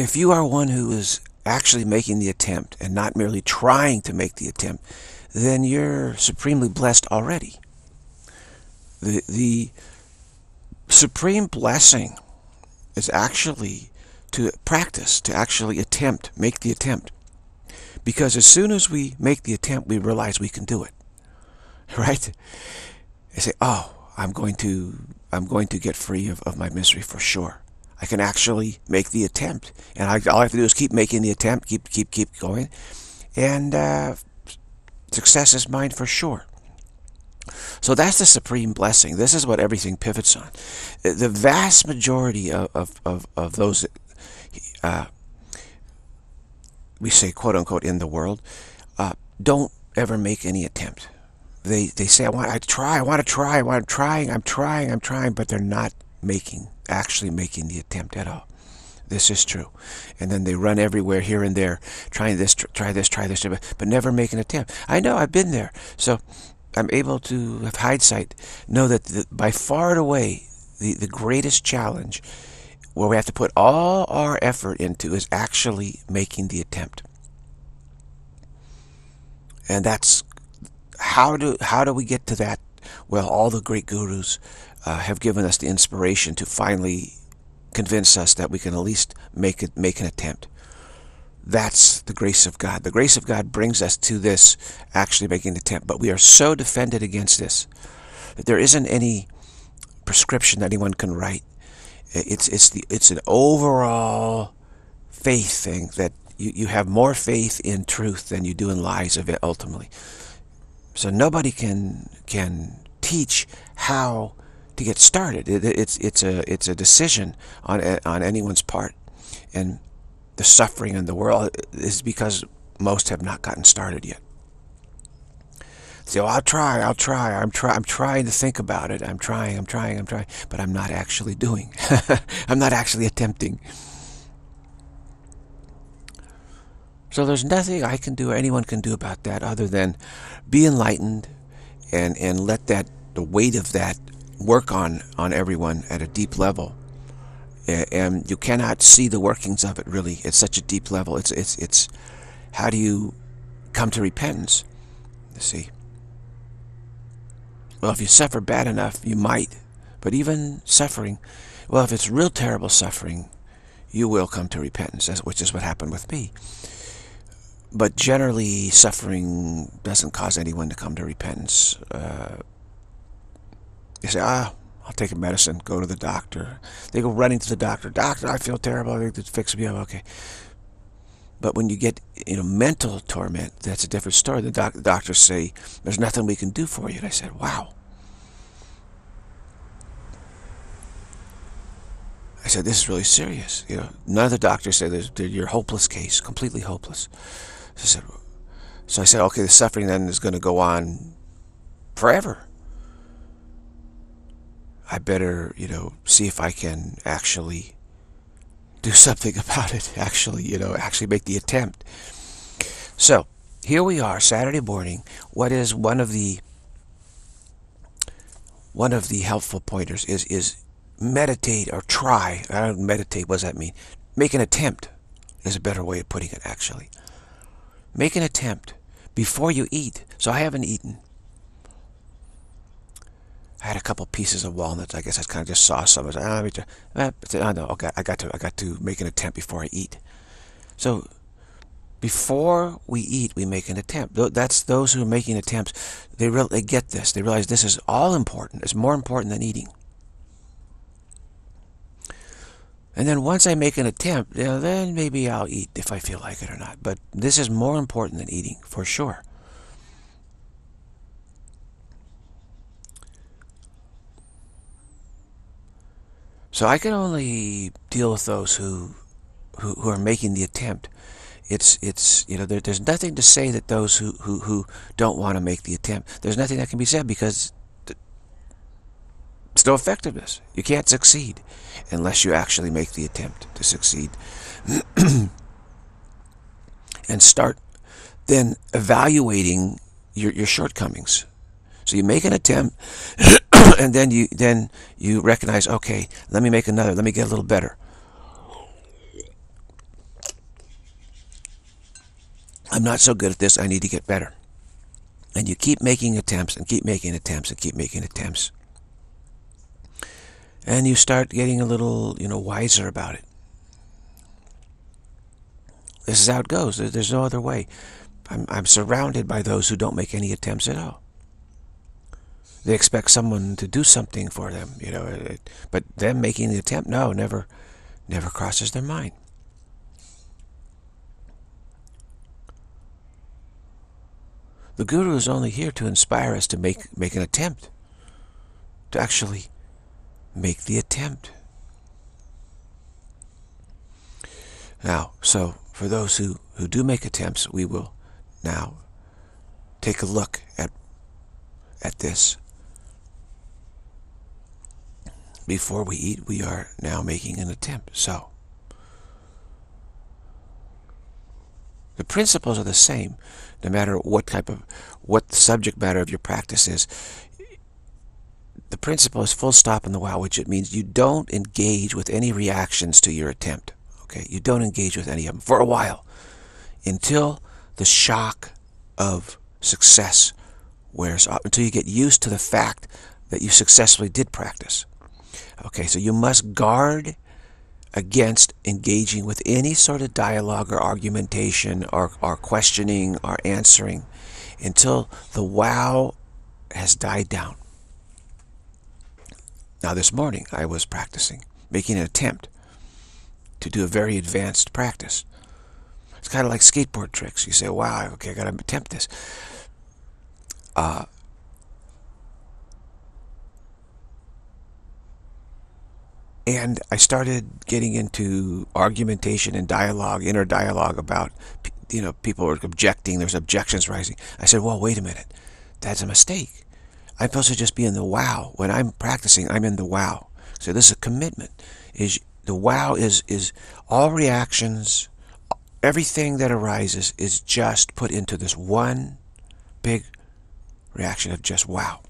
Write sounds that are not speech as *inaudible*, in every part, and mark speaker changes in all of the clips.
Speaker 1: if you are one who is actually making the attempt and not merely trying to make the attempt, then you're supremely blessed already. The, the supreme blessing is actually to practice, to actually attempt, make the attempt. Because as soon as we make the attempt, we realize we can do it. *laughs* Right? I say, oh, I'm going to, I'm going to get free of, of my misery for sure. I can actually make the attempt. And I, all I have to do is keep making the attempt, keep, keep, keep going. And uh, success is mine for sure. So that's the supreme blessing. This is what everything pivots on. The vast majority of, of, of, of those, uh, we say quote unquote in the world, uh, don't ever make any attempt. They, they say, I want to try, I want to try, I want to trying, I'm trying, I'm trying, but they're not making, actually making the attempt at all. This is true. And then they run everywhere, here and there, trying this, try this, try this, but never make an attempt. I know, I've been there. So I'm able to have hindsight, know that the, by far and away, the, the greatest challenge where we have to put all our effort into is actually making the attempt. And that's how do how do we get to that? Well, all the great gurus uh, have given us the inspiration to finally convince us that we can at least make it make an attempt. That's the grace of God. The grace of God brings us to this actually making an attempt. But we are so defended against this that there isn't any prescription that anyone can write. It's it's the it's an overall faith thing that you, you have more faith in truth than you do in lies of it ultimately. So nobody can can teach how to get started. It, it's it's a it's a decision on on anyone's part, and the suffering in the world is because most have not gotten started yet. So oh, I'll try, I'll try, I'm try, I'm trying to think about it. I'm trying, I'm trying, I'm trying, but I'm not actually doing. *laughs* I'm not actually attempting. So there's nothing I can do or anyone can do about that other than be enlightened and and let that the weight of that work on on everyone at a deep level and you cannot see the workings of it really at such a deep level. It's it's it's how do you come to repentance? You see. Well, if you suffer bad enough, you might. But even suffering, well, if it's real terrible suffering, you will come to repentance, which is what happened with me. But generally, suffering doesn't cause anyone to come to repentance. Uh, you say, ah, I'll take a medicine, go to the doctor. They go running to the doctor. Doctor, I feel terrible. They fix me up. Okay. But when you get, you know, mental torment, that's a different story. The, doc the doctors say, there's nothing we can do for you. And I said, wow. I said, this is really serious. You know, none of the doctors say there's, you're a hopeless case, completely hopeless. So I said, so I said, okay, the suffering then is going to go on forever. I better, you know, see if I can actually do *laughs* something about it. Actually, you know, actually make the attempt. So, here we are, Saturday morning. What is one of the one of the helpful pointers is is meditate or try. I don't meditate. What does that mean? Make an attempt is a better way of putting it. Actually, make an attempt before you eat. So I haven't eaten. I had a couple pieces of walnuts. I guess I kind of just saw some. I was like, ah, me oh, ah, no, okay, I got to, I got to make an attempt before I eat. So, before we eat, we make an attempt. That's those who are making attempts. They real, they get this. They realize this is all important. It's more important than eating. And then once I make an attempt, you know, then maybe I'll eat if I feel like it or not. But this is more important than eating, for sure. So I can only deal with those who, who, who are making the attempt. It's, it's you know, there, there's nothing to say that those who, who, who don't want to make the attempt, there's nothing that can be said because it's no effectiveness. You can't succeed unless you actually make the attempt to succeed. *clears throat* and start then evaluating your, your shortcomings. So you make an attempt *clears throat* *coughs* and then you then you recognize, okay, let me make another, let me get a little better. I'm not so good at this, I need to get better. And you keep making attempts and keep making attempts and keep making attempts. And you start getting a little, you know, wiser about it. This is how it goes. There's no other way. I'm, I'm surrounded by those who don't make any attempts at all. They expect someone to do something for them, you know, but them making the attempt, no, never, never crosses their mind. The Guru is only here to inspire us to make, make an attempt, to actually make the attempt. Now, so for those who, who do make attempts, we will now take a look at, at this. Before we eat, we are now making an attempt. So, the principles are the same no matter what type of, what the subject matter of your practice is. The principle is full stop in the wow, which it means you don't engage with any reactions to your attempt. Okay, you don't engage with any of them for a while until the shock of success wears off, until you get used to the fact that you successfully did practice. Okay, so you must guard against engaging with any sort of dialogue or argumentation or, or questioning or answering until the wow has died down. Now this morning I was practicing, making an attempt to do a very advanced practice. It's kind of like skateboard tricks. You say, wow, okay, I got to attempt this. Uh, And I started getting into argumentation and dialogue, inner dialogue about, you know, people were objecting, there's objections rising. I said, well, wait a minute. That's a mistake. I'm supposed to just be in the wow. When I'm practicing, I'm in the wow. So this is a commitment. Is The wow is, is all reactions, everything that arises is just put into this one big reaction of just wow.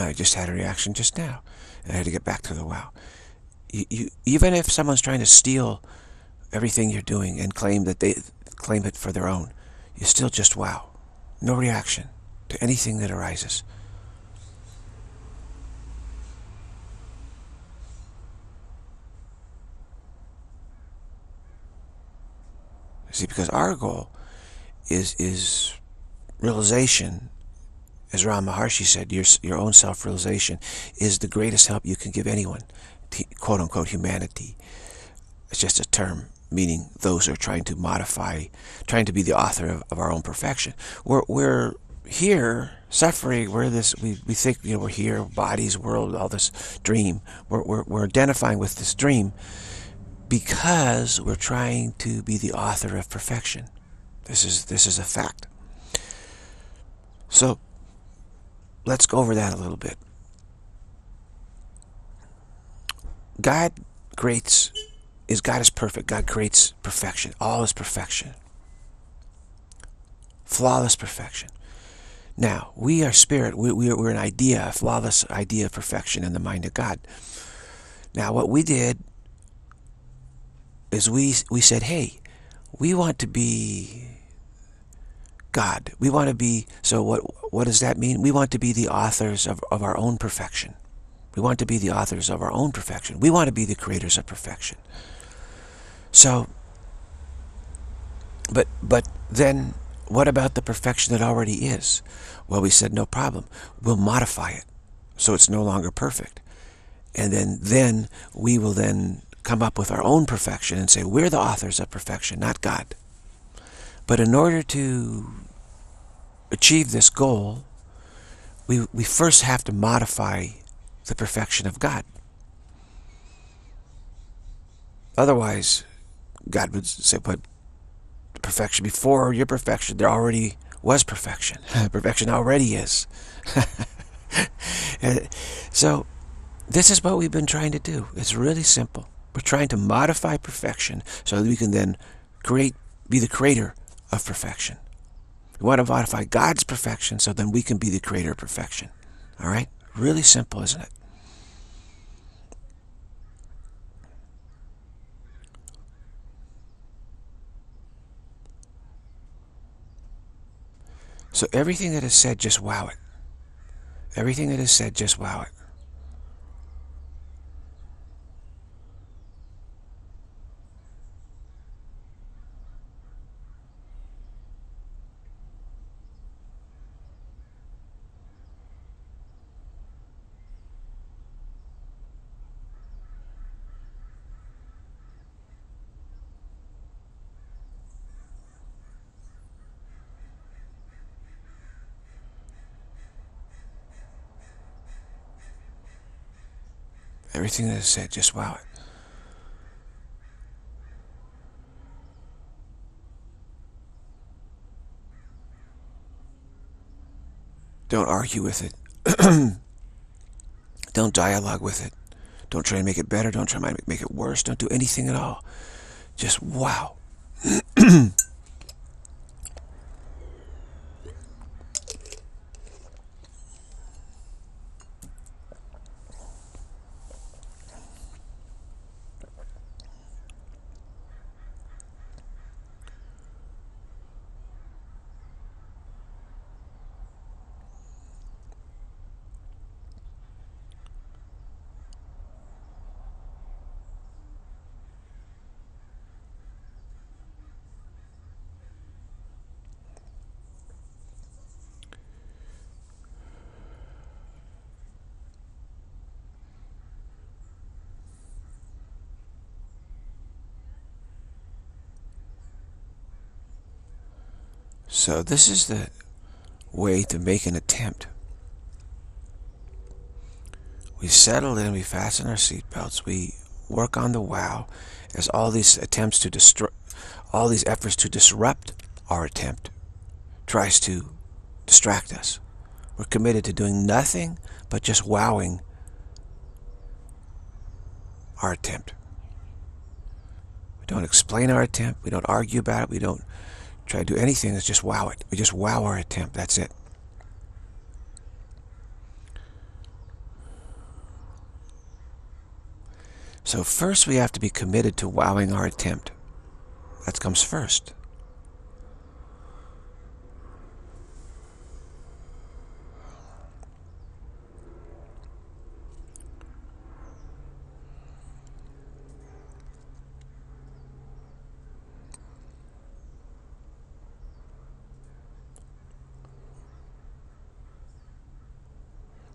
Speaker 1: Now, I just had a reaction just now. And I had to get back to the wow. You, you, even if someone's trying to steal everything you're doing and claim that they claim it for their own, you still just wow. No reaction to anything that arises. See, because our goal is is realization as Ramana Maharshi said, your, your own self-realization is the greatest help you can give anyone, quote-unquote humanity. It's just a term meaning those who are trying to modify, trying to be the author of, of our own perfection. We're, we're here suffering, we're this, we, we think, you know, we're here, bodies, world, all this dream. We're, we're, we're identifying with this dream because we're trying to be the author of perfection. This is, this is a fact. So let's go over that a little bit. God creates, is God is perfect. God creates perfection. All is perfection. Flawless perfection. Now, we are spirit. We, we, we're an idea, a flawless idea of perfection in the mind of God. Now, what we did is we, we said, hey, we want to be God. We want to be, so what, what does that mean? We want to be the authors of, of our own perfection. We want to be the authors of our own perfection. We want to be the creators of perfection. So, but, but then what about the perfection that already is? Well, we said, no problem. We'll modify it so it's no longer perfect. And then, then we will then come up with our own perfection and say, we're the authors of perfection, not God. But in order to achieve this goal, we, we first have to modify the perfection of God. Otherwise, God would say, but perfection before your perfection. There already was perfection. *laughs* perfection already is. *laughs* Uh, so this is what we've been trying to do. It's really simple. We're trying to modify perfection so that we can then create, be the creator of perfection. We want to modify God's perfection so then we can be the creator of perfection. All right? Really simple, isn't it? So everything that is said, just wow it. Everything that is said, just wow it. Everything that is said, just wow it. Don't argue with it. *clears throat* Don't dialogue with it. Don't try and make it better. Don't try and make it worse. Don't do anything at all. Just wow. *clears throat* So this is the way to make an attempt. We settle in, we fasten our seatbelts, we work on the wow as all these attempts to destroy, all these efforts to disrupt our attempt tries to distract us. We're committed to doing nothing but just wowing our attempt. We don't explain our attempt. We don't argue about it. We don't try to do anything that's just wow it. We just wow our attempt. That's it. So first we have to be committed to wowing our attempt. That comes first.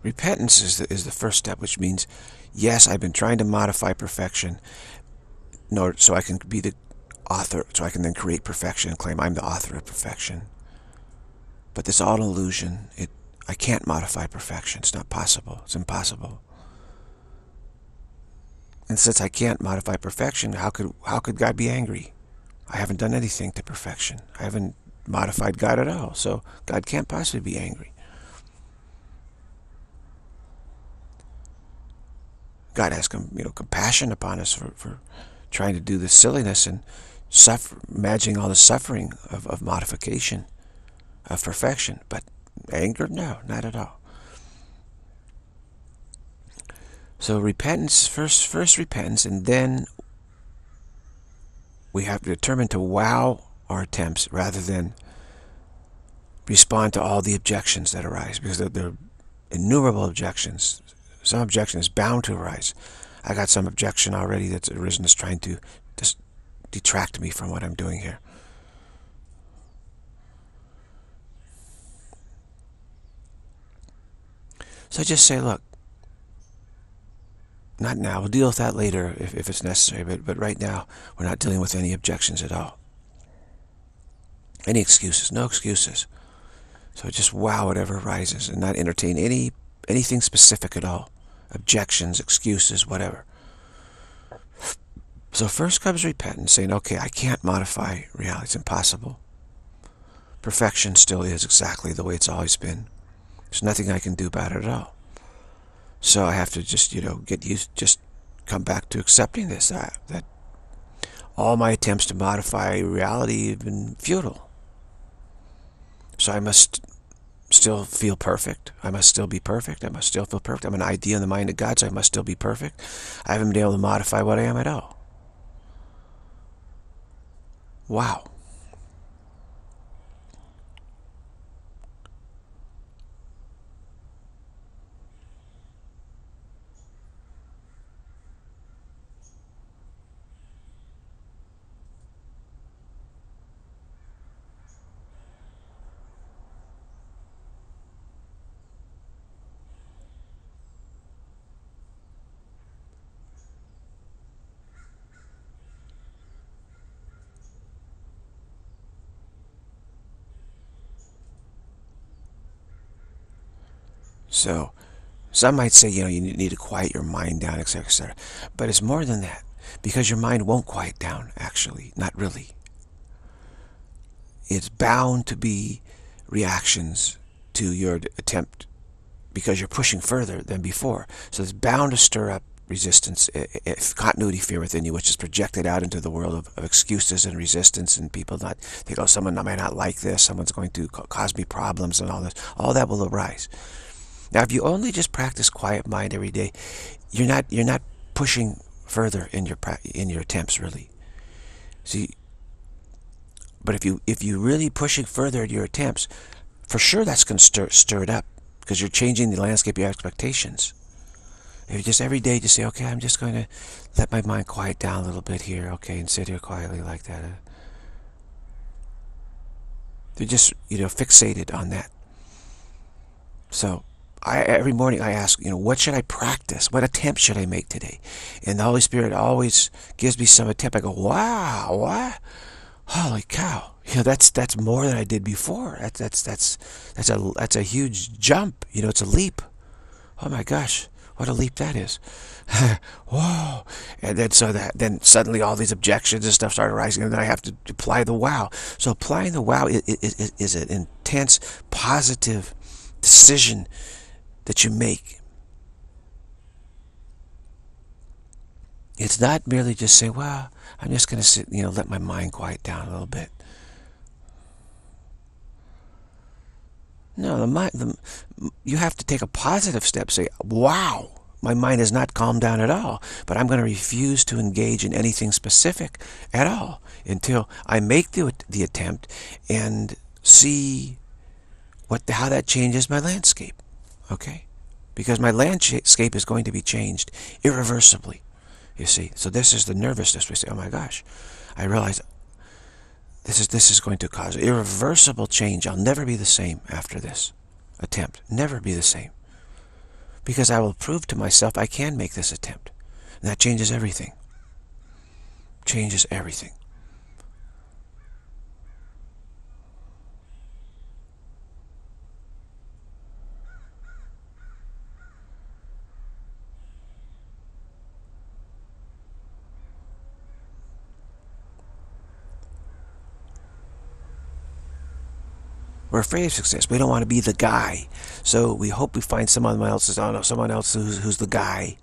Speaker 1: Repentance is the, is the first step, which means, yes, I've been trying to modify perfection order, so I can be the author, so I can then create perfection and claim I'm the author of perfection. But this all illusion. It, I can't modify perfection. It's not possible. It's impossible. And since I can't modify perfection, how could how could God be angry? I haven't done anything to perfection. I haven't modified God at all. So God can't possibly be angry. God has you know compassion upon us for, for trying to do this silliness and suffer, imagining all the suffering of, of modification, of perfection. But anger, no, not at all. So repentance, first, first repentance, and then we have to determine to wow our attempts rather than respond to all the objections that arise because they're, they're innumerable objections some objection is bound to arise. I got some objection already that's arisen that's trying to just detract me from what I'm doing here. So I just say, look, not now. We'll deal with that later if, if it's necessary. But, but right now, we're not dealing with any objections at all. Any excuses. No excuses. So just wow whatever arises and not entertain any anything specific at all objections, excuses, whatever. So first comes repentance, saying, okay, I can't modify reality. It's impossible. Perfection still is exactly the way it's always been. There's nothing I can do about it at all. So I have to just, you know, get used, just come back to accepting this, that, that all my attempts to modify reality have been futile. So I must still feel perfect. I must still be perfect. I must still feel perfect. I'm an idea in the mind of God, so I must still be perfect. I haven't been able to modify what I am at all. Wow. So some might say, you know, you need to quiet your mind down, etc., etc. But it's more than that. Because your mind won't quiet down, actually. Not really. It's bound to be reactions to your attempt because you're pushing further than before. So it's bound to stir up resistance, if continuity fear within you, which is projected out into the world of, of, excuses and resistance and people not, they go, someone might not like this, someone's going to cause me problems and all this. All that will arise. Now, if you only just practice quiet mind every day, you're not you're not pushing further in your in your attempts really. See, but if you if you really pushing further in your attempts, for sure that's going to stir stir it up because you're changing the landscape, your expectations. If you just every day just say, okay, I'm just going to let my mind quiet down a little bit here, okay, and sit here quietly like that. Uh, they're just, you know, fixated on that. So I, every morning I ask, you know, what should I practice? What attempt should I make today? And the Holy Spirit always gives me some attempt. I go, wow, what? Holy cow! *laughs* You know, that's that's more than I did before. That's that's that's that's a that's a huge jump. You know, it's a leap. Oh my gosh, what a leap that is! *laughs* Whoa! And then so that then suddenly all these objections and stuff start arising, and then I have to apply the wow. So applying the wow is, is, is an intense, positive decision that you make. It's not merely just say, well, I'm just going to sit, you know, let my mind quiet down a little bit. No, the mind, the, you have to take a positive step. Say, wow, my mind has not calmed down at all, but I'm going to refuse to engage in anything specific at all until I make the, the attempt and see what how that changes my landscape okay? Because my landscape is going to be changed irreversibly, you see. So this is the nervousness. We say, oh my gosh, I realize this is, this is going to cause irreversible change. I'll never be the same after this attempt. Never be the same. Because I will prove to myself I can make this attempt. And that changes everything. Changes everything. We're afraid of success. We don't want to be the guy. So we hope we find someone else, someone else who's, who's the guy,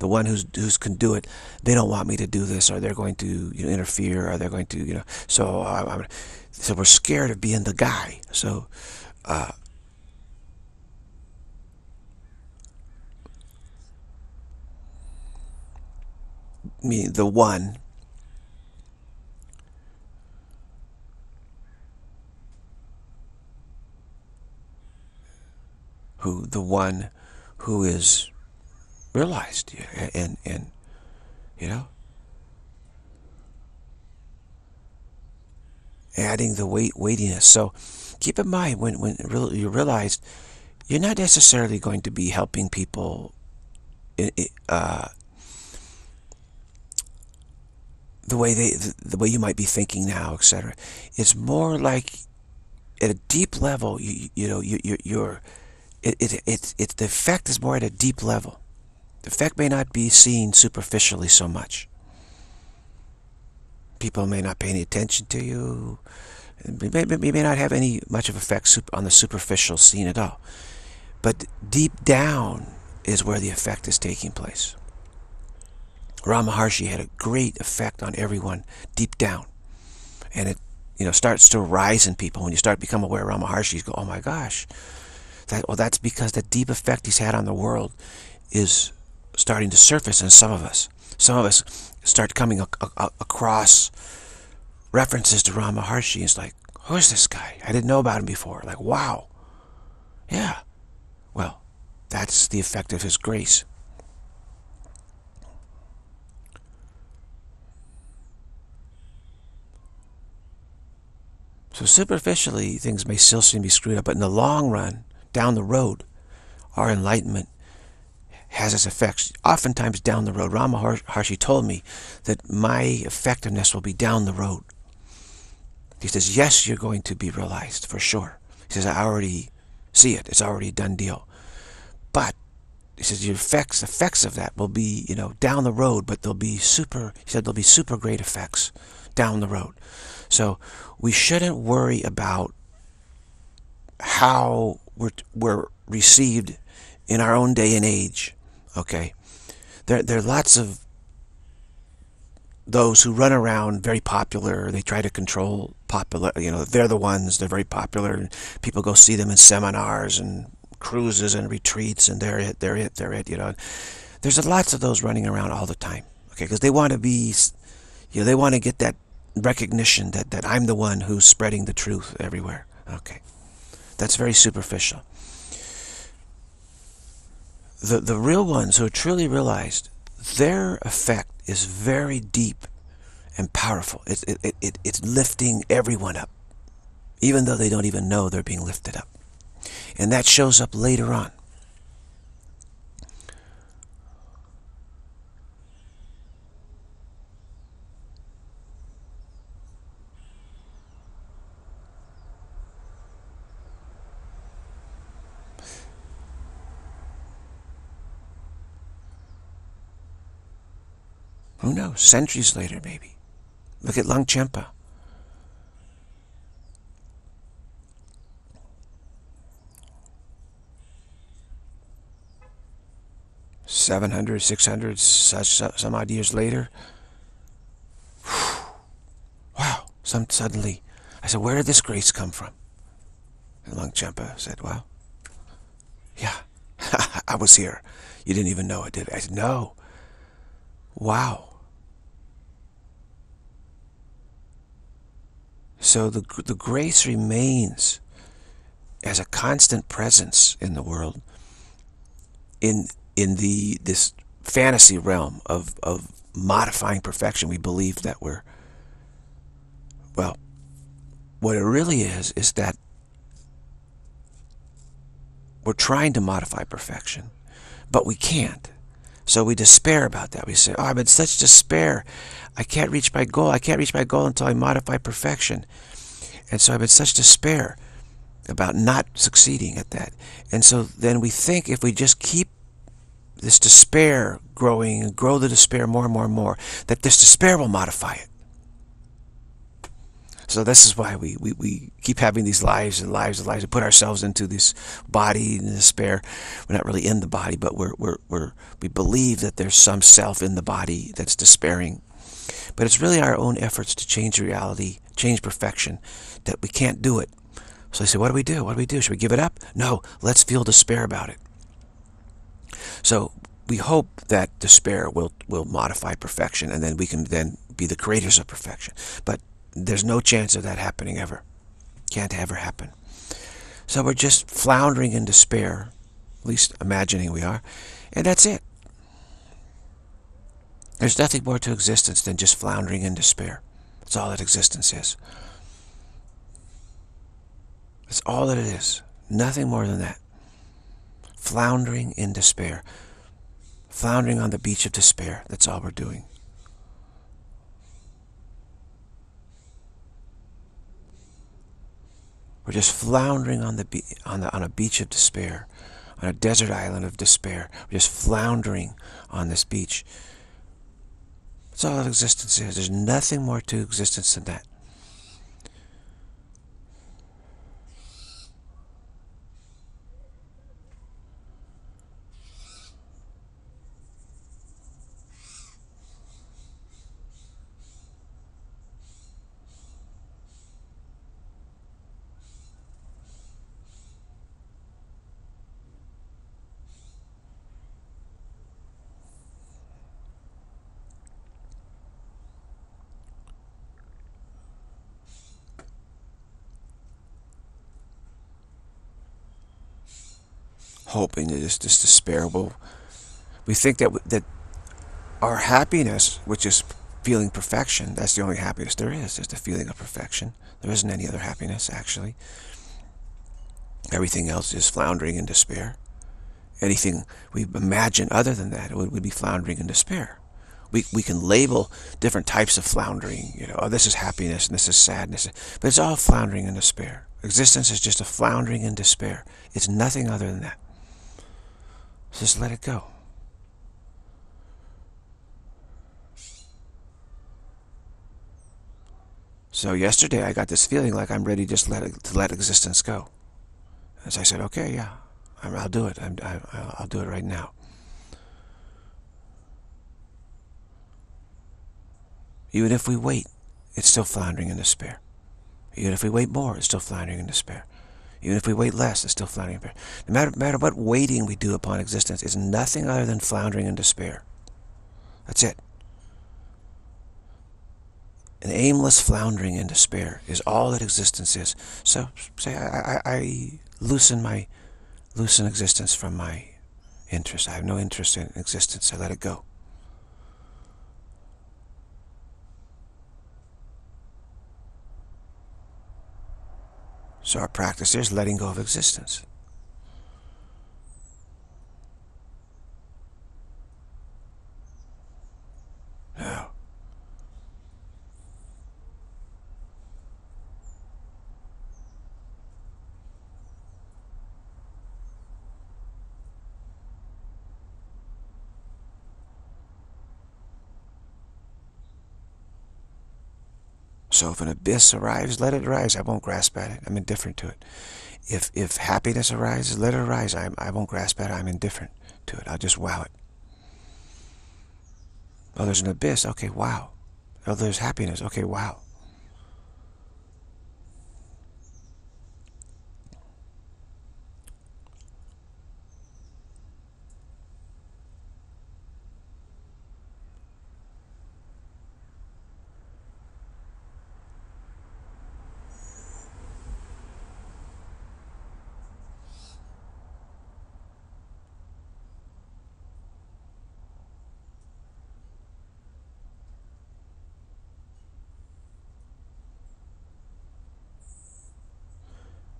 Speaker 1: the one who's who's can do it. They don't want me to do this, or they're going to you know, interfere, or they're going to you know. So I'm, so we're scared of being the guy. So. Uh, me the one who the one who is realized and and you know adding the weight weightiness. So keep in mind when when you realize you're not necessarily going to be helping people uh, the way they the way you might be thinking now etc it's more like at a deep level you you know you you're it, it, it, it, the effect is more at a deep level. The effect may not be seen superficially so much. People may not pay any attention to you. You may, you may not have any much of effect on the superficial scene at all. But deep down is where the effect is taking place. Ramana Maharshi had a great effect on everyone deep down. And it, you know, starts to rise in people. When you start to become aware of Ramana Maharshi, you go, oh my gosh. That, well, that's because the deep effect he's had on the world is starting to surface in some of us. Some of us start coming across references to Ramana Maharshi. It's like, who is this guy? I didn't know about him before. Like, wow. Yeah. Well, that's the effect of his grace. So superficially, things may still seem to be screwed up, but in the long run, down the road, our enlightenment has its effects. Oftentimes down the road, Ramana Maharshi told me that my effectiveness will be down the road. He says, yes, you're going to be realized, for sure. He says, I already see it. It's already a done deal. But, he says, your effects, effects of that will be, you know, down the road, but they'll be super, he said, there'll be super great effects down the road. So, we shouldn't worry about how we're, we're received in our own day and age, okay? There, there are lots of those who run around very popular. They try to control popular, you know, they're the ones, they're very popular. People go see them in seminars and cruises and retreats and they're it, they're it, they're it, you know. There's lots of those running around all the time, okay, because they want to be, you know, they want to get that recognition that, that I'm the one who's spreading the truth everywhere, okay. That's very superficial. The, the real ones who truly realized, their effect is very deep and powerful. It, it, it, it's lifting everyone up, even though they don't even know they're being lifted up. And that shows up later on. Who knows? Centuries later, maybe. Look at Longchenpa. Seven hundred, six hundred, such some odd years later. wow! Some suddenly, I said, "Where did this grace come from?" And Longchenpa said, "Well, yeah, *laughs* I was here. You didn't even know it, did I?" I said, "No." Wow. So the, the grace remains as a constant presence in the world in in the this fantasy realm of, of modifying perfection. We believe that we're well what it really is is that we're trying to modify perfection, but we can't. So we despair about that. We say, oh, I'm in such despair. I can't reach my goal. I can't reach my goal until I modify perfection. And so I'm in such despair about not succeeding at that. And so then we think if we just keep this despair growing and grow the despair more and more and more, that this despair will modify it. So this is why we, we, we keep having these lives and lives and lives. and put ourselves into this body and despair. We're not really in the body, but we're, we're, we're, we believe that there's some self in the body that's despairing. But it's really our own efforts to change reality, change perfection, that we can't do it. So I say, what do we do? What do we do? Should we give it up? No, let's feel despair about it. So we hope that despair will, will modify perfection and then we can then be the creators of perfection. But there's no chance of that happening ever. Can't ever happen. So we're just floundering in despair, at least imagining we are, and that's it. There's nothing more to existence than just floundering in despair. That's all that existence is. That's all that it is. Nothing more than that. Floundering in despair. Floundering on the beach of despair. That's all we're doing. We're just floundering on the on the on a beach of despair, on a desert island of despair. We're just floundering on this beach. That's all that existence is. There's nothing more to existence than that. Hoping that it's just despairable. We think that that our happiness, which is feeling perfection, that's the only happiness there is, just the feeling of perfection. There isn't any other happiness, actually. Everything else is floundering in despair. Anything we imagine other than that would, would be floundering in despair. We, we can label different types of floundering, you know, oh, this is happiness and this is sadness, but it's all floundering in despair. Existence is just a floundering in despair. It's nothing other than that. Just let it go. So yesterday I got this feeling like I'm ready just let it, to let existence go. As I said, okay, yeah, I'll do it. I, I'll do it right now. Even if we wait, it's still floundering in despair. Even if we wait more, it's still floundering in despair. Even if we wait less, it's still floundering in despair. No matter, matter what waiting we do upon existence, is nothing other than floundering in despair. That's it. An aimless floundering in despair is all that existence is. So, say I, I, I loosen my, loosen existence from my interest. I have no interest in existence. I let it go. So our practice is letting go of existence. Now, So if an abyss arrives, let it arise. I won't grasp at it. I'm indifferent to it. If if happiness arises, let it arise. I, I won't grasp at it. I'm indifferent to it. I'll just wow it. Oh, there's an abyss. Okay, wow. Oh, there's happiness. Okay, wow.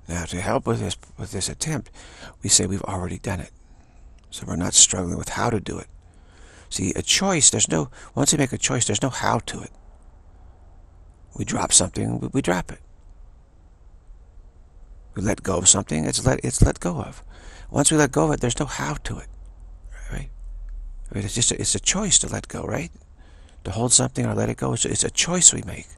Speaker 1: Now, to help with this with this attempt, we say we've already done it. So we're not struggling with how to do it. See, a choice, there's no, once we make a choice, there's no how to it. We drop something, we, we drop it. We let go of something, it's let, it's let go of. Once we let go of it, there's no how to it. Right? It's just a, it's a choice to let go, right? To hold something or let it go, it's, it's a choice we make.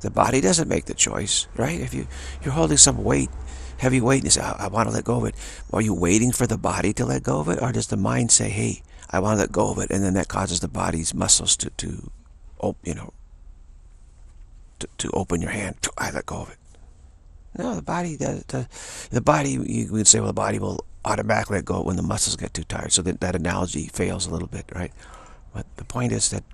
Speaker 1: The body doesn't make the choice, right? If you, you're holding some weight, heavy weight, and you say, I, I want to let go of it, are you waiting for the body to let go of it? Or does the mind say, hey, I want to let go of it, and then that causes the body's muscles to, to you know, to, to open your hand. I let go of it. No, the body, the, the, the body, you would say, well, the body will automatically let go when the muscles get too tired. So that, that analogy fails a little bit, right? But the point is that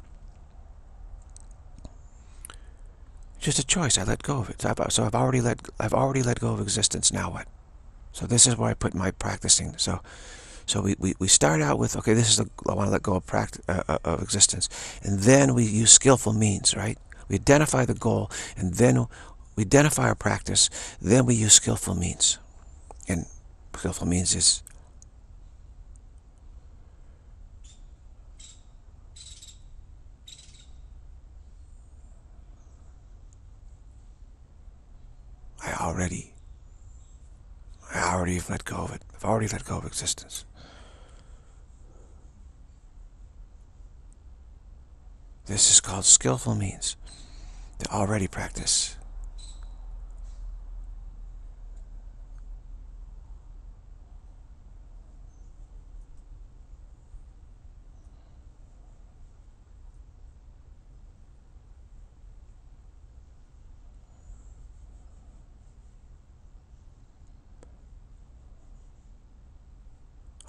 Speaker 1: just a choice. I let go of it. So I've, already let I've already let go of existence. Now what? So this is where I put my practicing. So so we, we, we start out with okay, this is I want to let go of practice uh, uh, of existence, and then we use skillful means. Right? We identify the goal, and then we identify our practice. Then we use skillful means, and skillful means is I already, I already have let go of it. I've already let go of existence. This is called skillful means to already practice.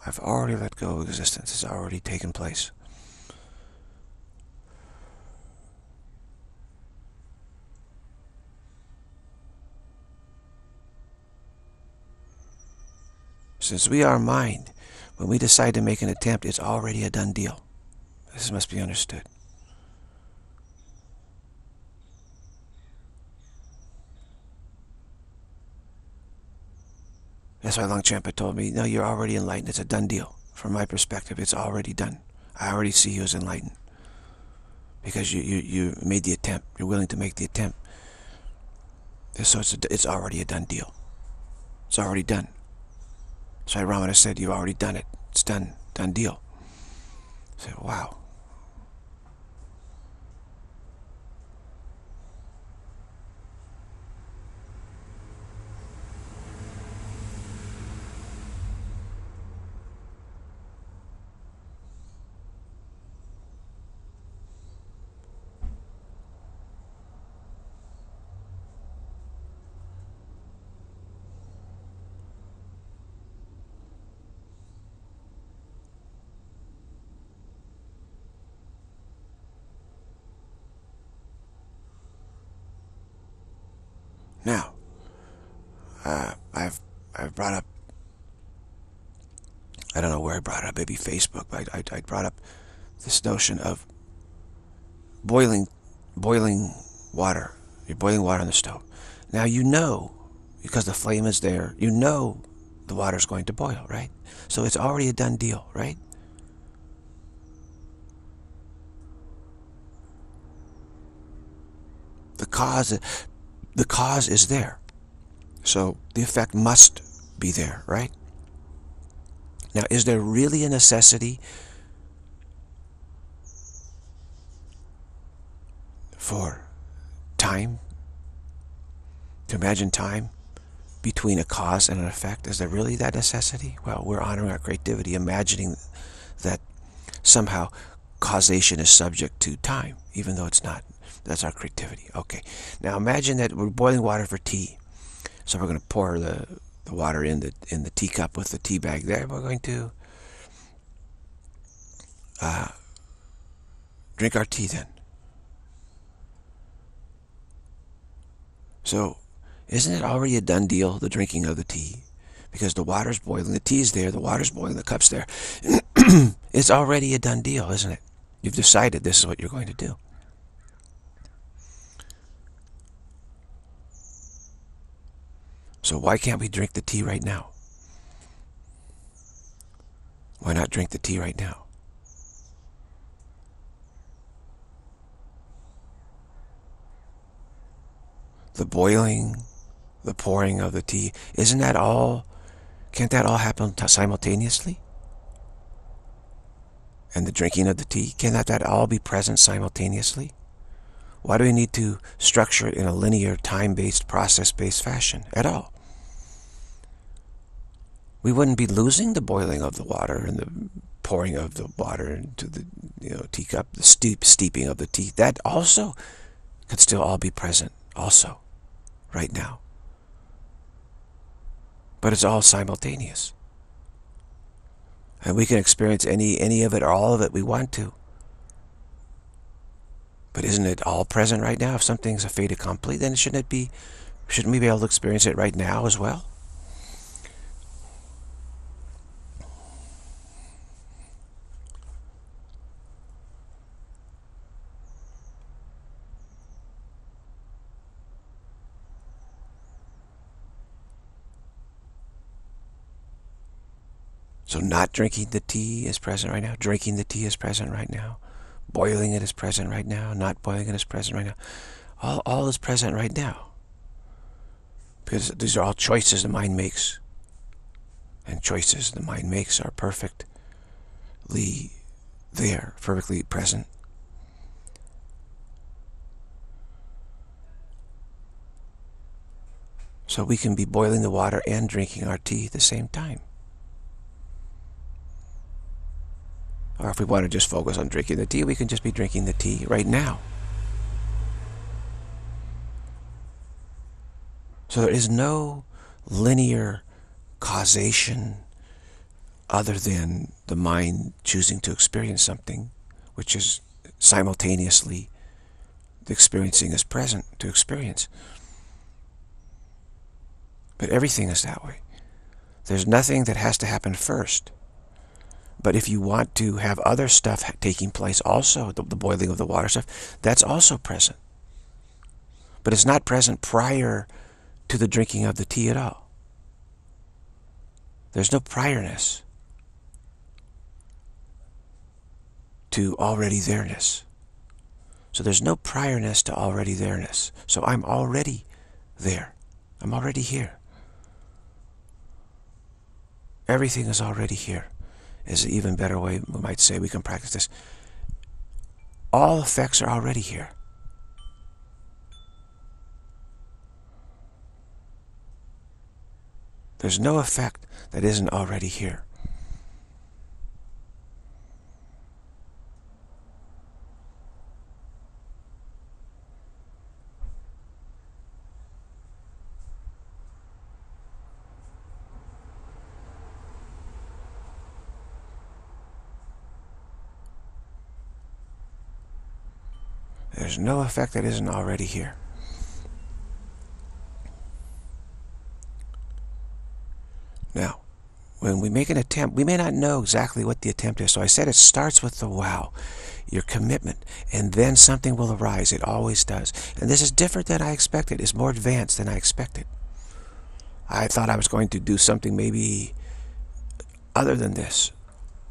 Speaker 1: I've already let go of existence. It's already taken place. Since we are mind, when we decide to make an attempt, it's already a done deal. This must be understood. That's why Longchenpa told me, no, you're already enlightened. It's a done deal. From my perspective, it's already done. I already see you as enlightened. Because you, you, you made the attempt. You're willing to make the attempt. So it's, a, it's already a done deal. It's already done. So Ramana said, you've already done it. It's done. Done deal. I said, wow. Now, uh, I've I've brought up. I don't know up. Maybe Facebook. But I, I, I brought up this notion of boiling boiling water. You're boiling water on the stove. Now you know because the flame is there. You know the water's going to boil, right? So it's already a done deal, right? The cause the cause is there. So the effect must be there, right? Now, is there really a necessity for time? To imagine time between a cause and an effect? Is there really that necessity? Well, we're honoring our creativity, imagining that somehow causation is subject to time, even though it's not. That's our creativity. Okay. Now imagine that we're boiling water for tea. So we're going to pour the, the water in the in the teacup with the tea bag there. We're going to uh, drink our tea then. So isn't it already a done deal, the drinking of the tea? Because the water's boiling, the tea's there, the water's boiling, the cup's there. *clears throat* it's already a done deal, isn't it? You've decided this is what you're going to do. So why can't we drink the tea right now? Why not drink the tea right now? The boiling, the pouring of the tea, isn't that all, can't that all happen simultaneously? And the drinking of the tea, cannot that all be present simultaneously? Why do we need to structure it in a linear, time-based, process-based fashion at all? We wouldn't be losing the boiling of the water and the pouring of the water into the you know teacup, the steep steeping of the tea. That also could still all be present also, right now. But it's all simultaneous. And we can experience any any of it or all of it we want to. But isn't it all present right now? If something's a fait accompli, then shouldn't it be shouldn't we be able to experience it right now as well? So not drinking the tea is present right now. Drinking the tea is present right now. Boiling it is present right now. Not boiling it is present right now. All, all is present right now. Because these are all choices the mind makes. And choices the mind makes are perfectly there, perfectly present. So we can be boiling the water and drinking our tea at the same time. Or if we want to just focus on drinking the tea, we can just be drinking the tea right now. So there is no linear causation other than the mind choosing to experience something, which is simultaneously the experiencing is present to experience. But everything is that way. There's nothing that has to happen first. But if you want to have other stuff taking place also, the, the boiling of the water stuff, that's also present. But it's not present prior to the drinking of the tea at all. There's no priorness to already there-ness. So there's no priorness to already there-ness. So I'm already there. I'm already here. Everything is already here. Is an even better way we might say we can practice this. All effects are already here. There's no effect that isn't already here. There's no effect that isn't already here. Now, when we make an attempt, we may not know exactly what the attempt is. So I said it starts with the wow, your commitment, and then something will arise. It always does. And this is different than I expected. It's more advanced than I expected. I thought I was going to do something maybe other than this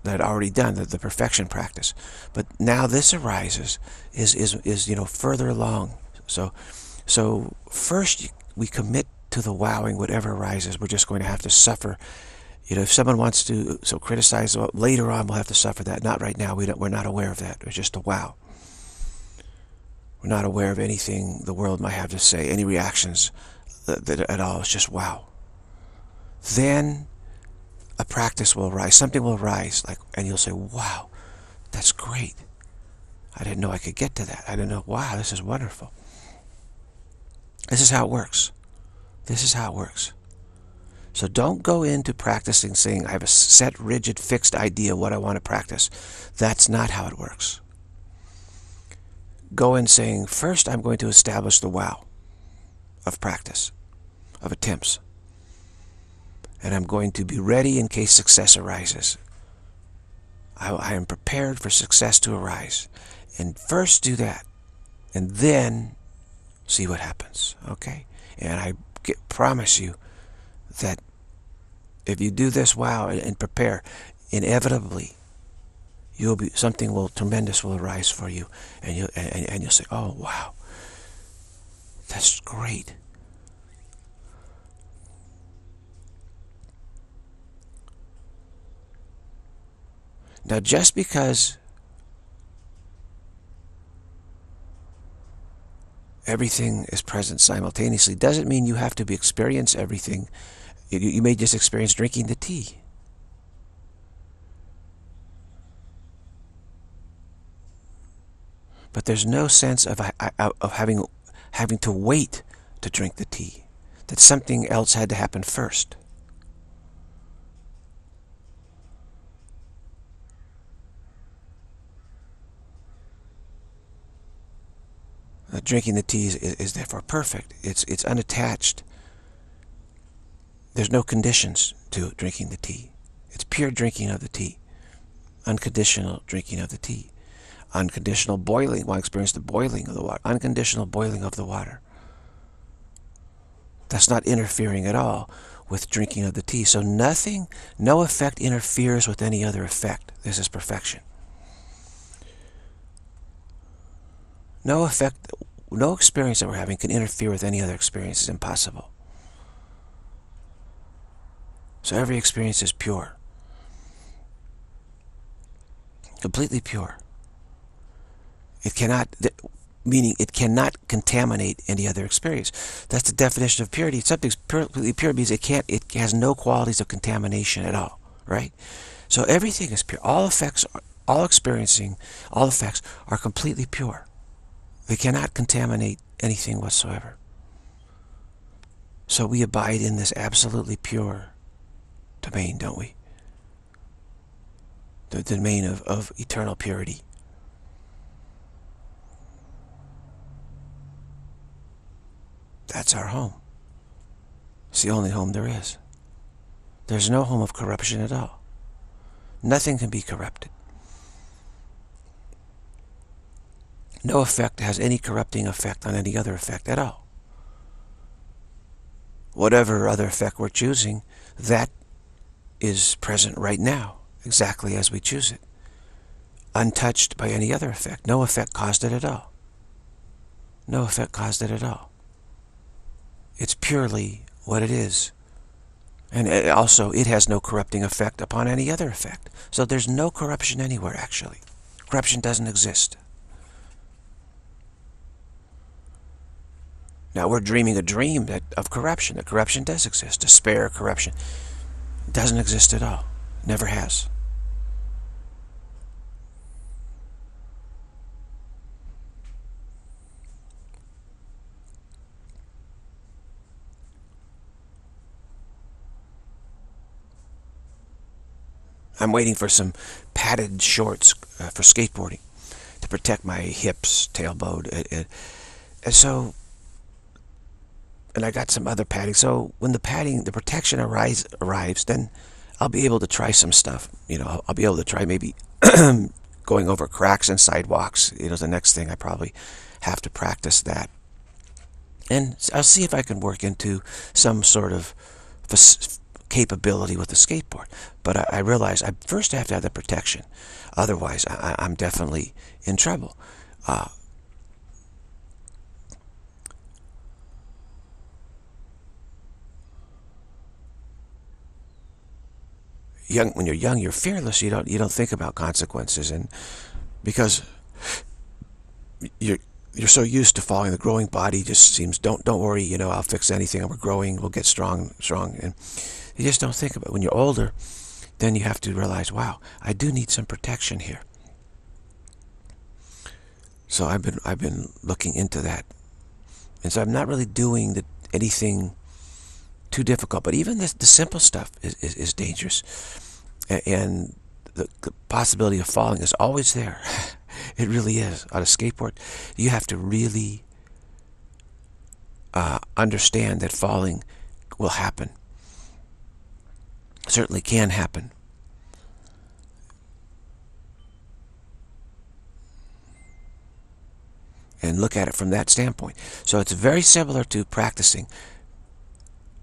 Speaker 1: that I'd already done, the, the perfection practice. But now this arises, is, is, is you know, further along. So, so first we commit to the wowing, whatever arises. We're just going to have to suffer. You know, if someone wants to so criticize, well, later on we'll have to suffer that. Not right now. We don't, we're not aware of that. It's just a wow. We're not aware of anything the world might have to say, any reactions that, that at all. It's just wow. Then a practice will rise. Something will rise, like, and you'll say, "Wow, that's great. I didn't know I could get to that. I didn't know. Wow, this is wonderful." This is how it works. This is how it works. So don't go into practicing saying, I have a set, rigid, fixed idea what I want to practice. That's not how it works. Go in saying, first I'm going to establish the wow of practice, of attempts. And I'm going to be ready in case success arises. I, I am prepared for success to arise. And first do that. And then see what happens. Okay? And I get, promise you that if you do this wow and, and prepare, inevitably you'll be something will tremendous will arise for you, and you and, and you'll say, "Oh wow, that's great." Now, just because everything is present simultaneously doesn't mean you have to be experience everything. You, you may just experience drinking the tea. But there's no sense of, of having, having to wait to drink the tea. That something else had to happen first. Uh, drinking the tea is, is therefore perfect. It's, it's unattached. There's no conditions to drinking the tea. It's pure drinking of the tea. Unconditional drinking of the tea. Unconditional boiling. One experience the boiling of the water. Unconditional boiling of the water. That's not interfering at all with drinking of the tea. So nothing, no effect interferes with any other effect. This is perfection. No effect, no experience that we're having can interfere with any other experience. It's impossible. So every experience is pure. Completely pure. It cannot, meaning it cannot contaminate any other experience. That's the definition of purity. Something's perfectly pure means it can't, it has no qualities of contamination at all, right? So everything is pure. All effects, all experiencing, all effects are completely pure. They cannot contaminate anything whatsoever. So we abide in this absolutely pure domain, don't we? The domain of, of eternal purity. That's our home. It's the only home there is. There's no home of corruption at all. Nothing can be corrupted. No effect has any corrupting effect on any other effect at all. Whatever other effect we're choosing, that is present right now, exactly as we choose it. Untouched by any other effect. No effect caused it at all. No effect caused it at all. It's purely what it is. And it also, it has no corrupting effect upon any other effect. So there's no corruption anywhere, actually. Corruption doesn't exist. Now we're dreaming a dream that, of corruption. That corruption does exist. Despair, corruption. doesn't exist at all. Never has. I'm waiting for some padded shorts uh, for skateboarding to protect my hips, tailbone. And, and so, and I got some other padding. So when the padding, the protection arrives, arrives, then I'll be able to try some stuff. You know, I'll, I'll be able to try maybe *clears throat* going over cracks and sidewalks. You know, the next thing I probably have to practice that. And I'll see if I can work into some sort of capability with the skateboard. But I, I realize I first have to have the protection. Otherwise, I, am definitely in trouble. Uh, young when you're young, you're fearless. You don't you don't think about consequences, and because you're you're so used to falling, the growing body just seems don't don't worry. You know, I'll fix anything. We're growing. We'll get strong, strong, and you just don't think about it. When you're older, then you have to realize, wow, I do need some protection here. So I've been I've been looking into that, and so I'm not really doing the, anything too difficult. But even the, the simple stuff is, is, is dangerous, and the, the possibility of falling is always there. *laughs* it really is. On a skateboard, you have to really uh, understand that falling will happen certainly can happen. And look at it from that standpoint. So it's very similar to practicing.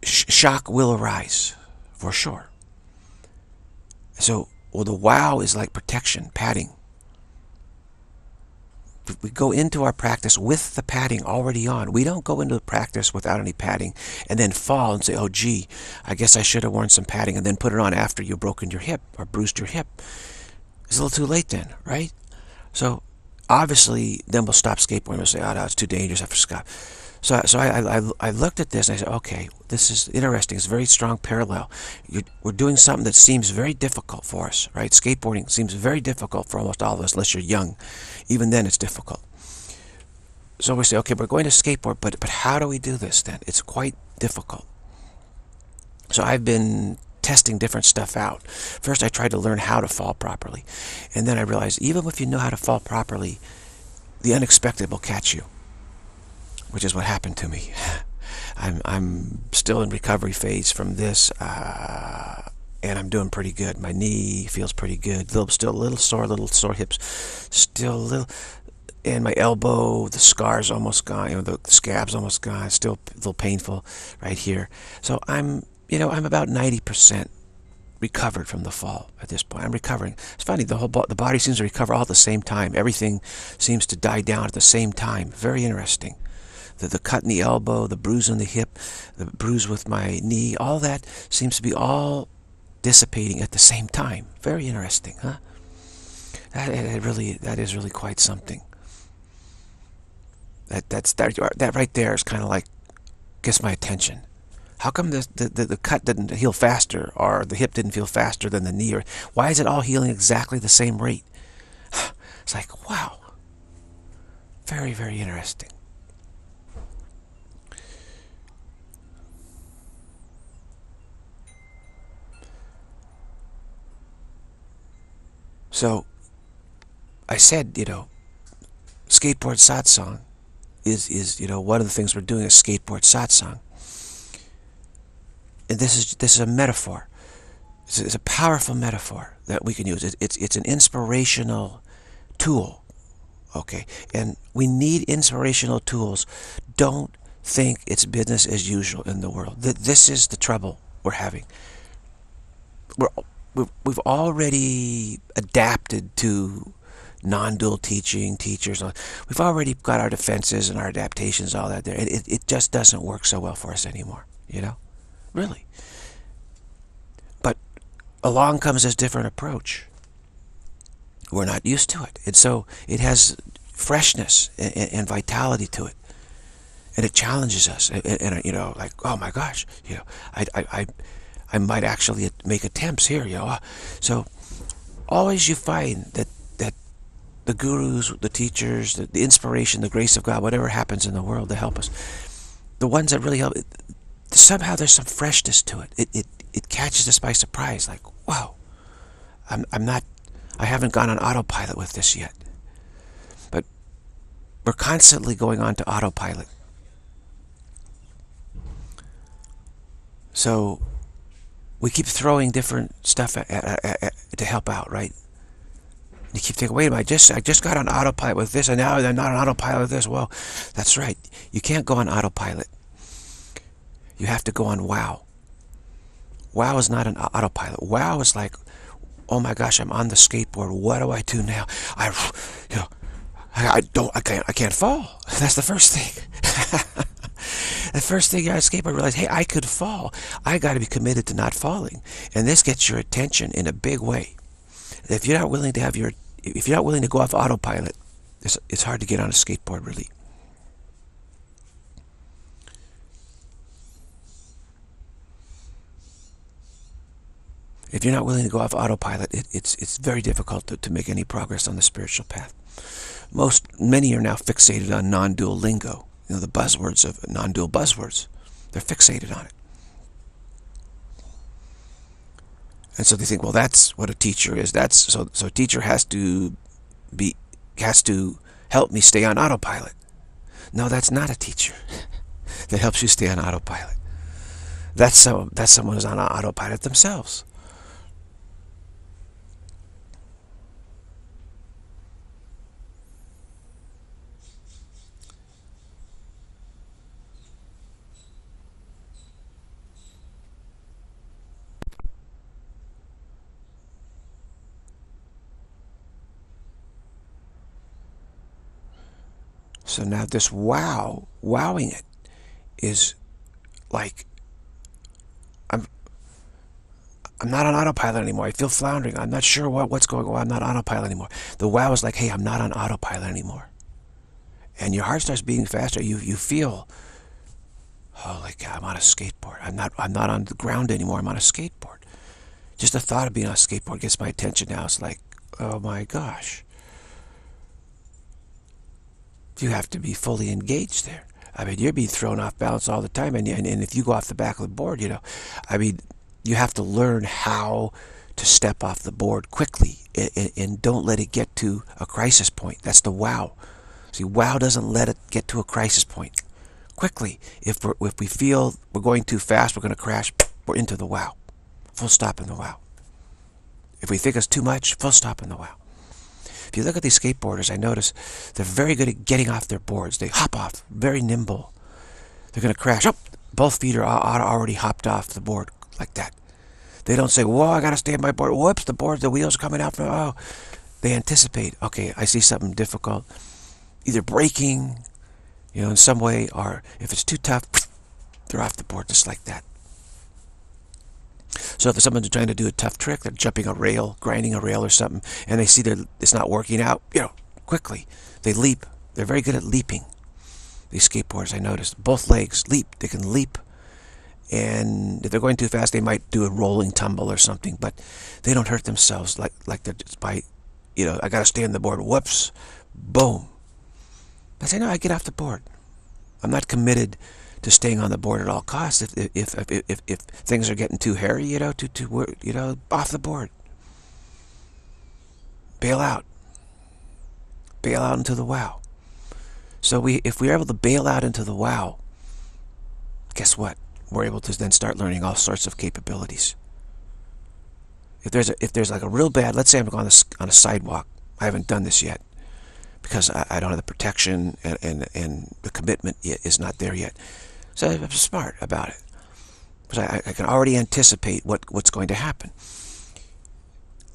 Speaker 1: Sh shock will arise, for sure. So, well, the wow is like protection, padding we go into our practice with the padding already on. We don't go into the practice without any padding and then fall and say, oh, gee, I guess I should have worn some padding and then put it on after you've broken your hip or bruised your hip. It's a little too late then, right? So obviously, then we'll stop skateboarding. We'll say, oh, no, it's too dangerous. To stop. So, so I, I, I looked at this and I said, okay, this is interesting. It's a very strong parallel. You're, we're doing something that seems very difficult for us, right? Skateboarding seems very difficult for almost all of us, unless you're young. Even then, it's difficult. So we say, okay, we're going to skateboard, but, but how do we do this then? It's quite difficult. So I've been testing different stuff out. First, I tried to learn how to fall properly. And then I realized, even if you know how to fall properly, the unexpected will catch you which is what happened to me. *laughs* I'm, I'm still in recovery phase from this, uh, and I'm doing pretty good. My knee feels pretty good. Little, still a little sore, little sore hips, still a little, and my elbow, the scar's almost gone, you know, the scab's almost gone. Still a little painful right here. So I'm, you know, I'm about 90% recovered from the fall at this point. I'm recovering. It's funny, the whole bo the body seems to recover all at the same time. Everything seems to die down at the same time. Very interesting the, the cut in the elbow, the bruise on the hip, the bruise with my knee, all that seems to be all dissipating at the same time. Very interesting, huh? That, that really, that is really quite something. That that's that that right there is kind of like gets my attention. How come the, the, the cut didn't heal faster or the hip didn't feel faster than the knee? Or why is it all healing exactly the same rate? *sighs* It's like, wow. Very, very interesting. So I said, you know, skateboard satsang is, is you know, one of the things we're doing is skateboard satsang. And this is, this is a metaphor. It's, a powerful metaphor that we can use. It, it's, it's an inspirational tool. Okay, and we need inspirational tools. Don't think it's business as usual in the world. This is the trouble we're having. We're we've we've already adapted to non-dual teaching teachers. We've already got our defenses and our adaptations, all that there. It, it just doesn't work so well for us anymore, you know? Really. But along comes this different approach. We're not used to it. And so it has freshness and, and vitality to it. And it challenges us. And, and, you know, like, oh my gosh, you know, I, I, I I might actually make attempts here, you uh, know. So always you find that that the gurus, the teachers, the, the inspiration, the grace of God, whatever happens in the world to help us, the ones that really help, somehow there's some freshness to it. It it it catches us by surprise. Like, wow, I'm I'm not, I haven't gone on autopilot with this yet. But we're constantly going on to autopilot. So we keep throwing different stuff at, at, at, to help out, right? You keep thinking, wait a minute, I just, I just got on autopilot with this, and now I'm not on autopilot with this. Well, that's right. You can't go on autopilot. You have to go on wow. Wow is not an autopilot. Wow is like, oh my gosh, I'm on the skateboard. What do I do now? I, you know, I, I don't, I can't, I can't fall. *laughs* That's the first thing. *laughs* the first thing I escape, I realize, hey, I could fall. I got to be committed to not falling. And this gets your attention in a big way. If you're not willing to have your, if you're not willing to go off autopilot, it's, it's hard to get on a skateboard, really. If you're not willing to go off autopilot, it, it's it's very difficult to, to make any progress on the spiritual path. Most, many are now fixated on non-dual lingo you know, the buzzwords of non-dual buzzwords. They're fixated on it. And so they think, well, that's what a teacher is. That's so. So a teacher has to be has to help me stay on autopilot. No, that's not a teacher *laughs* that helps you stay on autopilot. That's some. That's someone who's on autopilot themselves. So now this wow, wowing it, is like I'm I'm not on autopilot anymore. I feel floundering. I'm not sure what, what's going on. I'm not on autopilot anymore. The wow is like, hey, I'm not on autopilot anymore. And your heart starts beating faster. You you feel, oh, like I'm on a skateboard. I'm not I'm not on the ground anymore. I'm on a skateboard. Just the thought of being on a skateboard gets my attention now. It's like, oh my gosh you have to be fully engaged there. I mean, you're being thrown off balance all the time. And, and, and if you go off the back of the board, you know, I mean, you have to learn how to step off the board quickly and, and don't let it get to a crisis point. That's the wow. See, wow doesn't let it get to a crisis point. Quickly, if, we if we feel we're going too fast, we're going to crash, we're into the wow. Full stop in the wow. If we think it's too much, full stop in the wow. If you look at these skateboarders, I notice they're very good at getting off their boards. They hop off, very nimble. They're going to crash. Oh, both feet are already hopped off the board like that. They don't say, whoa, I got to stay on my board. Whoops, the board, the wheels coming out. From, oh, they anticipate, okay, I see something difficult. Either breaking, you know, in some way, or if it's too tough, *sniffs* they're off the board just like that. So if someone's trying to do a tough trick, they're jumping a rail, grinding a rail or something, and they see that it's not working out, you know, quickly, they leap. They're very good at leaping. These skateboarders, I noticed, both legs leap. They can leap. And if they're going too fast, they might do a rolling tumble or something, but they don't hurt themselves like, like they're just by, you know, I got to stay on the board. Whoops. Boom. I say, no, I get off the board. I'm not committed to staying on the board at all costs. If if if if, if things are getting too hairy, you know, to to you know, off the board. Bail out. Bail out into the wow. So we, if we're able to bail out into the wow, guess what? We're able to then start learning all sorts of capabilities. If there's a, if there's like a real bad, let's say I'm on a, on a sidewalk. I haven't done this yet because I, I don't have the protection and, and, and the commitment is not there yet. So I'm smart about it. But I, I can already anticipate what, what's going to happen.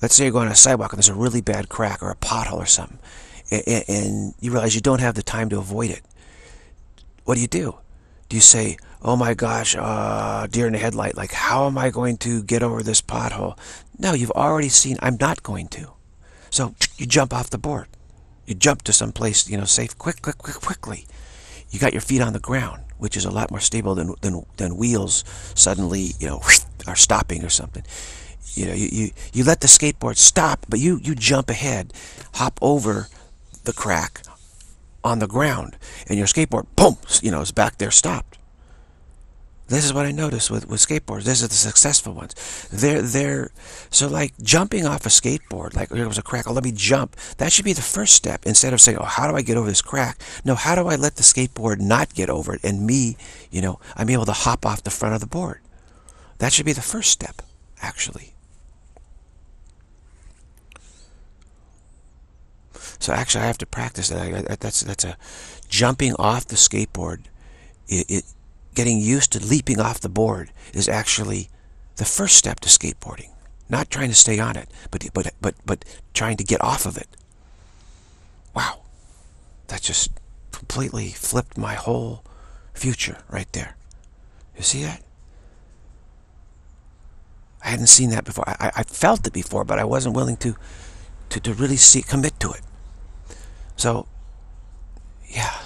Speaker 1: Let's say you're going on a sidewalk and there's a really bad crack or a pothole or something, and, and you realize you don't have the time to avoid it. What do you do? Do you say, oh my gosh, uh, deer in the headlight, like how am I going to get over this pothole? No, you've already seen I'm not going to. So you jump off the board. You jump to some place, you know, safe, quick, quick, quick, quickly. You got your feet on the ground, which is a lot more stable than, than, than wheels suddenly, you know, *laughs* are stopping or something. You know, you, you, you let the skateboard stop, but you, you jump ahead, hop over the crack on the ground, and your skateboard, boom, you know, is back there stopped. This is what I noticed with, with skateboards. This is the successful ones. They're, they're, so like jumping off a skateboard, like there was a crack, oh, let me jump. That should be the first step instead of saying, oh, how do I get over this crack? No, how do I let the skateboard not get over it and me, you know, I'm able to hop off the front of the board. That should be the first step, actually. So actually, I have to practice that. That's that's a jumping off the skateboard. It, it getting used to leaping off the board is actually the first step to skateboarding. Not trying to stay on it, but but but but trying to get off of it. Wow, that just completely flipped my whole future right there. You see that? I hadn't seen that before. I, I felt it before, but I wasn't willing to, to, to really see commit to it. So, yeah.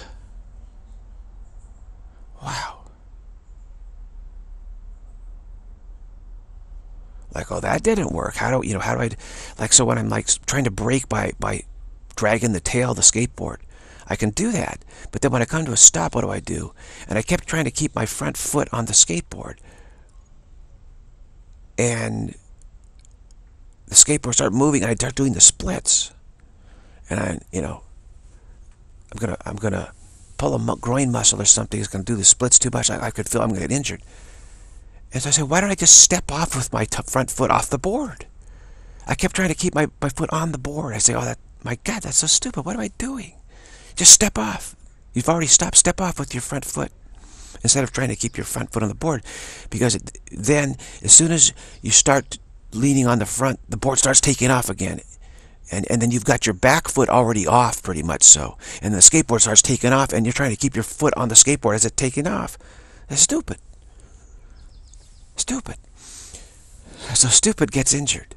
Speaker 1: Wow. Like, oh, that didn't work. How do you know? How do I, like, so when I'm like trying to brake by by dragging the tail of the skateboard, I can do that. But then when I come to a stop, what do I do? And I kept trying to keep my front foot on the skateboard, and the skateboard started moving, and I started doing the splits, and I, you know, I'm gonna I'm gonna pull a groin muscle or something. It's gonna do the splits too much. I, I could feel I'm gonna get injured. And so I said, why don't I just step off with my front foot off the board? I kept trying to keep my, my foot on the board. I say, oh, that my God, that's so stupid. What am I doing? Just step off. You've already stopped. Step off with your front foot instead of trying to keep your front foot on the board. Because it, then, as soon as you start leaning on the front, the board starts taking off again and, and then you've got your back foot already off pretty much so. And the skateboard starts taking off and you're trying to keep your foot on the skateboard as it's taking off. That's stupid. Stupid. So stupid gets injured.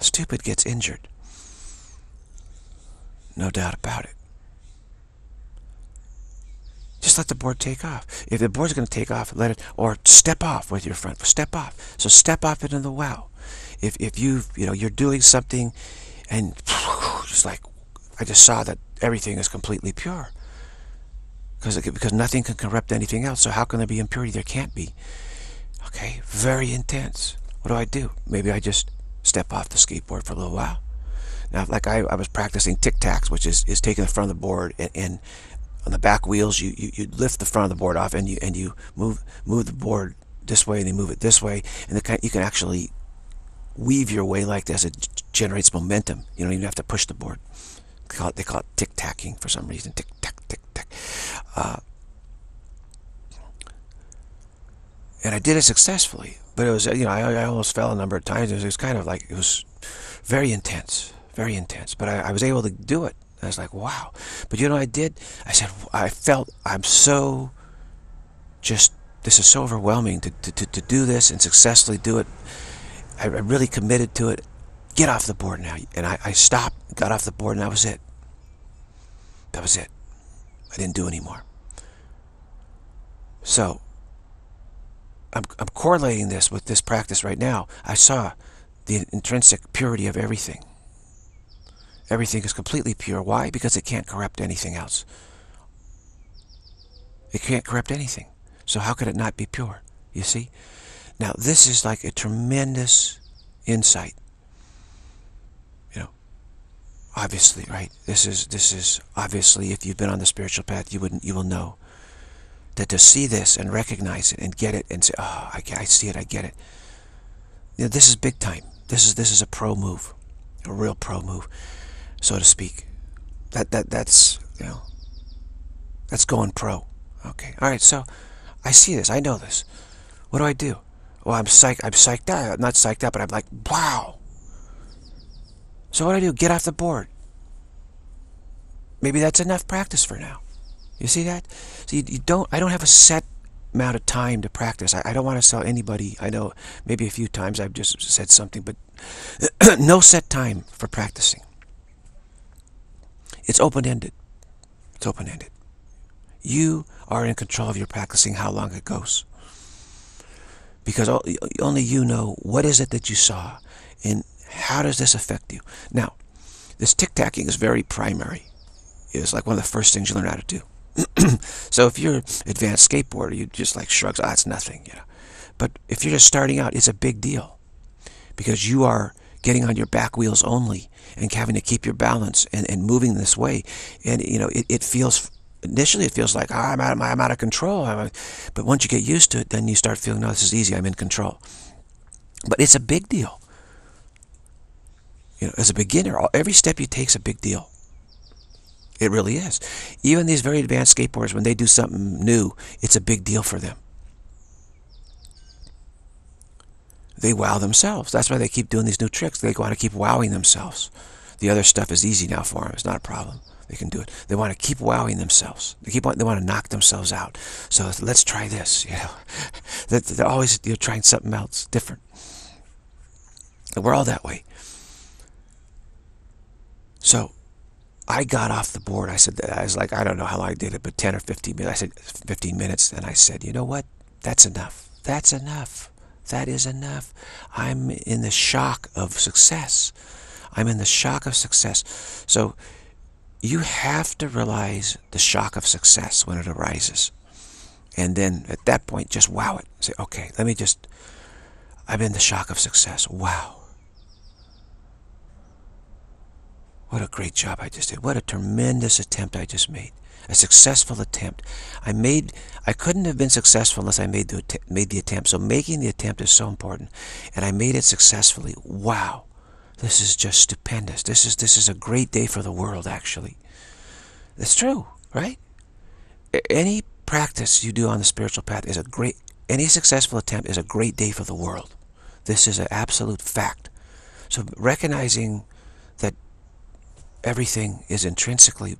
Speaker 1: Stupid gets injured. No doubt about it. Just let the board take off. If the board's going to take off, let it, or step off with your front. Step off. So step off into the wow if if you you know you're doing something and *sighs* just like I just saw that everything is completely pure because because nothing can corrupt anything else so how can there be impurity there can't be okay very intense what do I do maybe I just step off the skateboard for a little while now like I, I was practicing tic-tacs which is, is taking the front of the board and, and on the back wheels you, you, you lift the front of the board off and you and you move move the board this way and you move it this way and the, kind, you can actually weave your way like this, it generates momentum. You don't even have to push the board. They call it, they call it tic-tacking for some reason. Tic-tac, tic-tac. Uh, and I did it successfully. But it was, you know, I, I almost fell a number of times. It was, it was, kind of like, it was very intense, very intense. But I, I was able to do it. I was like, wow. But you know I did? I said, I felt, I'm so just, this is so overwhelming to, to, to, to do this and successfully do it I really committed to it. Get off the board now. And I, I stopped, got off the board, and that was it. That was it. I didn't do anymore. So I'm, I'm correlating this with this practice right now. I saw the intrinsic purity of everything. Everything is completely pure. Why? Because it can't corrupt anything else. It can't corrupt anything. So how could it not be pure? You see? Now, this is like a tremendous insight. You know, obviously, right? This is this is obviously if you've been on the spiritual path, you wouldn't you will know that to see this and recognize it and get it and say, "Oh, I, I see it, I get it." You know, this is big time. This is this is a pro move, a real pro move, so to speak. That that that's you know, that's going pro. Okay, all right. So I see this. I know this. What do I do? Well, I'm psyched. I'm psyched out. I'm not psyched out, but I'm like, wow. So what do I do? Get off the board. Maybe that's enough practice for now. You see that? So you, you don't. I don't have a set amount of time to practice. I, I don't want to sell anybody. I know maybe a few times I've just said something, but *clears throat* no set time for practicing. It's open-ended. It's open-ended. You are in control of your practicing how long it goes. Because only you know what is it that you saw and how does this affect you. Now, this tic-tacking is very primary. It's like one of the first things you learn how to do. *clears throat* so if you're advanced skateboarder, you just like shrugs, ah, it's nothing, you know. But if you're just starting out, it's a big deal because you are getting on your back wheels only and having to keep your balance and, and moving this way. And, you know, it, it feels, initially it feels like, oh, I'm, out of, I'm out of control. But once you get used to it, then you start feeling, no, this is easy, I'm in control. But it's a big deal. You know, as a beginner, every step you take is a big deal. It really is. Even these very advanced skateboarders, when they do something new, it's a big deal for them. They wow themselves. That's why they keep doing these new tricks. They want to keep wowing themselves. The other stuff is easy now for them. It's not a problem. They can do it. They want to keep wowing themselves. They keep they want to knock themselves out. So let's try this. You know, *laughs* they're always you know, trying something else different. And we're all that way. So I got off the board. I said, I was like, I don't know how long I did it, but 10 or 15 minutes. I said 15 minutes. And I said, you know what? That's enough. That's enough. That is enough. I'm in the shock of success. I'm in the shock of success. So you have to realize the shock of success when it arises. And then at that point, just wow it. Say, okay, let me just, I'm in the shock of success. Wow. What a great job I just did. What a tremendous attempt I just made. A successful attempt. I made, I couldn't have been successful unless I made the, made the attempt. So making the attempt is so important. And I made it successfully. Wow. This is just stupendous. This is, this is a great day for the world, actually. It's true, right? Any practice you do on the spiritual path is a great, any successful attempt is a great day for the world. This is an absolute fact. So recognizing everything is intrinsically,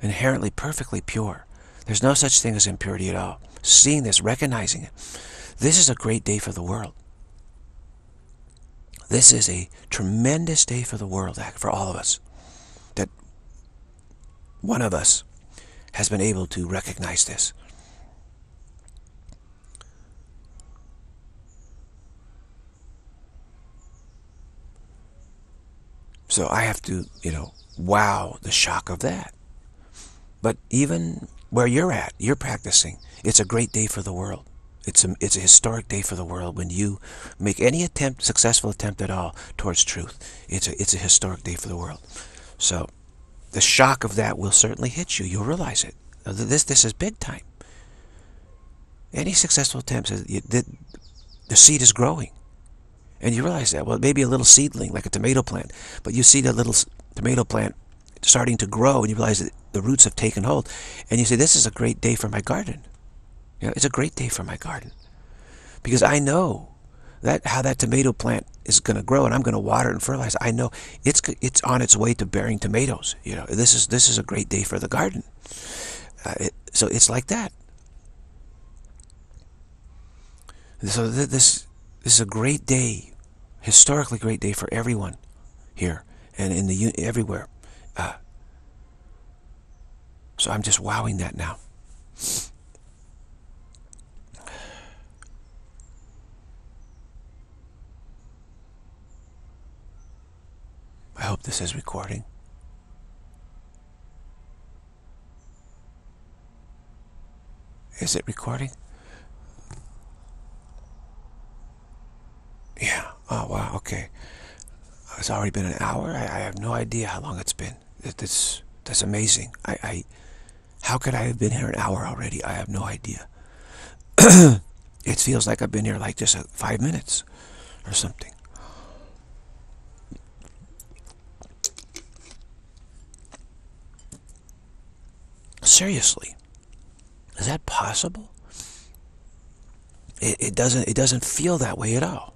Speaker 1: inherently, perfectly pure. There's no such thing as impurity at all. Seeing this, recognizing it. This is a great day for the world. This is a tremendous day for the world, for all of us. That one of us has been able to recognize this. So I have to, you know, wow the shock of that. But even where you're at, you're practicing, it's a great day for the world. It's a, it's a historic day for the world when you make any attempt, successful attempt at all, towards truth. It's a, it's a historic day for the world. So the shock of that will certainly hit you. You'll realize it. This, this is big time. Any successful attempt, the, the seed is growing. And you realize that, well, maybe a little seedling, like a tomato plant, but you see the little tomato plant starting to grow and you realize that the roots have taken hold. And you say, this is a great day for my garden. You know, it's a great day for my garden. Because I know that how that tomato plant is going to grow and I'm going to water and fertilize. I know it's it's on its way to bearing tomatoes. You know, this is this is a great day for the garden. Uh, it, so it's like that. So th this this is a great day historically great day for everyone here and in the everywhere. Uh, So I'm just wowing that now. I hope this is recording. Is it recording? Yeah. Oh, wow. Okay. It's already been an hour. I, I have no idea how long it's been. It's, that's amazing. I, I, how could I have been here an hour already? I have no idea. *clears throat* it feels like I've been here like just uh, five minutes or something. Seriously, is that possible? It, it doesn't. It doesn't feel that way at all.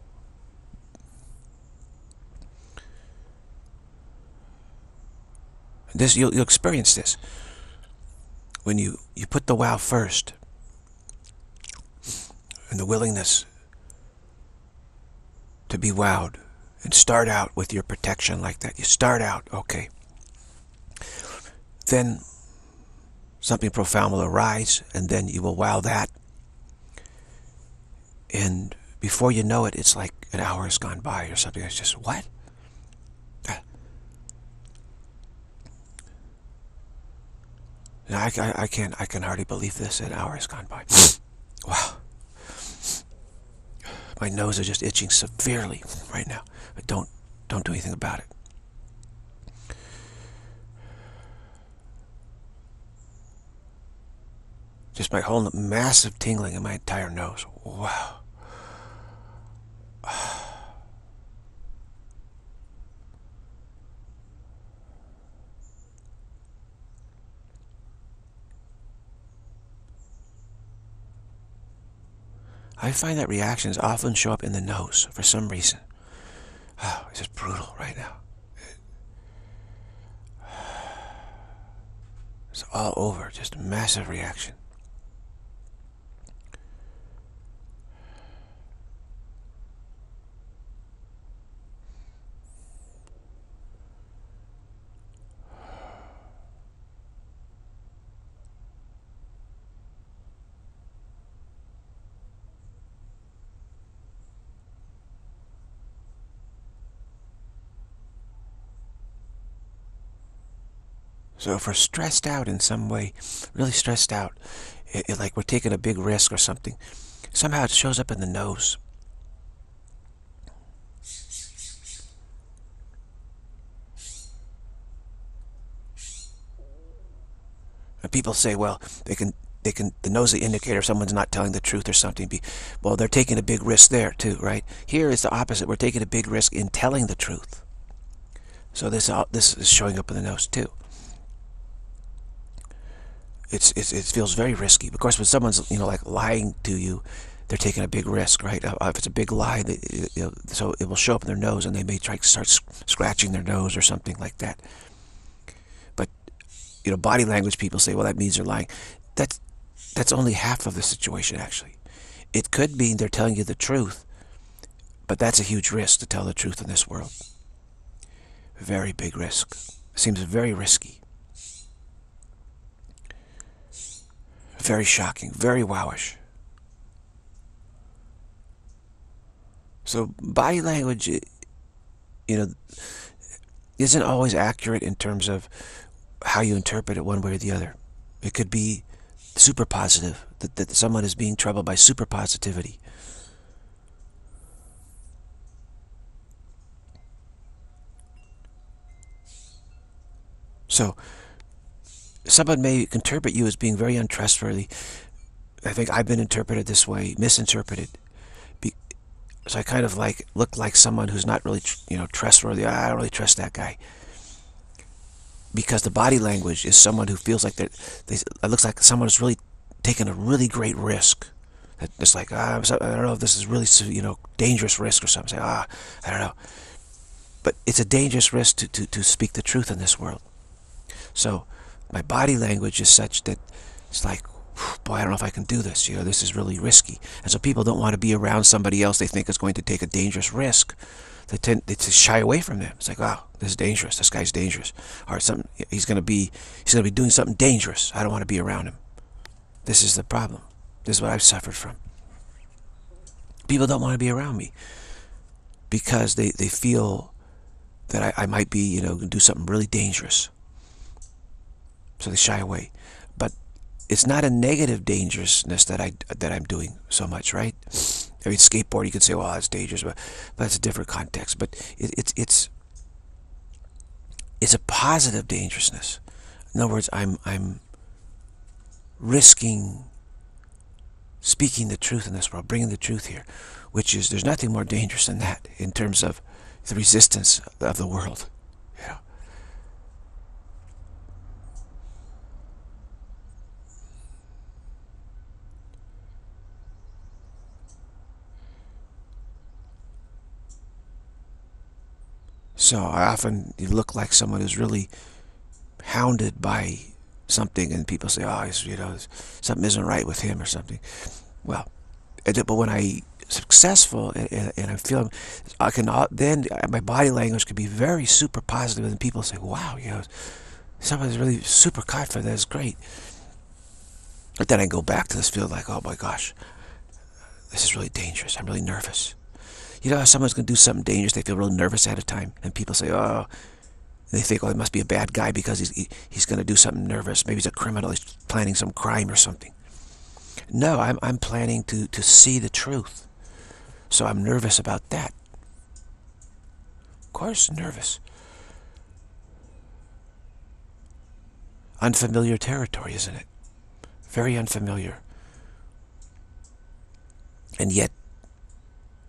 Speaker 1: This you'll, you'll experience this when you you put the wow first and the willingness to be wowed and start out with your protection like that. You start out okay. Then something profound will arise and then you will wow that and before you know it it's like an hour has gone by or something it's just what I, I, I can't I can hardly believe this an hour has gone by. *sighs* Wow. My nose is just itching severely right now. But don't don't do anything about it. Just my whole massive tingling in my entire nose. Wow. *sighs* *sighs* I find that reactions often show up in the nose for some reason. Oh, it's just brutal right now. It's all over, just a massive reaction. So if we're stressed out in some way, really stressed out, it, it, like we're taking a big risk or something, somehow it shows up in the nose. And people say, well, they can they can the nose is the indicator if someone's not telling the truth or something. Be well they're taking a big risk there too right? Here is the opposite. We're taking a big risk in telling the truth. So this uh, this is showing up in the nose too it's, it's it feels very risky. Of course, when someone's you know like lying to you, they're taking a big risk, right? Uh, if it's a big lie, they, you know, so it will show up in their nose, and they may try to start scratching their nose or something like that. But you know, body language people say, well, that means they're lying. That's that's only half of the situation, actually. It could mean they're telling you the truth, but that's a huge risk to tell the truth in this world. Very big risk. Seems very risky. Very shocking, very wowish. So body language, eh, you know, isn't always accurate in terms of how you interpret it one way or the other. It could be super positive, that, that someone is being troubled by super positivity. So someone may interpret you as being very untrustworthy. I think I've been interpreted this way, misinterpreted. So I kind of like look like someone who's not really, you know, trustworthy. I don't really trust that guy. Because the body language is someone who feels like they're, it looks like someone who's really taken a really great risk. It's like, ah, I don't know if this is really, you know, dangerous risk or something. Ah, I don't know. But it's a dangerous risk to, to, to speak the truth in this world. So my body language is such that it's like, boy, I don't know if I can do this. You know, this is really risky. And so people don't want to be around somebody else they think is going to take a dangerous risk. they tend they just shy away from them. It's like, wow, this is dangerous. This guy's dangerous, or something. He's gonna be he's gonna be doing something dangerous. I don't want to be around him. This is the problem. This is what I've suffered from. People don't want to be around me because they, they feel that I, I might be, you know, do something really dangerous. So they shy away. But it's not a negative dangerousness that I that I'm doing so much, right? I mean, skateboard, you could say, well, it's dangerous, but, but that's a different context. But it, it's it's it's a positive dangerousness. In other words, I'm I'm risking speaking the truth in this world, bringing the truth here, which is there's nothing more dangerous than that in terms of the resistance of the world. Yeah. So I often look like someone who's really hounded by something and people say, oh, you know, something isn't right with him or something. Well, but when I successful and, and, and I feel I can then my body language can be very super positive and people say, wow, you know, somebody's really super confident. That's great. But then I go back to this field like, oh my gosh, this is really dangerous. I'm really nervous. You know, if someone's going to do something dangerous, they feel real nervous at a time. And people say, oh, they think, oh, he must be a bad guy because he's, he, he's going to do something nervous. Maybe he's a criminal. He's planning some crime or something. No, I'm, I'm planning to, to see the truth. So I'm nervous about that. Of course, nervous. Unfamiliar territory, isn't it? Very unfamiliar. And yet,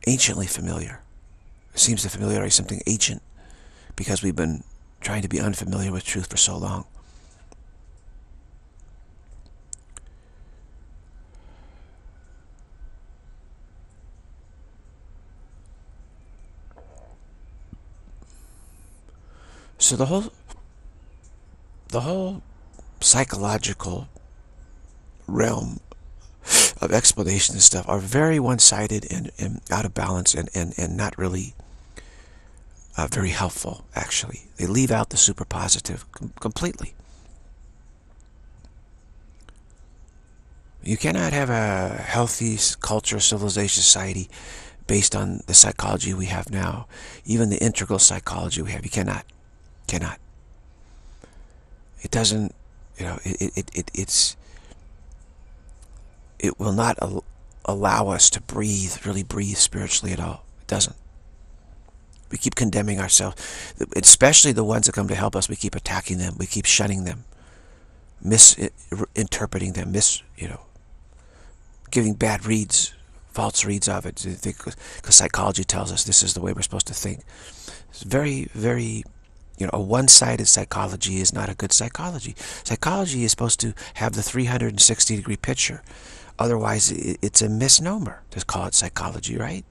Speaker 1: anciently familiar. It seems to familiarity is something ancient because we've been trying to be unfamiliar with truth for so long. So the whole the whole psychological realm of explanation and stuff are very one-sided and, and, out of balance and, and, and not really uh, very helpful, actually. They leave out the super positive com completely. You cannot have a healthy culture, civilization, society based on the psychology we have now, even the integral psychology we have. You cannot. Cannot. It doesn't, you know, it, it, it, it's, it will not al allow us to breathe, really breathe spiritually at all. It doesn't. We keep condemning ourselves, especially the ones that come to help us. We keep attacking them. We keep shunning them, misinterpreting them, mis, you know, giving bad reads, false reads of it. Because psychology tells us this is the way we're supposed to think. It's very, very you know, a one-sided psychology is not a good psychology. Psychology is supposed to have the 360 degree picture. Otherwise, it's a misnomer to call it psychology, right?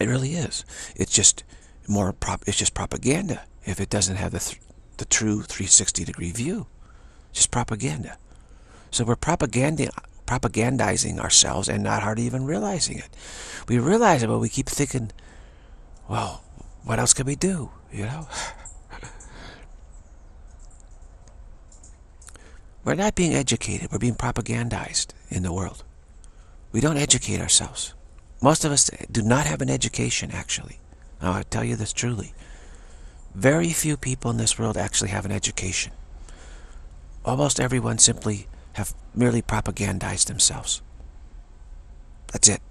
Speaker 1: It really is. It's just more prop. It's just propaganda if it doesn't have the th the true 360 degree view. It's Just propaganda. So we're propaganda propagandizing ourselves and not hardly even realizing it. We realize it, but we keep thinking, well, what else can we do? You know? *laughs* We're not being educated. We're being propagandized in the world. We don't educate ourselves. Most of us do not have an education, actually. Now, I tell you this truly. Very few people in this world actually have an education. Almost everyone simply have merely propagandized themselves. That's it.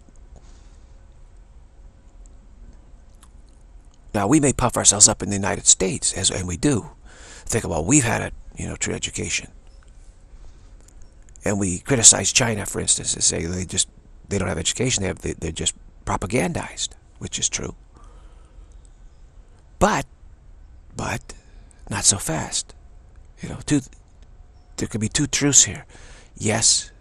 Speaker 1: Now, we may puff ourselves up in the United States, as and we do. Think about, we've had a you know true education and we criticize China, for instance, and say they just they don't have education. They have they, they're just propagandized, which is true. But, but, not so fast. You know, two. There could be two truths here. Yes,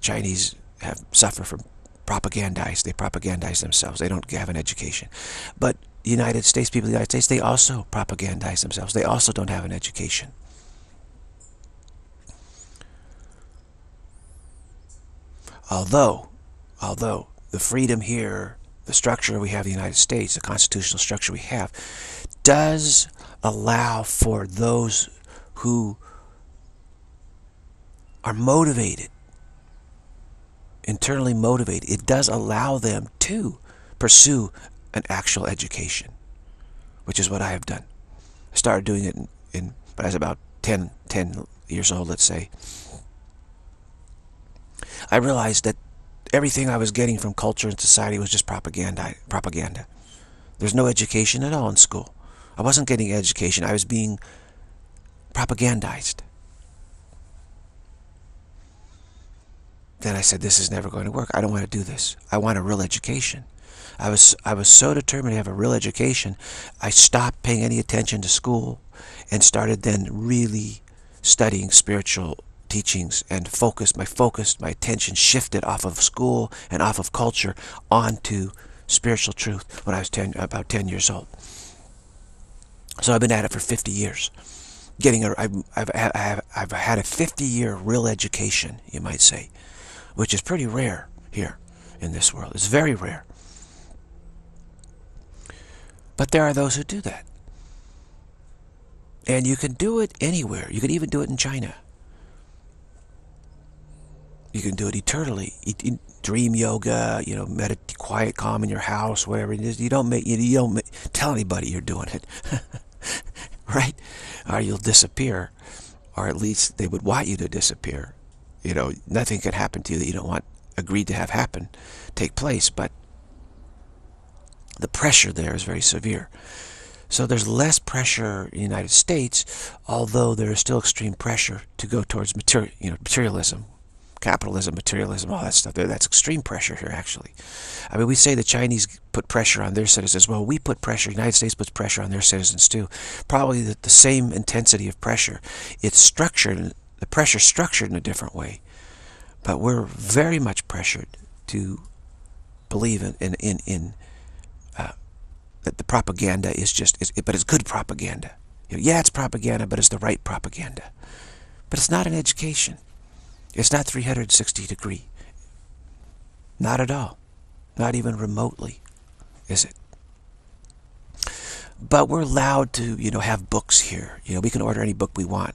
Speaker 1: Chinese have suffered from propagandized. They propagandize themselves. They don't have an education. But United States, people the United States, they also propagandize themselves. They also don't have an education. Although, although the freedom here the structure we have in the United States, the constitutional structure we have, does allow for those who are motivated, internally motivated, it does allow them to pursue an actual education, which is what I have done. I started doing it in, in when I was about 10, 10 years old, let's say. I realized that everything I was getting from culture and society was just propaganda. Propaganda. There's no education at all in school. I wasn't getting education. I was being propagandized. Then I said, this is never going to work. I don't want to do this. I want a real education. I was I was so determined to have a real education, I stopped paying any attention to school and started then really studying spiritual teachings and focused my focus my attention shifted off of school and off of culture onto spiritual truth when I was 10 about 10 years old. So I've been at it for 50 years. Getting a I've, I've, I've, I've had a 50 year real education you might say which is pretty rare here in this world. It's very rare. But there are those who do that. And you can do it anywhere. You can even do it in China you can do it eternally. Dream yoga, you know, meditate, quiet, calm in your house, whatever it is. You don't make, you don't make, tell anybody you're doing it, *laughs* right? Or you'll disappear, or at least they would want you to disappear. You know, nothing can happen to you that you don't want agreed to have happen, take place, but the pressure there is very severe. So there's less pressure in the United States, although there is still extreme pressure to go towards material, you know, materialism, capitalism, materialism, all that stuff. That's extreme pressure here, actually. I mean, we say the Chinese put pressure on their citizens. Well, we put pressure, United States puts pressure on their citizens too. Probably the, the same intensity of pressure. It's structured, the pressure structured in a different way. But we're very much pressured to believe in, in, in, in uh, that the propaganda is just, is, but it's good propaganda. You know, yeah, it's propaganda, but it's the right propaganda. But it's not an education. It's not 360 degree. Not at all. Not even remotely, is it? But we're allowed to, you know, have books here. You know, we can order any book we want.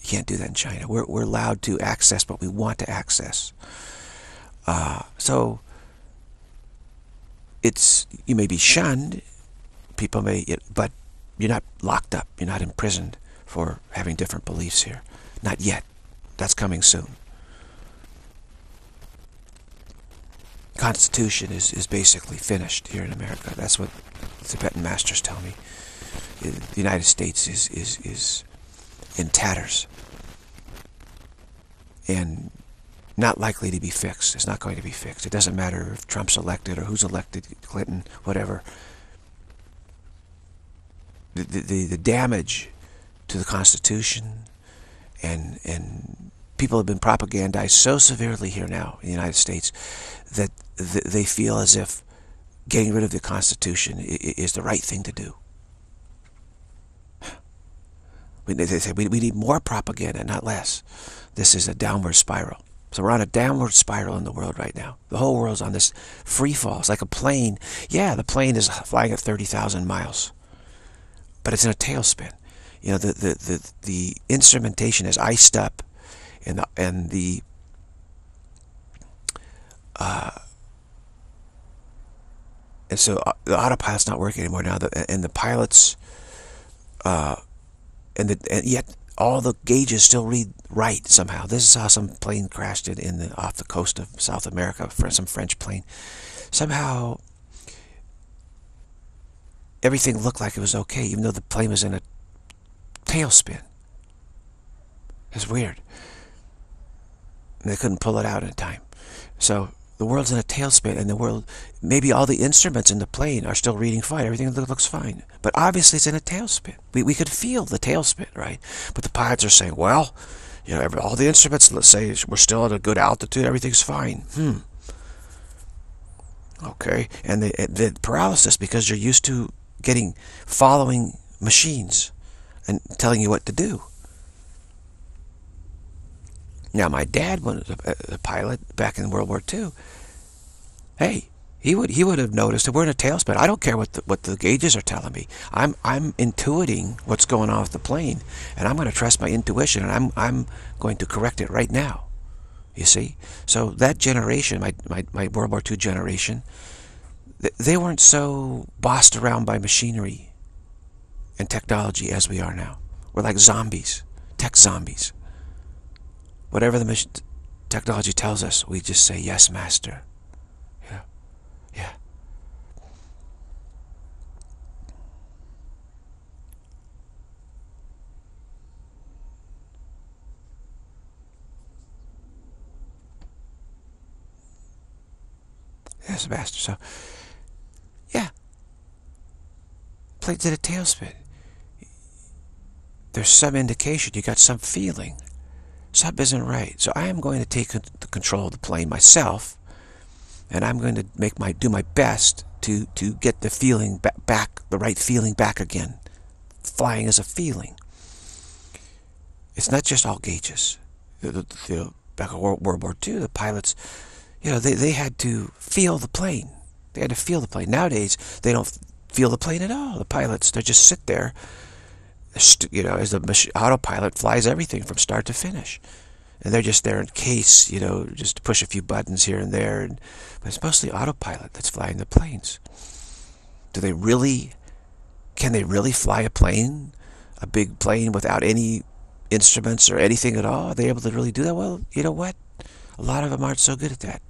Speaker 1: You can't do that in China. We're, we're allowed to access what we want to access. Uh, so, it's, you may be shunned, people may, but you're not locked up. You're not imprisoned for having different beliefs here. Not yet. That's coming soon. Constitution is, is basically finished here in America. That's what Tibetan masters tell me. Uh, the United States is, is, is in tatters. And not likely to be fixed. It's not going to be fixed. It doesn't matter if Trump's elected or who's elected, Clinton, whatever. The, the, the damage to the Constitution and, and people have been propagandized so severely here now in the United States that th they feel as if getting rid of the Constitution is the right thing to do. They say we need more propaganda, not less. This is a downward spiral. So we're on a downward spiral in the world right now. The whole world's on this free fall. It's like a plane. Yeah, the plane is flying at 30,000 miles. But it's in a tailspin. You know, the, the, the, the instrumentation is iced up and the, and the uh, and so uh, the autopilot's not working anymore now. The, and the pilots, uh, and the and yet all the gauges still read right somehow. This is how some plane crashed in, in the off the coast of South America, for some French plane. Somehow, everything looked like it was okay, even though the plane was in a tailspin. It's weird. And they couldn't pull it out in time. So the world's in a tailspin and the world, maybe all the instruments in the plane are still reading fine. Everything looks fine. But obviously it's in a tailspin. We, we could feel the tailspin, right? But the pilots are saying, well, you know, every, all the instruments, let's say we're still at a good altitude, everything's fine. Hmm. Okay. And the, the paralysis, because you're used to getting, following machines and telling you what to do. Now, my dad was a, pilot back in World War II. Hey, He would he would have noticed that we're in a tailspin. I don't care what the, what the gauges are telling me. I'm I'm intuiting what's going on with the plane, and I'm going to trust my intuition, and I'm I'm going to correct it right now. You see, so that generation, my my, my World War II generation, they weren't so bossed around by machinery and technology as we are now. We're like zombies, tech zombies. Whatever the technology tells us, we just say yes, master. Yeah. Yeah. Yes, master. So, yeah. Plane's in a tailspin. There's some indication, you got some feeling. Something isn't right. So I am going to take the control of the plane myself, and I'm going to make my do my best to to get the feeling back, back the right feeling back again. Flying is a feeling. It's not just all gauges. Back in World War II, the pilots you know, they, they had to feel the plane. They had to feel the plane. Nowadays, they don't feel the plane at all. The pilots, they just sit there, you know, as the autopilot flies everything from start to finish. And they're just there in case, you know, just to push a few buttons here and there. And, but it's mostly autopilot that's flying the planes. Do they really, can they really fly a plane, a big plane without any instruments or anything at all? Are they able to really do that? Well, you know what? A lot of them aren't so good at that.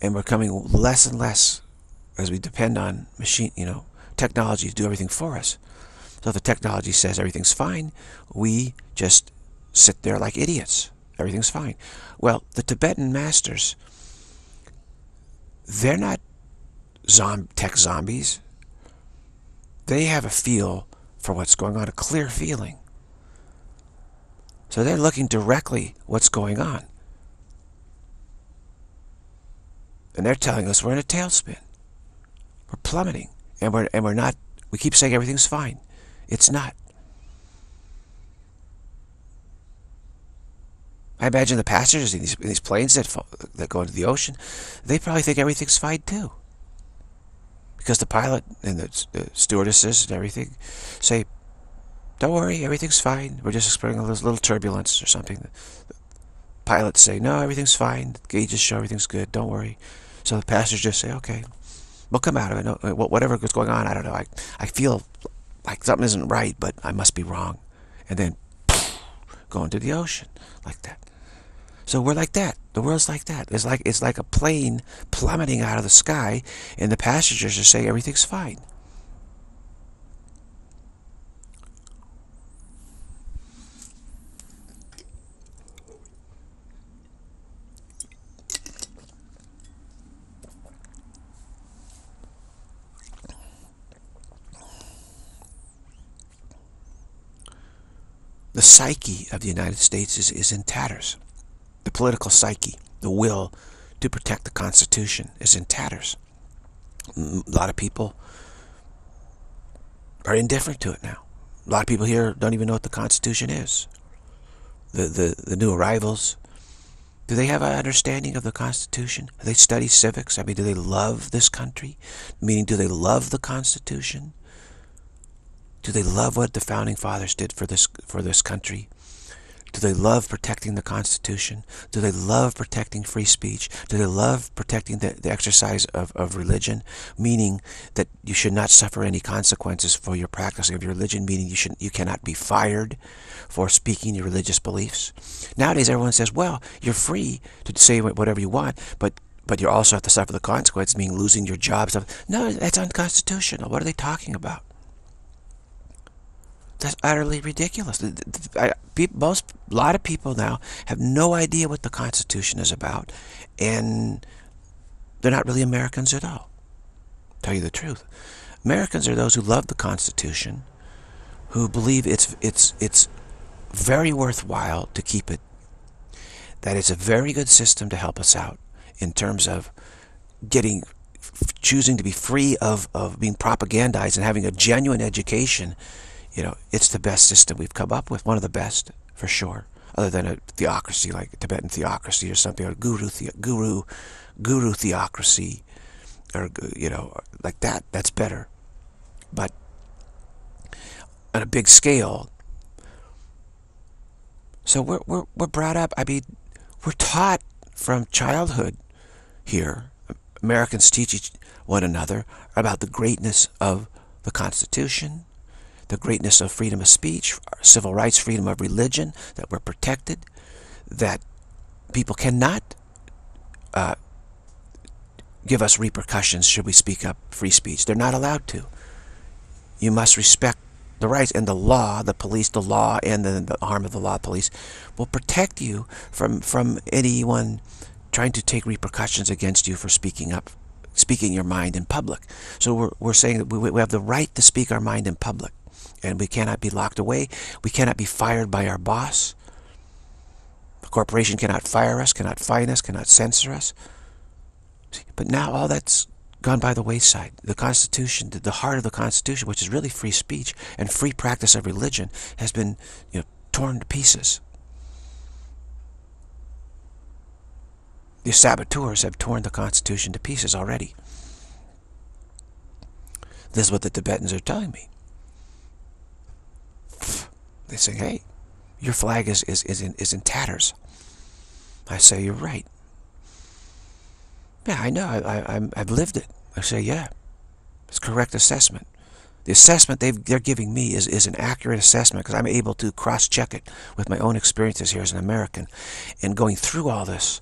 Speaker 1: and we're coming less and less as we depend on machine, you know, technology to do everything for us. So if the technology says everything's fine, we just sit there like idiots. Everything's fine. Well, the Tibetan masters, they're not tech zombies. They have a feel for what's going on, a clear feeling. So they're looking directly what's going on. And they're telling us we're in a tailspin. We're plummeting. And we're, and we're not, we keep saying everything's fine. It's not. I imagine the passengers in these, in these planes that, that go into the ocean, they probably think everything's fine too. Because the pilot and the, the stewardesses and everything say, don't worry, everything's fine. We're just experiencing a little turbulence or something. The pilots say, no, everything's fine. The gauges show everything's good. Don't worry. So the passengers just say, okay, we'll come out of it. Whatever is going on, I don't know. I, I feel like something isn't right, but I must be wrong. And then go into the ocean like that. So we're like that. The world's like that. It's like it's like a plane plummeting out of the sky, and the passengers are saying everything's fine. The psyche of the United States is, is in tatters. The political psyche, the will to protect the Constitution is in tatters. A lot of people are indifferent to it now. A lot of people here don't even know what the Constitution is. The, the, the new arrivals, do they have an understanding of the Constitution? Do they study civics? I mean, do they love this country? Meaning, do they love the Constitution? Do they love what the founding fathers did for this for this country? Do they love protecting the Constitution? Do they love protecting free speech? Do they love protecting the, the exercise of, of religion? Meaning that you should not suffer any consequences for your practicing of your religion, meaning you should you cannot be fired for speaking your religious beliefs. Nowadays everyone says, well, you're free to say whatever you want, but but you also have to suffer the consequences, meaning losing your job. Stuff. No, that's unconstitutional. What are they talking about? That's utterly ridiculous. Most, a lot of people now have no idea what the Constitution is about, and they're not really Americans at all. Tell you the truth, Americans are those who love the Constitution, who believe it's it's it's very worthwhile to keep it. That it's a very good system to help us out in terms of getting choosing to be free of, of being propagandized and having a genuine education you know, it's the best system we've come up with, one of the best, for sure. other than a theocracy like a Tibetan theocracy or something, or guru, the, guru, guru theocracy, or you know, like that. That's better. But on a big scale, so we're we're we're brought up. I mean, we're taught from childhood here. Americans teach one another about the greatness of the Constitution, the greatness of freedom of speech, civil rights, freedom of religion, that we're protected, that people cannot uh, give us repercussions should we speak up free speech. They're not allowed to. You must respect the rights and the law, the police, the law, and the, the arm of the law, police, will protect you from, from anyone trying to take repercussions against you for speaking up, speaking your mind in public. So we're, we're saying that we, we have the right to speak our mind in public and we cannot be locked away. We cannot be fired by our boss. The corporation cannot fire us, cannot fine us, cannot censor us. But now all that's gone by the wayside. The Constitution, the heart of the Constitution, which is really free speech and free practice of religion, has been you know, torn to pieces. The saboteurs have torn the Constitution to pieces already. This is what the Tibetans are telling me. They say, hey, your flag is, is, is, in, is in tatters. I say, you're right. Yeah, I know. I, I, I've lived it. I say, yeah, it's correct assessment. The assessment they they're giving me is, is an accurate assessment because I'm able to cross-check it with my own experiences here as an American. And going through all this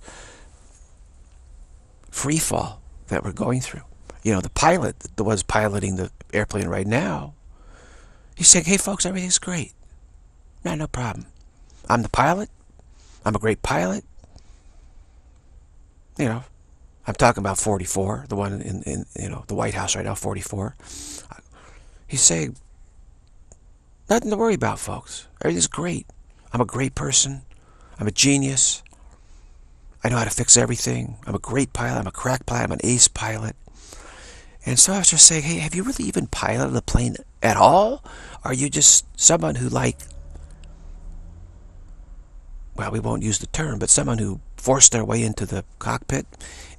Speaker 1: free fall that we're going through. You know, the pilot that was piloting the airplane right now, he's saying, hey, folks, everything's great. No, no problem. I'm the pilot. I'm a great pilot. You know, I'm talking about 44, the one in, in you know the White House right now, 44. He's saying, nothing to worry about, folks. Everything's great. I'm a great person. I'm a genius. I know how to fix everything. I'm a great pilot. I'm a crack pilot. I'm an ace pilot. And so I was just saying, hey, have you really even piloted a plane at all? Are you just someone who like well, we won't use the term, but someone who forced their way into the cockpit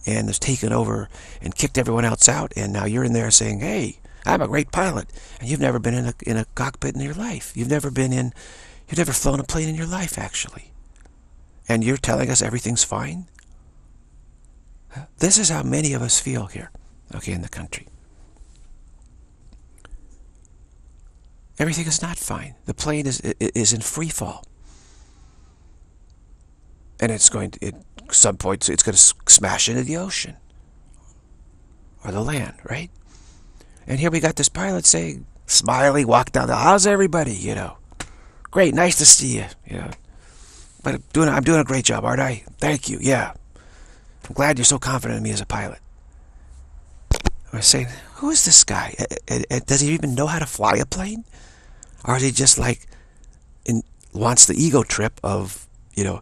Speaker 1: and has taken over and kicked everyone else out, and now you're in there saying, hey, I'm a great pilot, and you've never been in a, in a cockpit in your life. You've never been in, you've never flown a plane in your life, actually. And you're telling us everything's fine? This is how many of us feel here, okay, in the country. Everything is not fine. The plane is, is in free fall and it's going to, at some point, it's going to smash into the ocean or the land, right? And here we got this pilot saying, smiley, walk down the, how's everybody, you know? Great, nice to see you, you know. But I'm doing, I'm doing a great job, aren't I? Thank you, yeah. I'm glad you're so confident in me as a pilot. I was saying, who is this guy? Does he even know how to fly a plane? Or is he just like, in, wants the ego trip of, you know,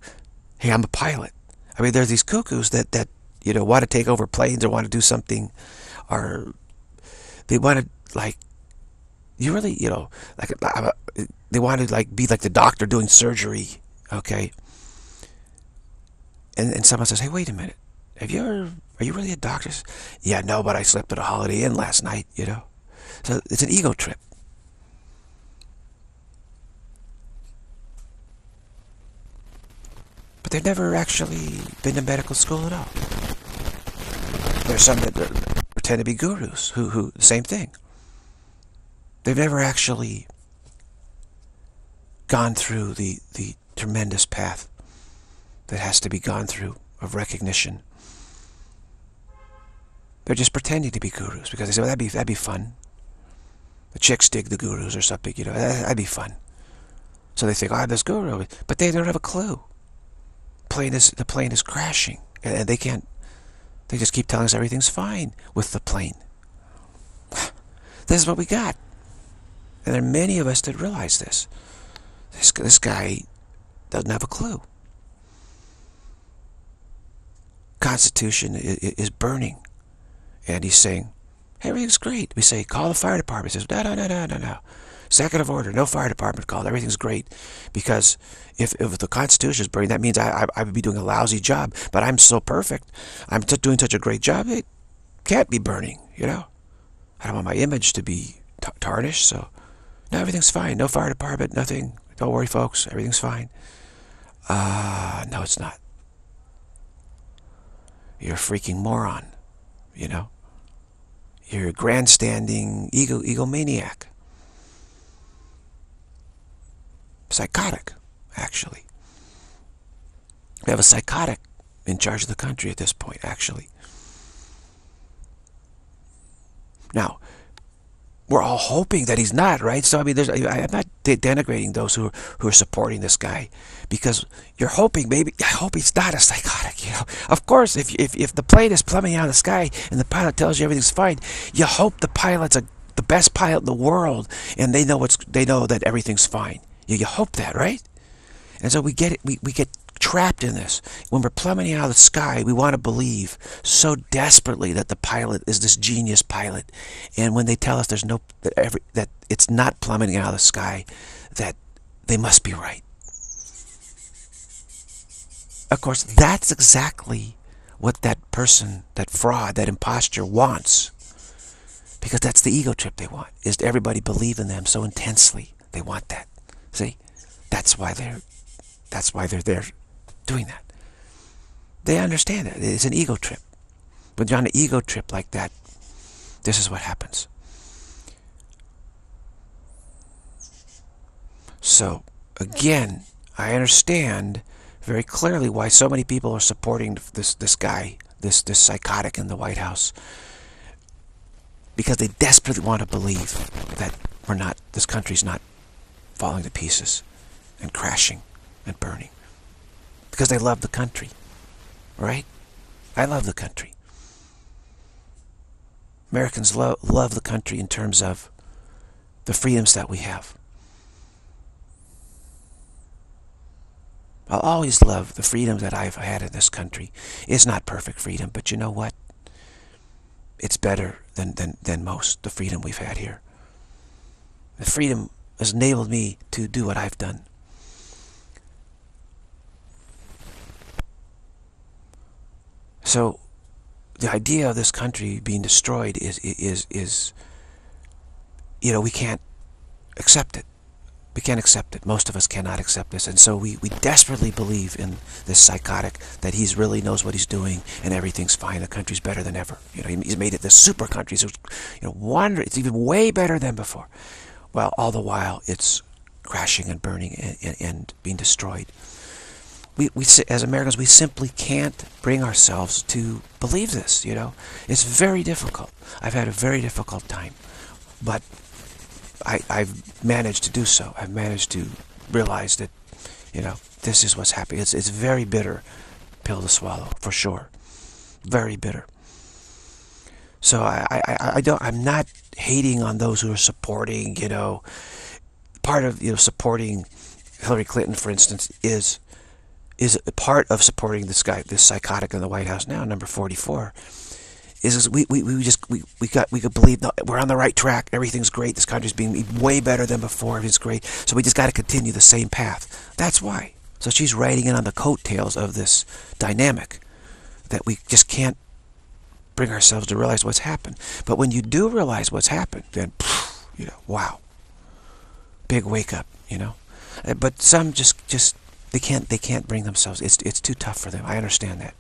Speaker 1: hey, I'm a pilot. I mean, there's these cuckoos that, that you know, want to take over planes or want to do something, or they want to, like, you really, you know, like, uh, uh, they want to, like, be like the doctor doing surgery, okay? And, and someone says, hey, wait a minute. Have you ever, are you really a doctor? Yeah, no, but I slept at a Holiday Inn last night, you know? So it's an ego trip. But they've never actually been to medical school at all. There's some that pretend to be gurus who, who, same thing. They've never actually gone through the, the tremendous path that has to be gone through of recognition. They're just pretending to be gurus because they say, well, that'd be, that'd be fun. The chicks dig the gurus or something, you know, that'd be fun. So they think, oh, I'm this guru. But they don't have a clue plane is the plane is crashing, and they can't. They just keep telling us everything's fine with the plane. *sighs* this is what we got, and there are many of us that realize this. This this guy doesn't have a clue. Constitution is burning, and he's saying, hey, "Everything's great." We say, "Call the fire department." He says, "No, no, no, no, no, no. Executive order, no fire department called. Everything's great. Because if, if the Constitution is burning, that means I, I, I would be doing a lousy job. But I'm so perfect. I'm doing such a great job. It can't be burning, you know. I don't want my image to be tarnished. So, no, everything's fine. No fire department, nothing. Don't worry, folks. Everything's fine. Ah, uh, no, it's not. You're a freaking moron, you know. You're a grandstanding ego egomaniac. Psychotic, actually. We have a psychotic in charge of the country at this point, actually. Now, we're all hoping that he's not, right? So I mean, there's, I'm not denigrating those who who are supporting this guy because you're hoping maybe I hope he's not a psychotic. *laughs* You know, of course, if if if the plane is plummeting out of the sky and the pilot tells you everything's fine, you hope the pilot's a, the best pilot in the world and they know what's they know that everything's fine. You, you hope that, right? And so we get it. We we get trapped in this. When we're plummeting out of the sky, we want to believe so desperately that the pilot is this genius pilot. And when they tell us there's no that every that it's not plummeting out of the sky, that they must be right. Of course, that's exactly what that person, that fraud, that imposture wants. Because that's the ego trip they want, is everybody believe in them so intensely. They want that. See? That's why they're that's why they're there doing that. They understand it. It's an ego trip. You're on an ego trip like that, this is what happens. So, again, I understand very clearly why so many people are supporting this this guy, this this psychotic in the White House, because they desperately want to believe that we're not, this country's not falling to pieces and crashing and burning because they love the country, right? I love the country. Americans lo love the country in terms of the freedoms that we have. I'll always love the freedom that I've had in this country. It's not perfect freedom, but you know what? It's better than, than, than most, the freedom we've had here. The freedom has enabled me to do what I've done. So the idea of this country being destroyed is is is you know we can't accept it. We can't accept it. Most of us cannot accept this, and so we we desperately believe in this psychotic that he's really knows what he's doing and everything's fine. The country's better than ever. You know, he's made it this super country. So you know, wonder it's even way better than before. Well, all the while it's crashing and burning and, and, and being destroyed we, we as Americans, we simply can't bring ourselves to believe this, you know. It's very difficult. I've had a very difficult time. But I, I've managed to do so. I've managed to realize that, you know, this is what's happening. It's, it's very bitter pill to swallow, for sure. Very bitter. So I, I, I don't, I'm not hating on those who are supporting, you know, part of, you know, supporting Hillary Clinton, for instance, is is part of supporting this guy, this psychotic in the White House now, number 44, is, is we, we, we just, we, we got, we could believe no, we're on the right track. Everything's great. This country's being way better than before. Everything's great. So we just got to continue the same path. That's why. So she's riding in on the coattails of this dynamic that we just can't bring ourselves to realize what's happened. But when you do realize what's happened, then, you know, wow. Big wake up, you know. Uh, but some just, just they can't they can't bring themselves. It's it's too tough for them. I understand that.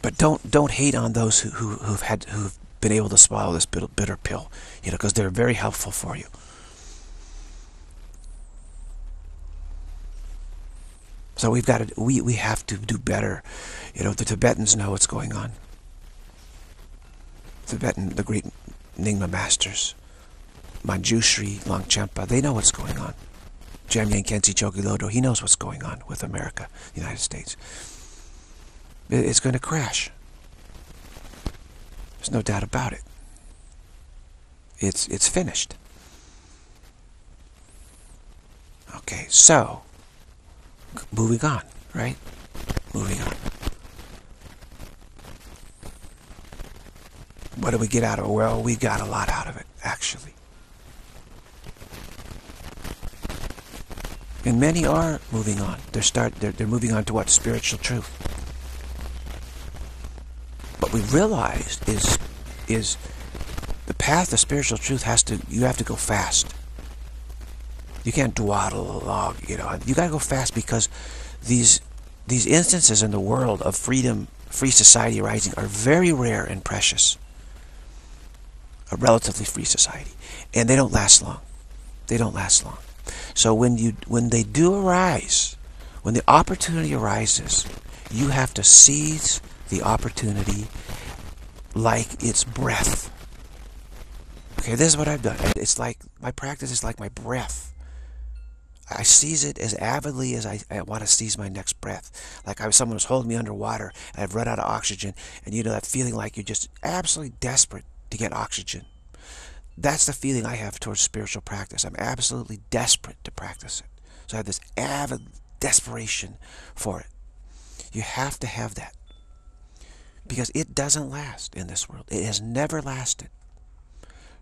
Speaker 1: But don't don't hate on those who, who who've had who've been able to swallow this bitter, bitter pill, you know, because they're very helpful for you. So we've got to we we have to do better. You know, the Tibetans know what's going on. Tibetan, the great Nyingma masters. Manjushri, Longchenpa, they know what's going on. Jamyang Khyentse Chokyi Lodro, he knows what's going on with America, the United States. It's going to crash. There's no doubt about it. It's, it's finished. Okay, so, moving on, right? Moving on. What do we get out of it? Well, we got a lot out of it, actually. And many are moving on. They're start they're, they're moving on to what? Spiritual truth. What we realized is is the path to spiritual truth has to you have to go fast. You can't dawdle along, you know. You gotta go fast because these these instances in the world of freedom, free society arising are very rare and precious. A relatively free society. And they don't last long. They don't last long. So when you when they do arise, when the opportunity arises, you have to seize the opportunity like its breath. Okay, this is what I've done. It's like my practice is like my breath. I seize it as avidly as I, I want to seize my next breath. Like I was someone was holding me underwater and I've run out of oxygen and you know that feeling like you're just absolutely desperate to get oxygen. That's the feeling I have towards spiritual practice. I'm absolutely desperate to practice it. So I have this avid desperation for it. You have to have that. Because it doesn't last in this world. It has never lasted.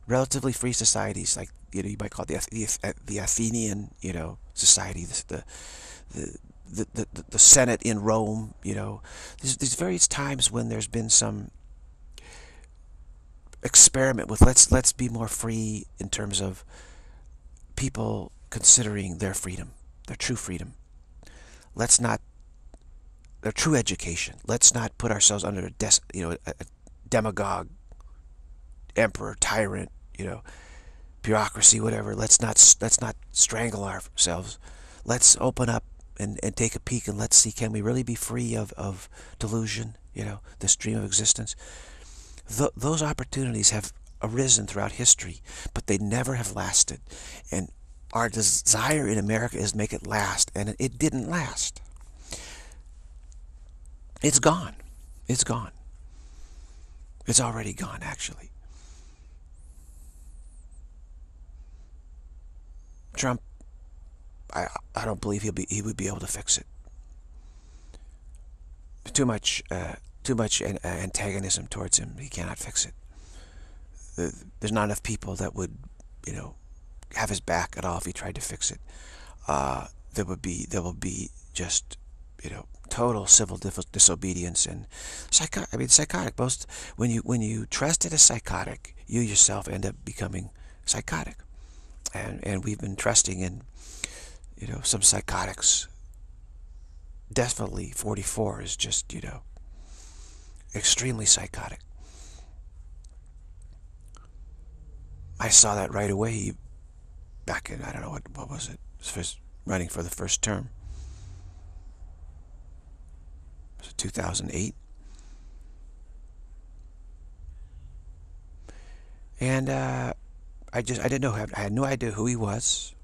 Speaker 1: Relatively free societies, like you know, you might call it the the, uh, the Athenian, you know, society, the the, the the the Senate in Rome, you know, there's, there's various times when there's been some experiment with let's let's be more free in terms of people considering their freedom, their true freedom. Let's not their true education. Let's not put ourselves under a des, you know a, a demagogue, emperor, tyrant, you know, bureaucracy, whatever. Let's not let's not strangle ourselves. Let's open up and, and take a peek and let's see can we really be free of, of delusion, you know, this dream of existence. Th those opportunities have arisen throughout history, but they never have lasted. And our desire in America is make it last, and it didn't last. It's gone. It's gone. It's already gone, actually. Trump, I I don't believe he'll be he would be able to fix it. Too much uh, too much an, uh, antagonism towards him. He cannot fix it. There's not enough people that would, you know, have his back at all if he tried to fix it. Uh, there would be there will be just, you know, total civil disobedience and psycho I mean psychotic. Most when you when you trust in a psychotic, you yourself end up becoming psychotic, and and we've been trusting in, you know, some psychotics. Definitely, 44 is just you know extremely psychotic. I saw that right away back in, I don't know, what, what was it? First running for the first term. Was it 2008? And uh, I just, I didn't know, I had no idea who he was.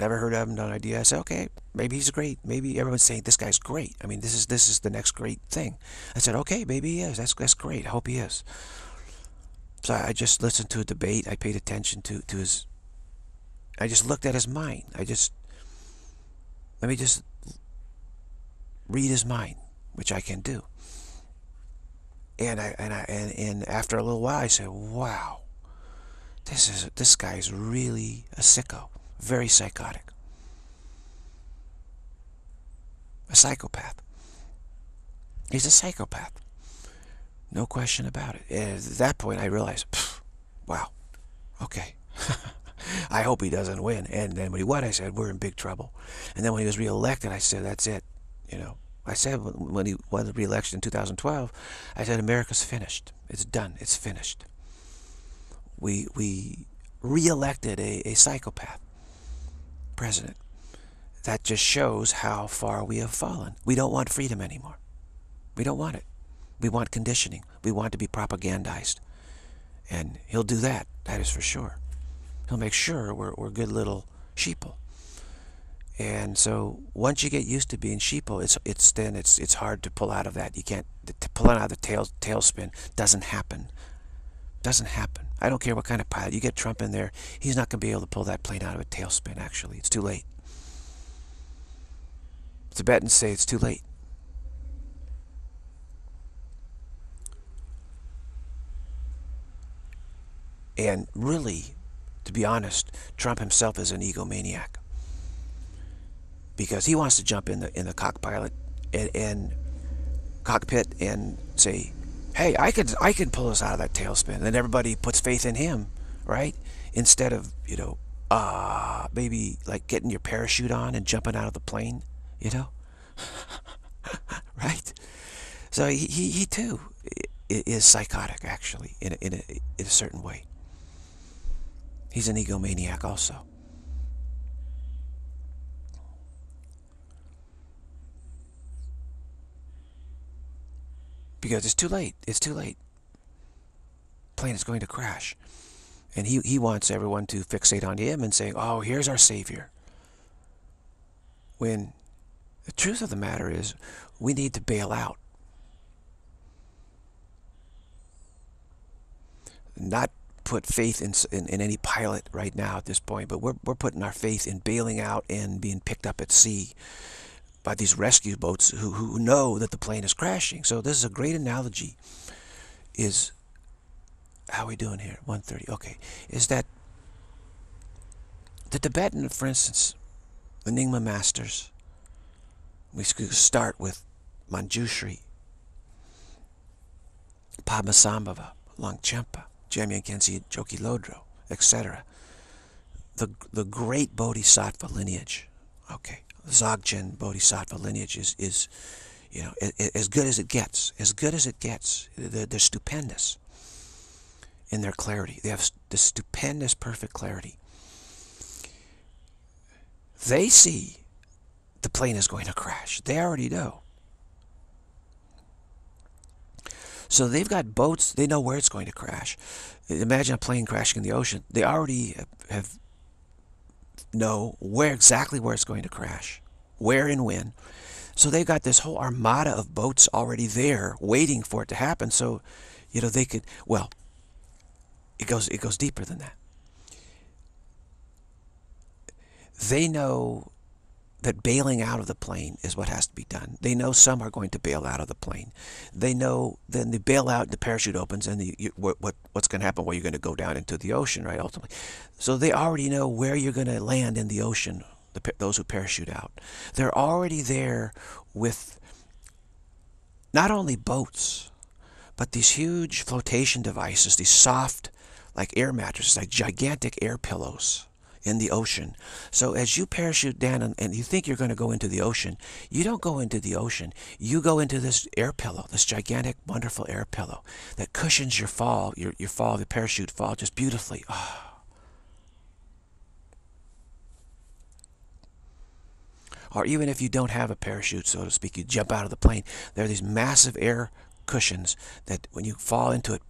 Speaker 1: Never heard of him, no idea. I said, okay, maybe he's great. Maybe everyone's saying this guy's great. I mean, this is this is the next great thing. I said, okay, maybe he is. That's that's great. I hope he is. So I just listened to a debate. I paid attention to to his. I just looked at his mind. I just let me just read his mind, which I can do. And I and I and, and after a little while, I said, wow, this is this guy's really a sicko. Very psychotic. A psychopath. He's a psychopath. No question about it. At that point, I realized, wow, okay. *laughs* I hope he doesn't win. And then when he won, I said, we're in big trouble. And then when he was reelected, I said, that's it. You know, I said when he won the reelection in 2012, I said, America's finished. It's done. It's finished. We, we reelected a, a psychopath president. That just shows how far we have fallen. We don't want freedom anymore. We don't want it. We want conditioning. We want to be propagandized. And he'll do that, that is for sure. He'll make sure we're, we're good little sheeple. And so once you get used to being sheeple, it's it's then it's it's hard to pull out of that. You can't pulling out of the tail tailspin doesn't happen. Doesn't happen. I don't care what kind of pilot. You get Trump in there, he's not going to be able to pull that plane out of a tailspin, actually. It's too late. Tibetans say it's too late. And really, to be honest, Trump himself is an egomaniac because he wants to jump in the in the and, and cockpit and say, "Hey, I could I can pull us out of that tailspin." And everybody puts faith in him, right? Instead of you know, uh, maybe like getting your parachute on and jumping out of the plane, you know, *laughs* right? So he, he, he too is psychotic, actually, in a, in a, in a certain way. He's an egomaniac also. Because it's too late. It's too late. Plane is going to crash. And he, he wants everyone to fixate on him and say, oh, here's our Savior. When the truth of the matter is, we need to bail out. Not put faith in, in, in, any pilot right now at this point, but we're, we're putting our faith in bailing out and being picked up at sea by these rescue boats who, who know that the plane is crashing. So this is a great analogy. Is how we doing here? 130. Okay. Is that the Tibetan, for instance, the Nyingma masters, we start with Manjushri, Padmasambhava, Longchenpa, Jamyang Khyentse Chokyi Lodro, etc. The, the great Bodhisattva lineage. Okay. Dzogchen Bodhisattva lineage is, is you know, as good as it gets. As good as it gets. They're, they're stupendous in their clarity. They have the stupendous, perfect clarity. They see the plane is going to crash. They already know. So they've got boats. They know where it's going to crash. Imagine a plane crashing in the ocean. They already have know where exactly where it's going to crash, where and when. So they've got this whole armada of boats already there waiting for it to happen. So, you know, they could, well, it goes, it goes deeper than that. They know that bailing out of the plane is what has to be done. They know some are going to bail out of the plane. They know then they bail out, the parachute opens, and the, you, what, what what's going to happen? Well, you're going to go down into the ocean, right? Ultimately, so they already know where you're going to land in the ocean. The, those who parachute out, they're already there with not only boats, but these huge flotation devices, these soft, like air mattresses, like gigantic air pillows in the ocean. So as you parachute down and, and, you think you're going to go into the ocean, you don't go into the ocean. You go into this air pillow, this gigantic, wonderful air pillow that cushions your fall, your, your fall, the parachute fall just beautifully. Oh. Or even if you don't have a parachute, so to speak, you jump out of the plane, there are these massive air cushions that when you fall into it,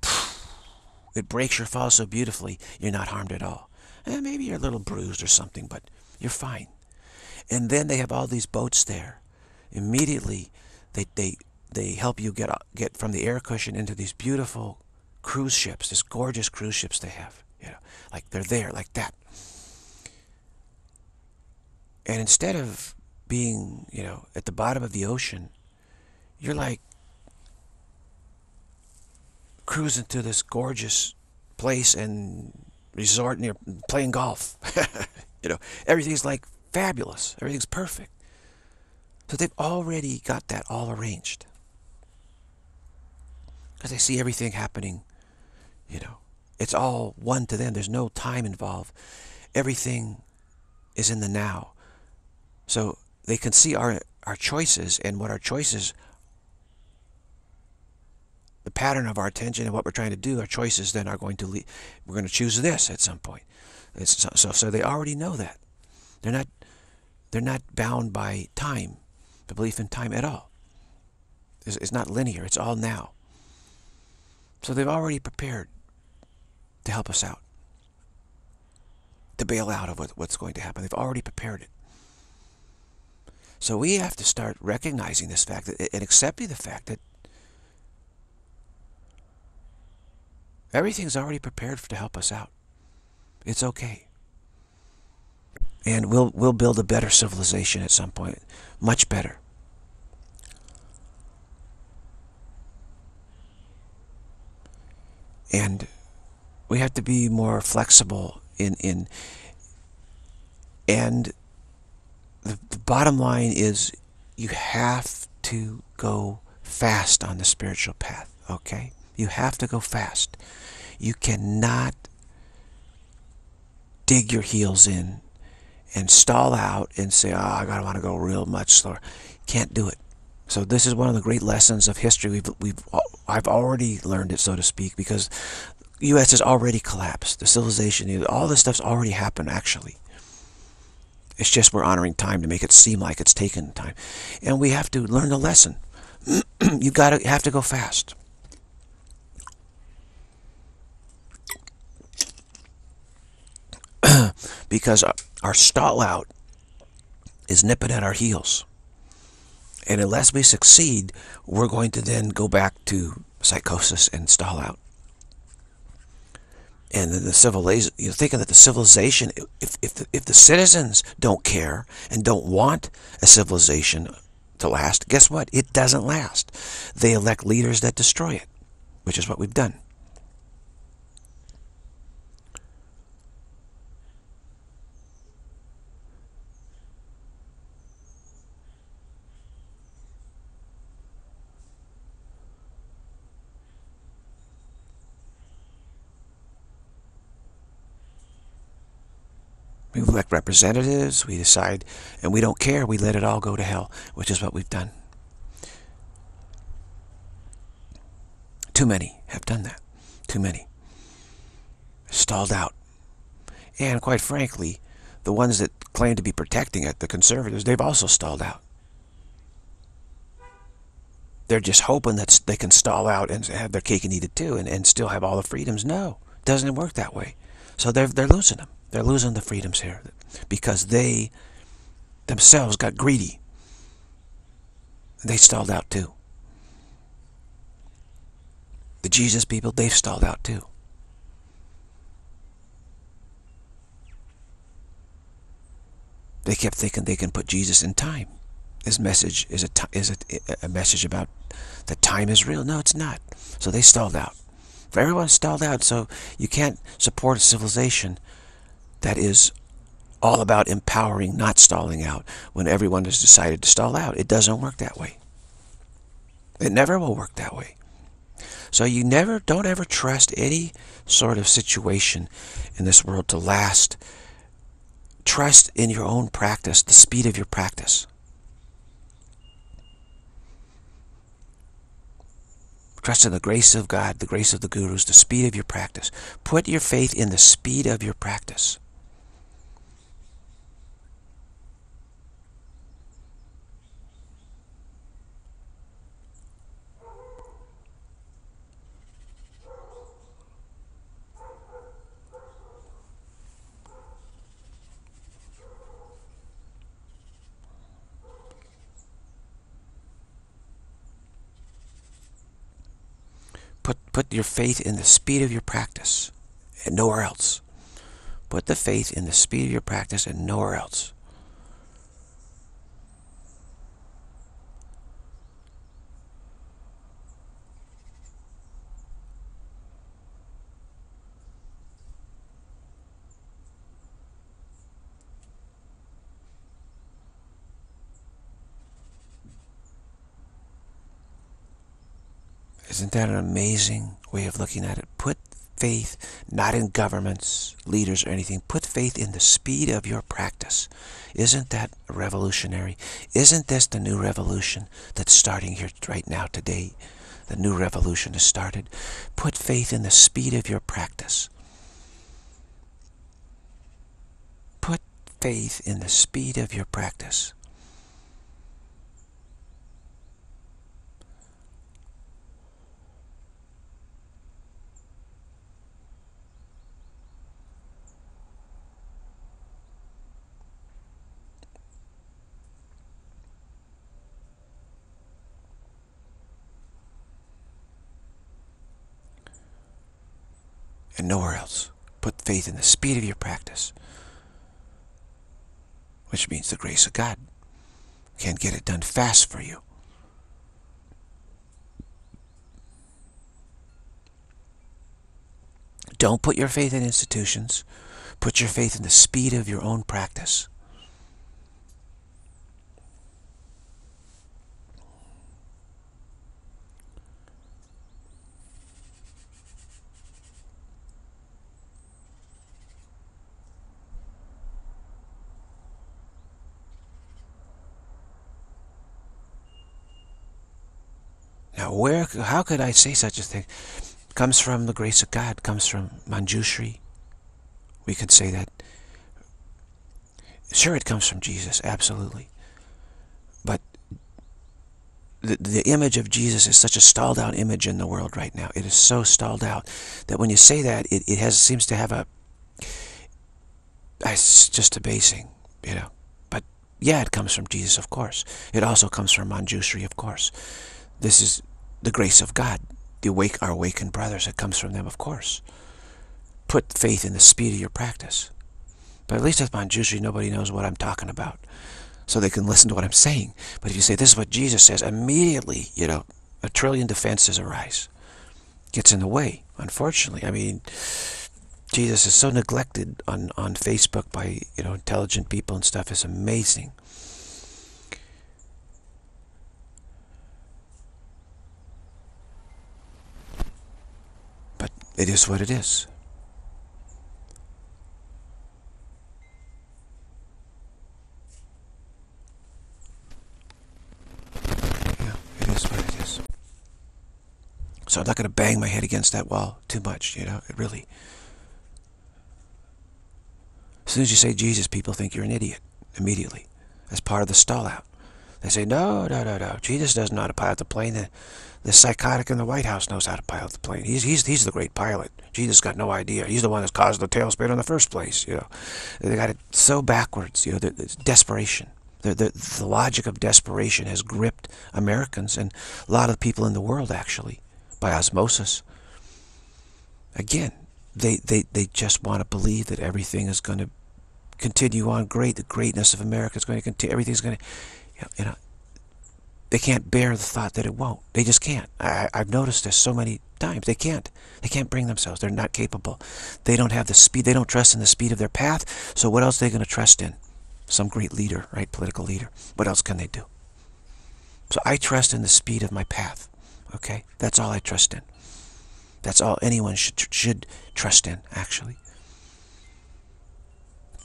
Speaker 1: it breaks your fall so beautifully, you're not harmed at all. Eh, maybe you're a little bruised or something, but you're fine. And then they have all these boats there. Immediately, they, they, they help you get, get from the air cushion into these beautiful cruise ships, these gorgeous cruise ships they have. You know, like they're there, like that. And instead of being, you know, at the bottom of the ocean, you're like cruising to this gorgeous place and resort and you're playing golf. *laughs* you know, everything's like fabulous. Everything's perfect. So they've already got that all arranged. Because they see everything happening, you know. It's all one to them. There's no time involved. Everything is in the now. So they can see our, our choices and what our choices pattern of our attention and what we're trying to do, our choices then are going to lead. We're going to choose this at some point. It's, so, so, so they already know that. They're not, they're not bound by time, the belief in time at all. It's, it's not linear. It's all now. So they've already prepared to help us out, to bail out of what, what's going to happen. They've already prepared it. So we have to start recognizing this fact and accepting the fact that Everything's already prepared to help us out. It's okay. And we'll, we'll build a better civilization at some point. Much better. And We have to be more flexible in in and the, the bottom line is you have to go fast on the spiritual path, okay? You have to go fast. You cannot dig your heels in and stall out and say, oh, I gotta want to go real much slower. Can't do it. So this is one of the great lessons of history. We've, we've, I've already learned it, so to speak, because U.S. has already collapsed. The civilization, all this stuff's already happened, actually. It's just we're honoring time to make it seem like it's taken time. And we have to learn the lesson. *clears throat* you gotta have to go fast. *clears throat* because our stall out is nipping at our heels. And unless we succeed, we're going to then go back to psychosis and stall out. And the civilization, you're thinking that the civilization, if, if, the, if the citizens don't care and don't want a civilization to last, guess what? It doesn't last. They elect leaders that destroy it, which is what we've done. Elect representatives, we decide, and we don't care. We let it all go to hell, which is what we've done. Too many have done that. Too many. Stalled out. And quite frankly, the ones that claim to be protecting it, the conservatives, they've also stalled out. They're just hoping that they can stall out and have their cake and eat it too and, and still have all the freedoms. No, it doesn't work that way. So they're, they're losing them. They're losing the freedoms here because they themselves got greedy. They stalled out too. The Jesus people, they've stalled out too. They kept thinking they can put Jesus in time. His message is a, is a, a message about that time is real. No, it's not. So they stalled out. Everyone stalled out, so you can't support a civilization that is all about empowering, not stalling out, when everyone has decided to stall out. It doesn't work that way. It never will work that way. So you never, don't ever trust any sort of situation in this world to last. Trust in your own practice, the speed of your practice. Trust in the grace of God, the grace of the gurus, the speed of your practice. Put your faith in the speed of your practice. Put, put your faith in the speed of your practice and nowhere else. Put the faith in the speed of your practice and nowhere else. Isn't that an amazing way of looking at it? Put faith not in governments, leaders, or anything. Put faith in the speed of your practice. Isn't that revolutionary? Isn't this the new revolution that's starting here right now today? The new revolution has started. Put faith in the speed of your practice. Put faith in the speed of your practice. And nowhere else. Put faith in the speed of your practice, which means the grace of God can get it done fast for you. Don't put your faith in institutions. Put your faith in the speed of your own practice. Now, where, how could I say such a thing? Comes from the grace of God, comes from Manjushri. We could say that. Sure, it comes from Jesus, absolutely. But the, the image of Jesus is such a stalled out image in the world right now. It is so stalled out that when you say that, it, it has seems to have a, it's just a basing, you know. But yeah, it comes from Jesus, of course. It also comes from Manjushri, of course. This is the grace of God. The awake, our awakened brothers, it comes from them, of course. Put faith in the speed of your practice. But at least with Manjushri, nobody knows what I'm talking about. So they can listen to what I'm saying. But if you say, this is what Jesus says, immediately, you know, a trillion defenses arise. Gets in the way, unfortunately. I mean, Jesus is so neglected on, on Facebook by, you know, intelligent people and stuff. It's amazing. It is what it is. Yeah, it is what it is. So I'm not going to bang my head against that wall too much, you know, it really. As soon as you say Jesus, people think you're an idiot immediately. As part of the stall out. They say, no, no, no, no. Jesus how to pilot the plane. The, psychotic in the White House knows how to pilot the plane. He's, he's, he's the great pilot. Jesus got no idea. He's the one that caused the tailspin in the first place, you know. They got it so backwards, you know, the, the desperation. The, the, the logic of desperation has gripped Americans and a lot of people in the world, actually, by osmosis. Again, they, they, they just want to believe that everything is going to continue on great. The greatness of America is going to continue. Everything's going to you know, they can't bear the thought that it won't. They just can't. I, I've noticed this so many times. They can't. They can't bring themselves. They're not capable. They don't have the speed. They don't trust in the speed of their path. So what else are they going to trust in? Some great leader, right? Political leader. What else can they do? So I trust in the speed of my path. Okay? That's all I trust in. That's all anyone should should trust in, actually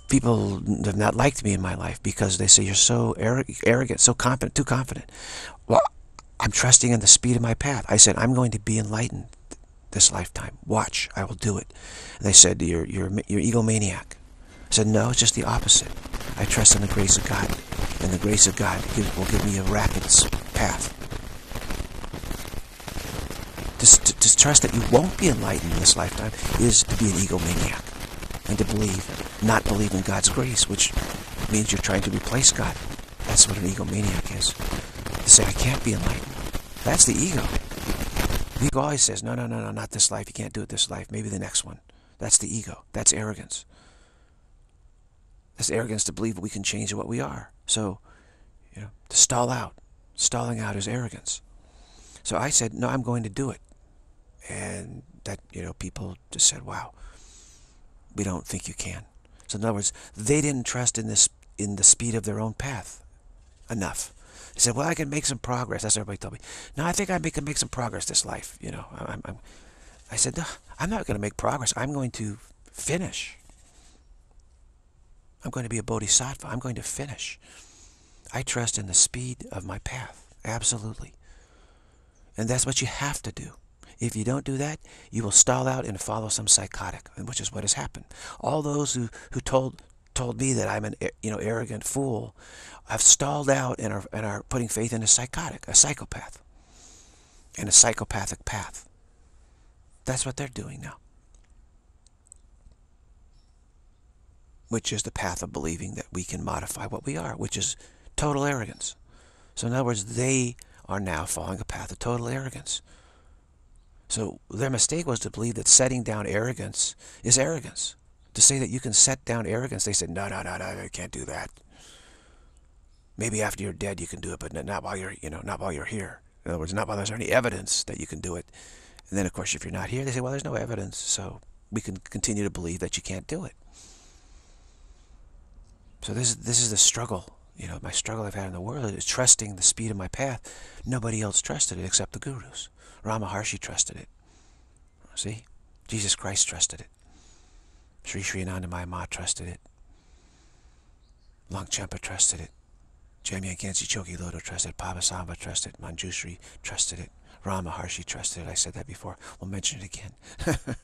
Speaker 1: people have not liked me in my life because they say you're so arrogant, so confident, too confident. Well, I'm trusting in the speed of my path. I said, I'm going to be enlightened this lifetime. Watch, I will do it. And they said, you're, you're, you're egomaniac. I said, no, it's just the opposite. I trust in the grace of God. And the grace of God will give me a rapid path. To, to trust that you won't be enlightened in this lifetime is to be an egomaniac and to believe, not believe in God's grace, which means you're trying to replace God. That's what an egomaniac is. To say, I can't be enlightened. That's the ego. The ego always says, no, no, no, no, not this life. You can't do it this life. Maybe the next one. That's the ego. That's arrogance. That's arrogance to believe we can change what we are. So, you know, to stall out. Stalling out is arrogance. So I said, no, I'm going to do it. And that, you know, people just said, wow we don't think you can. So in other words, they didn't trust in this in the speed of their own path enough. They said, well, I can make some progress. That's what everybody told me. No, I think I can make some progress this life. You know, I'm, I'm, I said, no, I'm not going to make progress. I'm going to finish. I'm going to be a bodhisattva. I'm going to finish. I trust in the speed of my path. Absolutely. And that's what you have to do. If you don't do that, you will stall out and follow some psychotic, which is what has happened. All those who, who told told me that I'm an you know arrogant fool have stalled out and are, and are putting faith in a psychotic, a psychopath, and a psychopathic path. That's what they're doing now. Which is the path of believing that we can modify what we are, which is total arrogance. So in other words, they are now following a path of total arrogance. So their mistake was to believe that setting down arrogance is arrogance. To say that you can set down arrogance, they said, no, no, no, no, I can't do that. Maybe after you're dead you can do it, but not while you're, you know, not while you're here. In other words, not while there's any evidence that you can do it. And then, of course, if you're not here, they say, well, there's no evidence, so we can continue to believe that you can't do it. So this is this is the struggle. You know, my struggle I've had in the world is trusting the speed of my path. Nobody else trusted it except the gurus. Ramana Maharshi trusted it. See? Jesus Christ trusted it. Sri Sri Anandamayi Ma trusted it. Longchenpa trusted it. Jamyang Khyentse Chokyi Lodro trusted it. Padmasambhava trusted. Manjushri trusted it. Ramana Maharshi trusted it. I said that before. We'll mention it again. *laughs*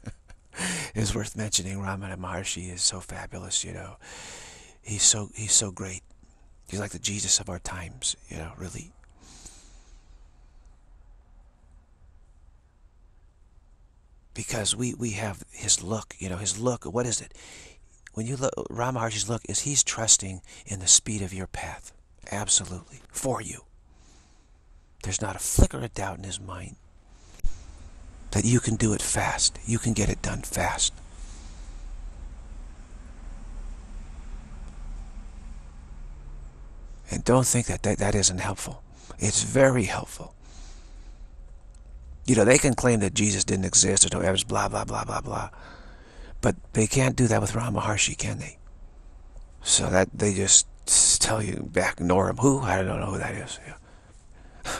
Speaker 1: it's worth mentioning. Ramana Maharshi is so fabulous, you know. He's so he's so great. He's like the Jesus of our times, you know, really. Because we, we have his look, you know, his look, what is it? When you look, Rama look is he's trusting in the speed of your path. Absolutely. For you. There's not a flicker of doubt in his mind that you can do it fast. You can get it done fast. And don't think that, that that isn't helpful. It's very helpful. You know, they can claim that Jesus didn't exist or no evidence, blah, blah, blah, blah, blah. But they can't do that with Ramana Maharshi, can they? So that they just tell you back, ignore him. Who? I don't know who that is. Yeah. *laughs*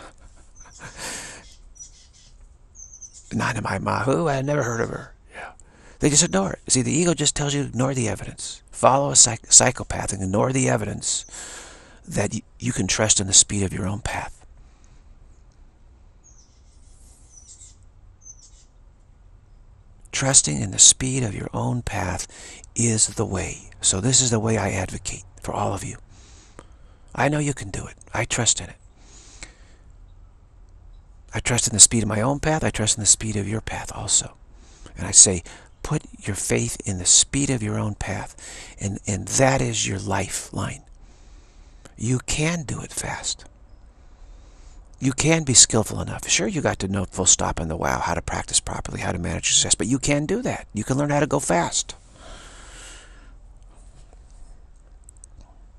Speaker 1: Anandamayi Ma, I never heard of her. Yeah. They just ignore it. See, the ego just tells you ignore the evidence. Follow a psych psychopath and ignore the evidence that you can trust in the speed of your own path. Trusting in the speed of your own path is the way. So this is the way I advocate for all of you. I know you can do it. I trust in it. I trust in the speed of my own path. I trust in the speed of your path also. And I say, put your faith in the speed of your own path. And, and that is your lifeline. You can do it fast. You can be skillful enough. Sure, you got to know full stop and the wow, how to practice properly, how to manage success, but you can do that. You can learn how to go fast.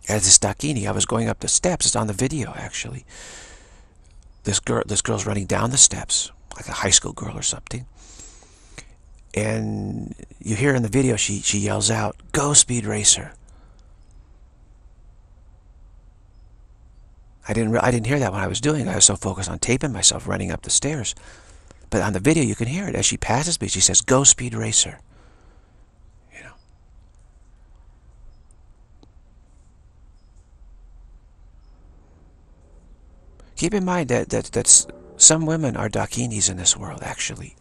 Speaker 1: As this Dakini, I was going up the steps. It's on the video, actually. This girl, this girl's running down the steps, like a high school girl or something. And you hear in the video, she, she yells out, Go, Speed Racer. I didn't I didn't hear that when I was doing it. I was so focused on taping myself running up the stairs. But on the video, you can hear it. As she passes me, she says, Go Speed Racer. You know. Keep in mind that, that, that some women are dakinis in this world, actually.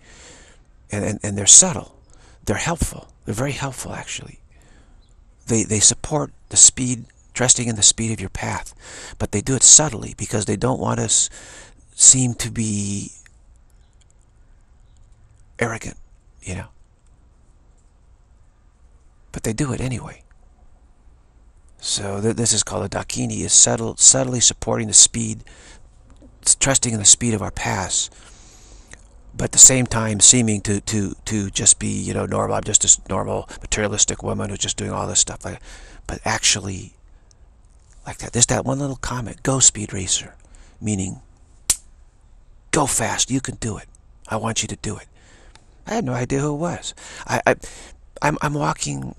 Speaker 1: And, and, and they're subtle. They're helpful. They're very helpful, actually. They, they support the speed trusting in the speed of your path. But they do it subtly because they don't want us seem to be arrogant, you know. But they do it anyway. So th this is called a dakini, is subtle, subtly supporting the speed, trusting in the speed of our paths, but at the same time seeming to to to just be you know normal. I'm just a normal materialistic woman who's just doing all this stuff, like, but actually like that. There's that one little comment, go speed racer, meaning go fast, you can do it. I want you to do it. I had no idea who it was. I, I, I'm, I'm walking,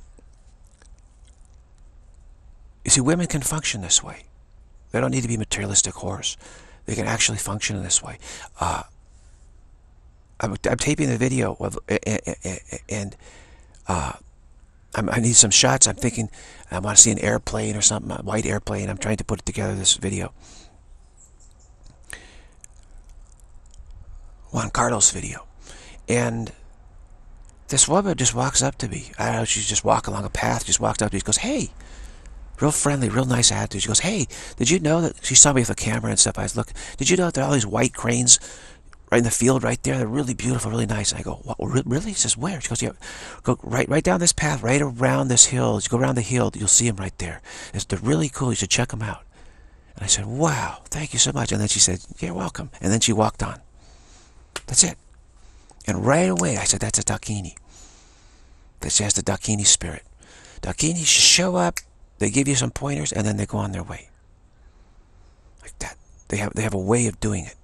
Speaker 1: you see, women can function this way. They don't need to be materialistic whores. They can actually function in this way. Uh, I'm, I'm taping the video of, and uh, i need some shots. I'm thinking I want to see an airplane or something, a white airplane. I'm trying to put it together this video. Juan Carlos video. And this woman just walks up to me. I don't know, she's just walking along a path, just walks up to me. She goes, hey, real friendly, real nice attitude. She goes, hey, did you know that, she saw me with a camera and stuff. I was looking, did you know that there are all these white cranes right in the field right there. They're really beautiful, really nice. And I go, what, really? He says, where? She goes, yeah, go right, right down this path, right around this hill. As you go around the hill, you'll see them right there. It's, they're really cool. You should check them out. And I said, wow, thank you so much. And then she said, you're welcome. And then she walked on. That's it. And right away, I said, that's a Dakini. That she has the Dakini spirit. Dakini show up, they give you some pointers, and then they go on their way. Like that. They have, they have a way of doing it.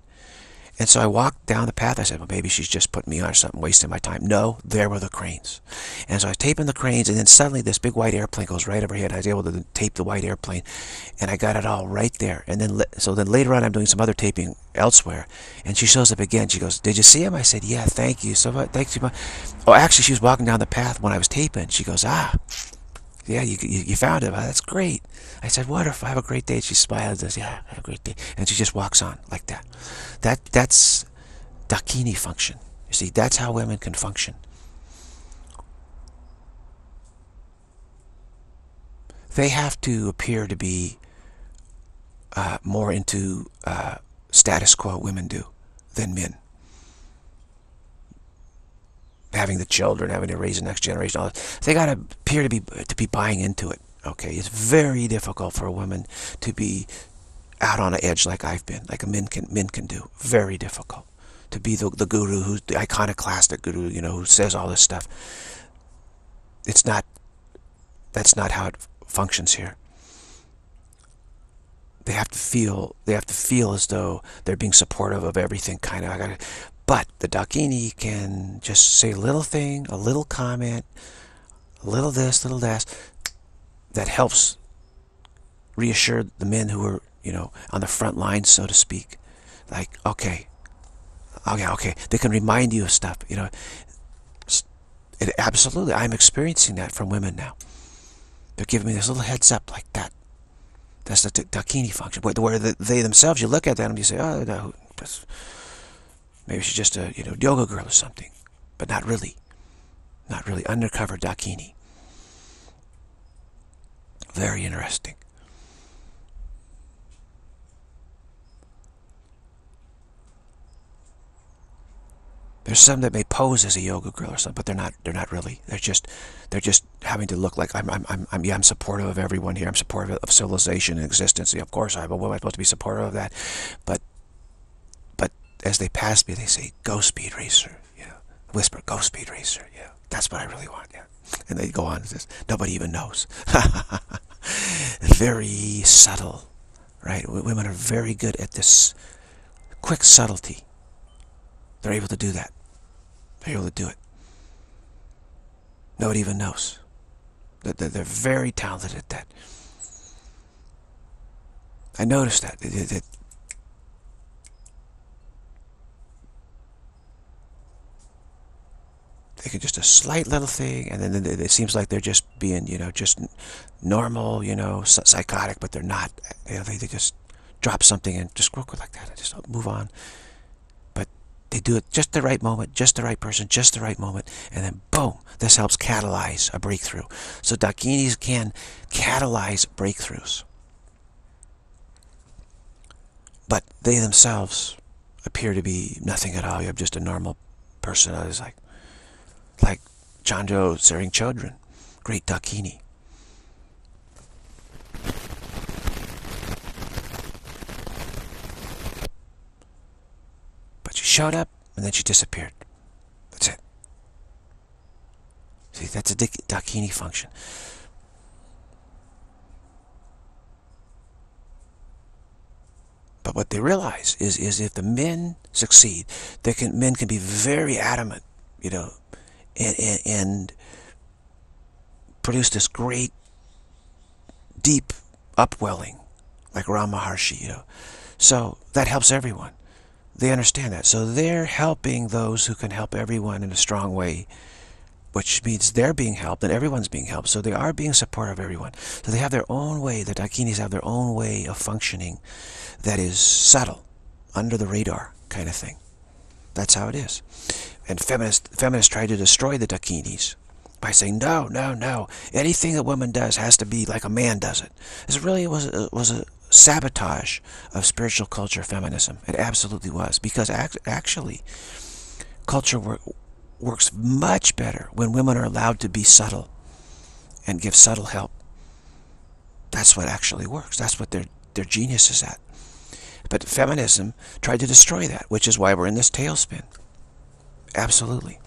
Speaker 1: And so I walked down the path. I said, well, maybe she's just putting me on or something, wasting my time. No, there were the cranes. And so I was taping the cranes, and then suddenly this big white airplane goes right overhead. I was able to tape the white airplane, and I got it all right there. And then, so then later on, I'm doing some other taping elsewhere, and she shows up again. She goes, did you see him? I said, yeah, thank you so much. Thanks you much. Oh, actually, she was walking down the path when I was taping. She goes, ah, yeah, you, you, you found him. Oh, that's great. I said, wonderful. Have a great day. She smiles and says, yeah, I have a great day. And she just walks on like that. That That's Dakini function. You see, that's how women can function. They have to appear to be uh, more into uh, status quo women do than men. Having the children, having to raise the next generation, all they got to appear to be to be buying into it. Okay, it's very difficult for a woman to be out on an edge like I've been, like a men can men can do. Very difficult to be the, the guru who's the iconoclastic guru, you know, who says all this stuff. It's not, that's not how it functions here. They have to feel, they have to feel as though they're being supportive of everything, kind of. I gotta, but the Dakini can just say a little thing, a little comment, a little this, little that, that helps reassure the men who are, you know, on the front lines, so to speak. Like, okay, oh, okay, okay. They can remind you of stuff, you know. It, absolutely, I'm experiencing that from women now. They're giving me this little heads up like that. That's the Dakini function. Where they themselves, you look at them and you say, oh, no, maybe she's just a you know yoga girl or something, but not really. Not really. Undercover Dakini. Very interesting. There's some that may pose as a yoga girl or something, but they're not. They're not really. They're just. They're just having to look like I'm. I'm. I'm. I'm yeah. I'm supportive of everyone here. I'm supportive of civilization and existence. Yeah, of course, I'm a woman. I'm supposed to be supportive of that, but. As they pass me, they say, "Go speed racer." Yeah. Whisper, "Go speed racer." Yeah. That's what I really want. Yeah. And they go on. And says, Nobody even knows. *laughs* very subtle, right? Women are very good at this quick subtlety. They're able to do that. They're able to do it. Nobody even knows. They're very talented at that. I noticed that. that they can just a slight little thing, and then it seems like they're just being, you know, just normal, you know, psychotic, but they're not. You know, they, they just drop something and just real quick like that, and just move on. But they do it just the right moment, just the right person, just the right moment, and then boom, this helps catalyze a breakthrough. So Dakinis can catalyze breakthroughs. But they themselves appear to be nothing at all. You're just a normal person. I was like, like Chandra serving children, great Dakini. But she showed up, and then she disappeared. That's it. See, that's a Dakini function. But what they realize is, is if the men succeed, they can men can be very adamant, you know, and, and, and produce this great, deep upwelling, like Ramana Maharshi, you know. So that helps everyone. They understand that. So they're helping those who can help everyone in a strong way, which means they're being helped and everyone's being helped. So they are being supportive of everyone. So they have their own way, the Dakinis have their own way of functioning that is subtle, under the radar kind of thing. That's how it is. And feminists, feminists try to destroy the Dakinis by saying, no, no, no, anything a woman does has to be like a man does it. This really was, a, was a, sabotage of spiritual culture feminism. It absolutely was. Because act actually, culture wor works much better when women are allowed to be subtle and give subtle help. That's what actually works. That's what their, their genius is at. But feminism tried to destroy that, which is why we're in this tailspin. Absolutely.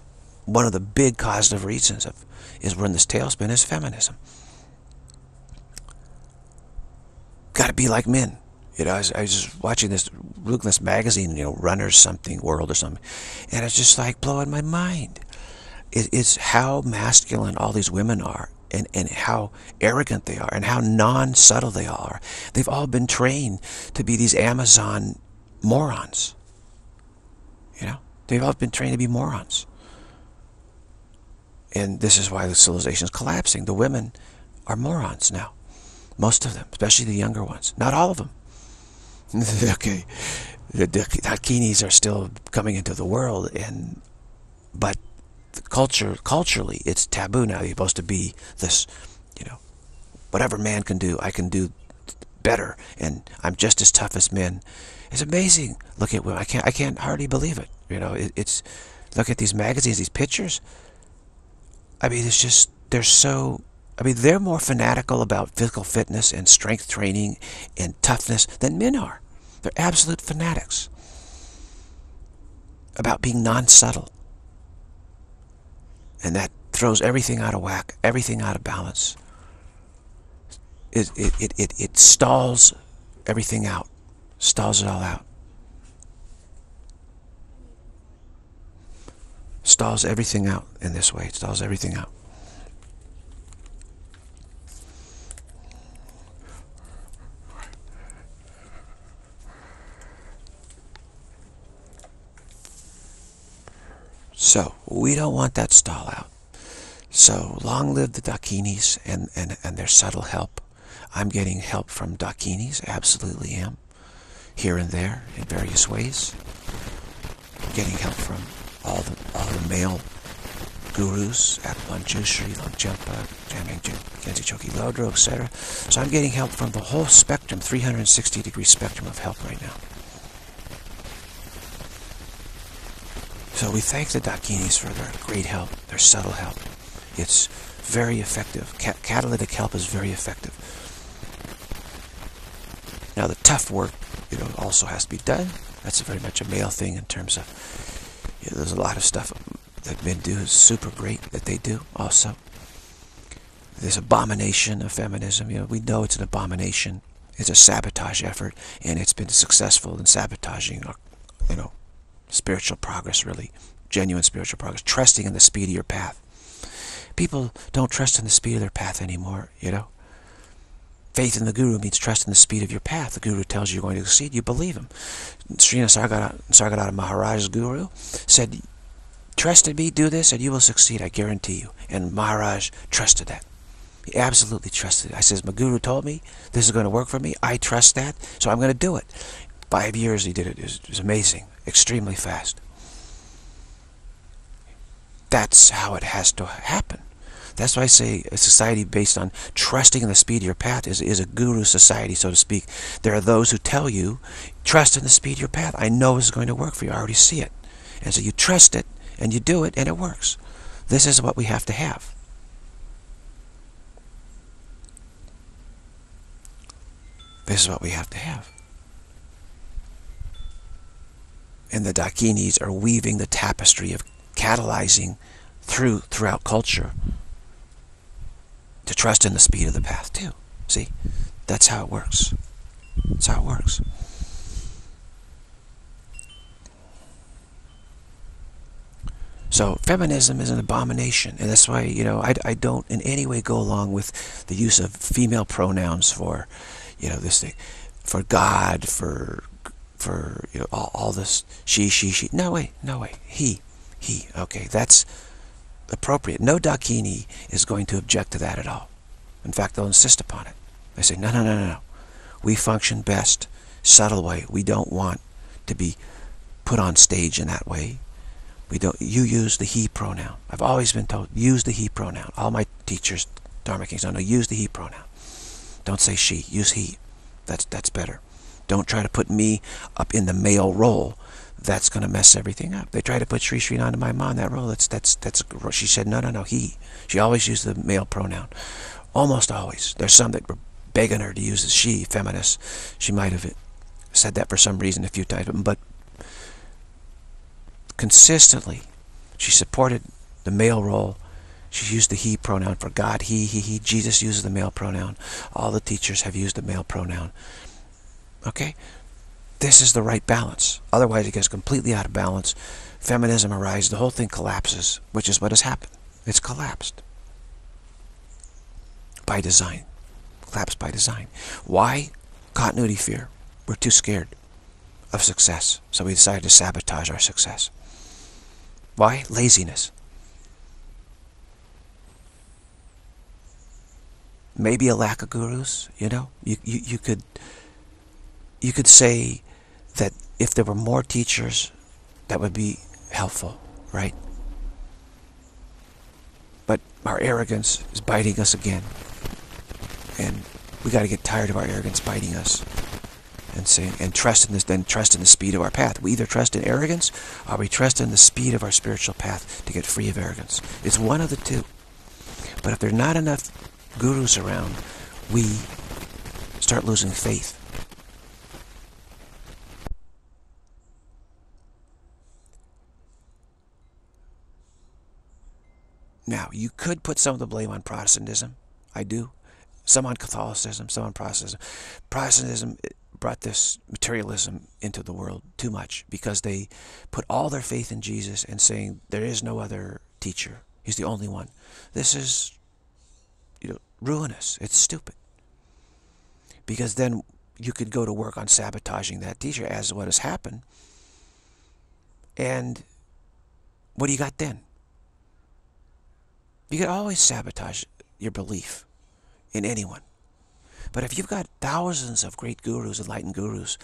Speaker 1: One of the big causative reasons of is we're in this tailspin is feminism. got to be like men. You know, I was, I was just watching this, looking this magazine, you know, Runners something, World or something, and it's just like blowing my mind. It, it's how masculine all these women are and, and how arrogant they are and how non-subtle they are. They've all been trained to be these Amazon morons. They've all been trained to be morons. And this is why the civilization is collapsing. The women are morons now. Most of them, especially the younger ones. Not all of them. *laughs* okay, the Dakinis are still coming into the world, and but culture, culturally, it's taboo now. You're supposed to be this, you know, whatever man can do, I can do better, and I'm just as tough as men. It's amazing. Look at I can't I can't hardly believe it. You know, it, it's look at these magazines, these pictures. I mean, it's just they're so I mean, they're more fanatical about physical fitness and strength training and toughness than men are. They're absolute fanatics about being non-subtle. And that throws everything out of whack, everything out of balance. It, it, it, it, it stalls everything out, stalls it all out. Stalls everything out in this way, stalls everything out. So we don't want that stall out. So long live the Dakinis and, and, and their subtle help. I'm getting help from Dakinis, absolutely am. Here and there in various ways. Getting help from all the all the male gurus at Manjushri, Longchenpa, Jamyang Khyentse Chokyi Lodro, etc. So I'm getting help from the whole spectrum, 360 degree spectrum of help right now. So we thank the Dakinis for their great help, their subtle help. It's very effective. catalytic help is very effective. Now the tough work, you know, also has to be done. That's very much a male thing in terms of, you know, there's a lot of stuff that men do is super great that they do also. This abomination of feminism, you know, we know it's an abomination. It's a sabotage effort, and it's been successful in sabotaging, our, you know, spiritual progress, really. Genuine spiritual progress. Trusting in the speed of your path. People don't trust in the speed of their path anymore, you know. Faith in the Guru means trust in the speed of your path. The Guru tells you you're going to succeed, you believe him. Sri Nisargadatta Maharaj's Guru said, trust in me, do this, and you will succeed, I guarantee you. And Maharaj trusted that. He absolutely trusted it. I says, my Guru told me this is going to work for me. I trust that, so I'm going to do it. Five years he did it. It was, it was amazing extremely fast. That's how it has to happen. That's why I say a society based on trusting in the speed of your path is, is a guru society, so to speak. There are those who tell you, trust in the speed of your path. I know it's going to work for you. I already see it. And so you trust it, and you do it, and it works. This is what we have to have. This is what we have to have. and the Dakinis are weaving the tapestry of catalyzing through throughout culture to trust in the speed of the path too. See, that's how it works. That's how it works. So feminism is an abomination, and that's why you know I, I don't in any way go along with the use of female pronouns for, you know, this thing, for God, for for you know, all, all this she, she, she. No way, no way. He, he. Okay, that's appropriate. No Dakini is going to object to that at all. In fact, they'll insist upon it. They say, no, no, no, no, no. We function best subtle way. We don't want to be put on stage in that way. We don't. You use the he pronoun. I've always been told use the he pronoun. All my teachers, Dharma Kings, don't know use the he pronoun. Don't say she. Use he. That's that's better. Don't try to put me up in the male role. That's going to mess everything up. They tried to put Sri Sri Anandamayi Ma, that role. That's, that's, that's, she said, no, no, no, he. She always used the male pronoun. Almost always. There's some that were begging her to use the she, feminist. She might have said that for some reason a few times, but consistently, she supported the male role. She used the he pronoun for God, he, he, he. Jesus uses the male pronoun. All the teachers have used the male pronoun. Okay? This is the right balance. Otherwise, it gets completely out of balance. Feminism arises, the whole thing collapses, which is what has happened. It's collapsed. By design. Collapsed by design. Why? Continuity fear. We're too scared of success, so we decided to sabotage our success. Why? Laziness. Maybe a lack of gurus, you know? You, you, you could you could say that if there were more teachers, that would be helpful, right? But our arrogance is biting us again. And we got to get tired of our arrogance biting us and saying and trust in this then trust in the speed of our path we either trust in arrogance or we trust in the speed of our spiritual path to get free of arrogance it's one of the two but if there are not enough gurus around we start losing faith now you could put some of the blame on protestantism i do some on catholicism some on protestantism protestantism brought this materialism into the world too much because they put all their faith in Jesus and saying there is no other teacher. He's the only one. This is you know ruinous. It's stupid. Because then you could go to work on sabotaging that teacher as what has happened. And what do you got then? You can always sabotage your belief in anyone. But if you've got thousands of great gurus, enlightened gurus,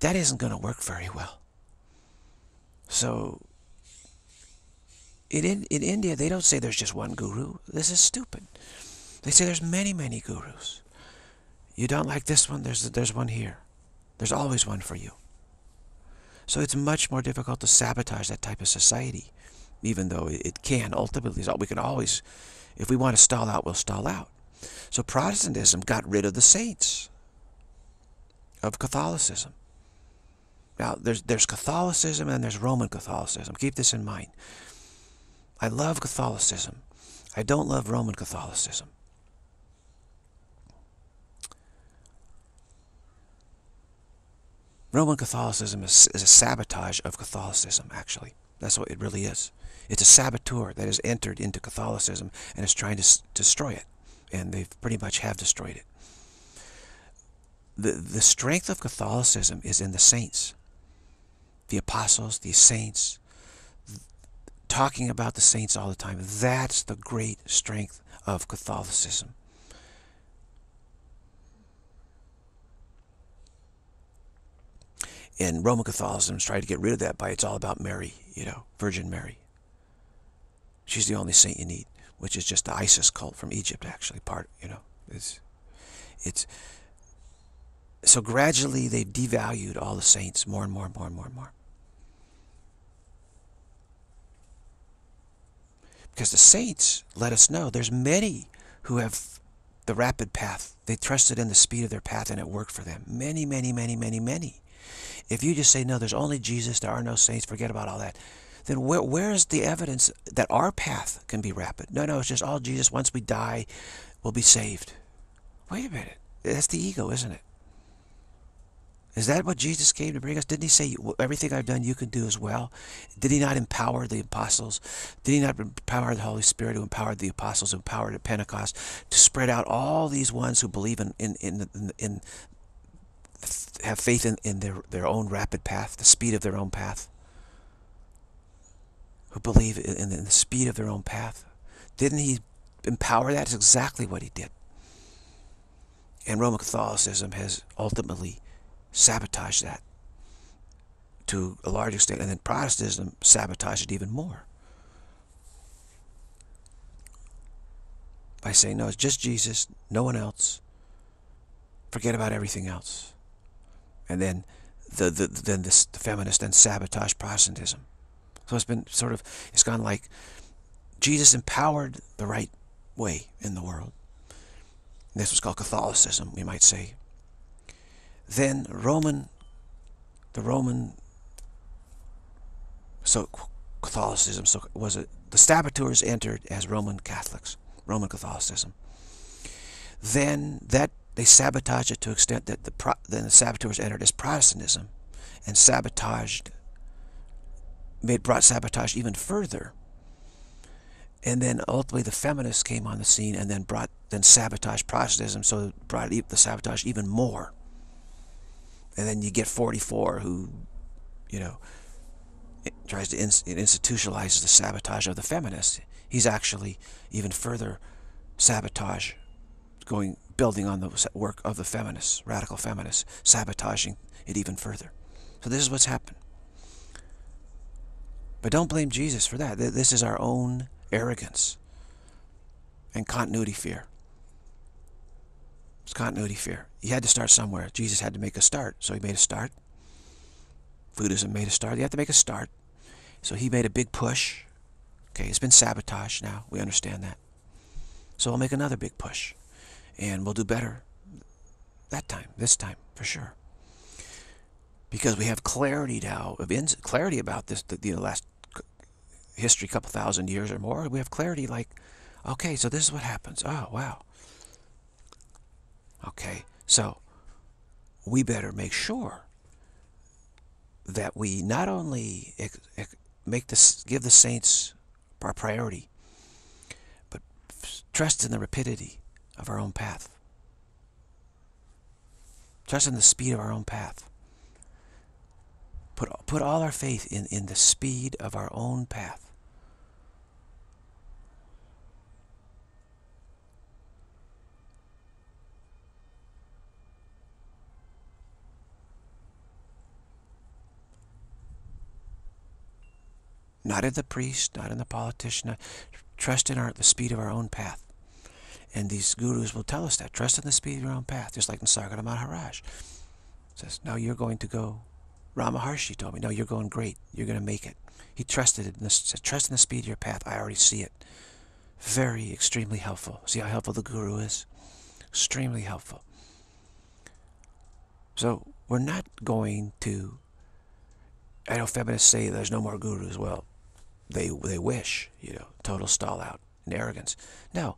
Speaker 1: that isn't going to work very well. So, in, in India, they don't say there's just one guru. This is stupid. They say there's many, many gurus. You don't like this one, there's, there's one here. There's always one for you. So it's much more difficult to sabotage that type of society, even though it can ultimately. We can always, if we want to stall out, we'll stall out. So Protestantism got rid of the saints of Catholicism. Now, there's, there's Catholicism and there's Roman Catholicism. Keep this in mind. I love Catholicism. I don't love Roman Catholicism. Roman Catholicism is, is a sabotage of Catholicism, actually. That's what it really is. It's a saboteur that has entered into Catholicism and is trying to destroy it and they pretty much have destroyed it. The, the strength of Catholicism is in the saints, the apostles, the saints, talking about the saints all the time. That's the great strength of Catholicism. And Roman Catholicism is trying to get rid of that by it's all about Mary, you know, Virgin Mary. She's the only saint you need which is just the Isis cult from Egypt, actually. Part, you know, it's, it's, so gradually they've devalued all the saints more and more and more and more and more. Because the saints let us know there's many who have the rapid path. They trusted in the speed of their path and it worked for them. Many, many, many, many, many. If you just say, no, there's only Jesus, there are no saints, forget about all that then where, where is the evidence that our path can be rapid? No, no, it's just all Jesus. Once we die, we'll be saved. Wait a minute. That's the ego, isn't it? Is that what Jesus came to bring us? Didn't he say, everything I've done you can do as well? Did he not empower the apostles? Did he not empower the Holy Spirit who empowered the apostles, who empowered at Pentecost to spread out all these ones who believe in, in, in, in, in have faith in, in their, their own rapid path, the speed of their own path? Who believe in the speed of their own path. Didn't he empower that? That's exactly what he did. And Roman Catholicism has ultimately sabotaged that to a large extent. And then Protestantism sabotaged it even more. By saying, no, it's just Jesus, no one else. Forget about everything else. And then the, the, then the feminists then sabotage Protestantism. So it's been sort of, it's gone like Jesus empowered the right way in the world. This was called Catholicism, we might say. Then Roman, the Roman, so Catholicism, so was it, the saboteurs entered as Roman Catholics, Roman Catholicism. Then that they sabotaged it to extent that the then the saboteurs entered as Protestantism and sabotaged made brought sabotage even further. And then ultimately the feminists came on the scene and then brought then sabotaged Protestantism, so brought the sabotage even more. And then you get 44 who, you know, tries to institutionalize the sabotage of the feminists. He's actually even further sabotage, going building on the work of the feminists, radical feminists, sabotaging it even further. So this is what's happened. But don't blame Jesus for that. This is our own arrogance and continuity fear. It's continuity fear. He had to start somewhere. Jesus had to make a start, so he made a start. Buddhism made a start. You have to make a start. So he made a big push. Okay, it's been sabotaged now. We understand that. So we'll make another big push. And we'll do better that time, this time, for sure. Because we have clarity now, of clarity about this, the, the last history, a couple thousand years or more. We have clarity like, okay, so this is what happens. Oh, wow. Okay, so we better make sure that we not only make this, give the saints our priority, but trust in the rapidity of our own path. Trust in the speed of our own path. Put, put all our faith in, in the speed of our own path. Not in the priest, not in the politician. Trust in our, the speed of our own path. And these gurus will tell us that. Trust in the speed of your own path. Just like Nisargadatta Maharaj says, now you're going to go. Ramana Maharshi told me, no, you're going great. You're going to make it. He trusted it. Said, Trust in the speed of your path. I already see it. Very, extremely helpful. See how helpful the guru is? Extremely helpful. So we're not going to, I know feminists say there's no more gurus. Well, they they wish, you know, total stall out and arrogance. Now,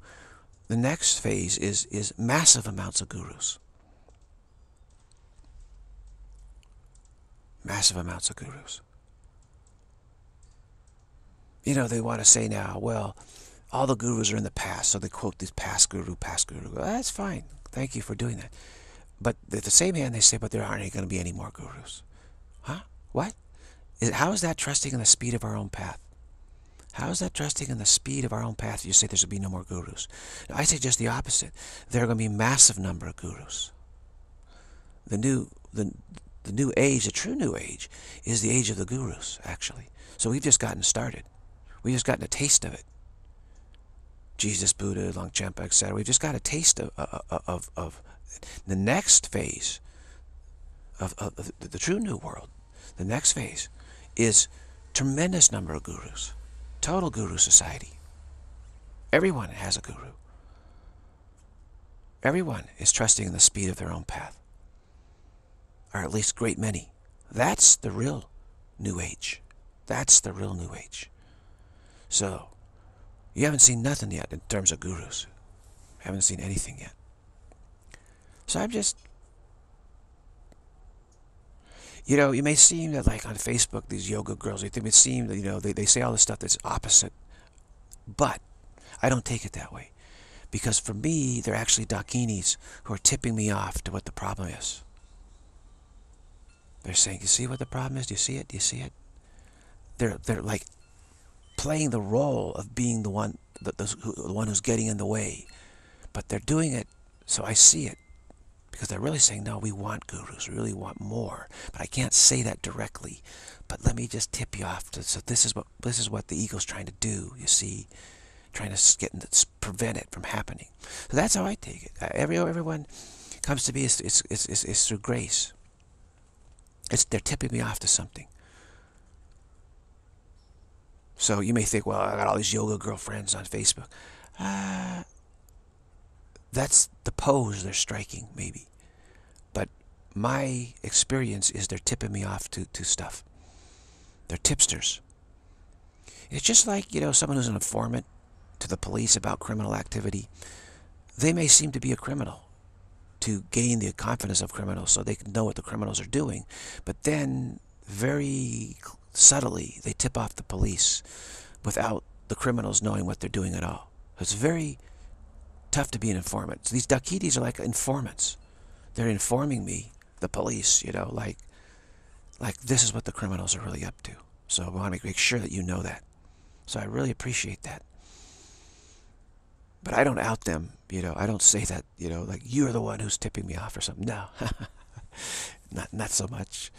Speaker 1: the next phase is is massive amounts of gurus. Massive amounts of gurus. You know, they want to say now, well, all the gurus are in the past, so they quote this past guru, past guru. Well, that's fine. Thank you for doing that. But at the same hand, they say, but there aren't going to be any more gurus. Huh? What? How is that trusting in the speed of our own path? How is that trusting in the speed of our own path? You say there's going to be no more gurus. I say just the opposite. There are going to be a massive number of gurus. The new, the, the new age, the true new age, is the age of the gurus, actually. So we've just gotten started. We've just gotten a taste of it. Jesus, Buddha, Longchenpa, etc. We've just got a taste of, of, of, of the next phase of, of, of the true new world. The next phase is tremendous number of gurus. Total guru society. Everyone has a guru. Everyone is trusting in the speed of their own path. Or at least great many. That's the real New Age. That's the real New Age. So, you haven't seen nothing yet in terms of gurus. Haven't seen anything yet. So I'm just you know, it may seem that like on Facebook, these yoga girls, it may seem that, you know, they, they say all this stuff that's opposite. But I don't take it that way. Because for me, they're actually dakinis who are tipping me off to what the problem is. They're saying, you see what the problem is? Do you see it? Do you see it? They're, they're like playing the role of being the one, the, the, the one who's getting in the way. But they're doing it so I see it because they're really saying, no, we want gurus, we really want more. But I can't say that directly. But let me just tip you off. To, so this is what this is what the ego's trying to do. You see, trying to get prevent it from happening. So that's how I take it. Uh, every everyone comes to me. It's through grace. It's they're tipping me off to something. So you may think, well, I got all these yoga girlfriends on Facebook. Uh, that's the pose they're striking, maybe. But my experience is they're tipping me off to, to stuff. They're tipsters. It's just like, you know, someone who's an informant to the police about criminal activity. They may seem to be a criminal to gain the confidence of criminals so they can know what the criminals are doing. But then, very subtly, they tip off the police without the criminals knowing what they're doing at all. It's very tough to be an informant. So these Dakinis are like informants. They're informing me, the police, you know, like, like this is what the criminals are really up to. So I want to make sure that you know that. So I really appreciate that. But I don't out them, you know. I don't say that, you know, like you're the one who's tipping me off or something. No, *laughs* not not so much.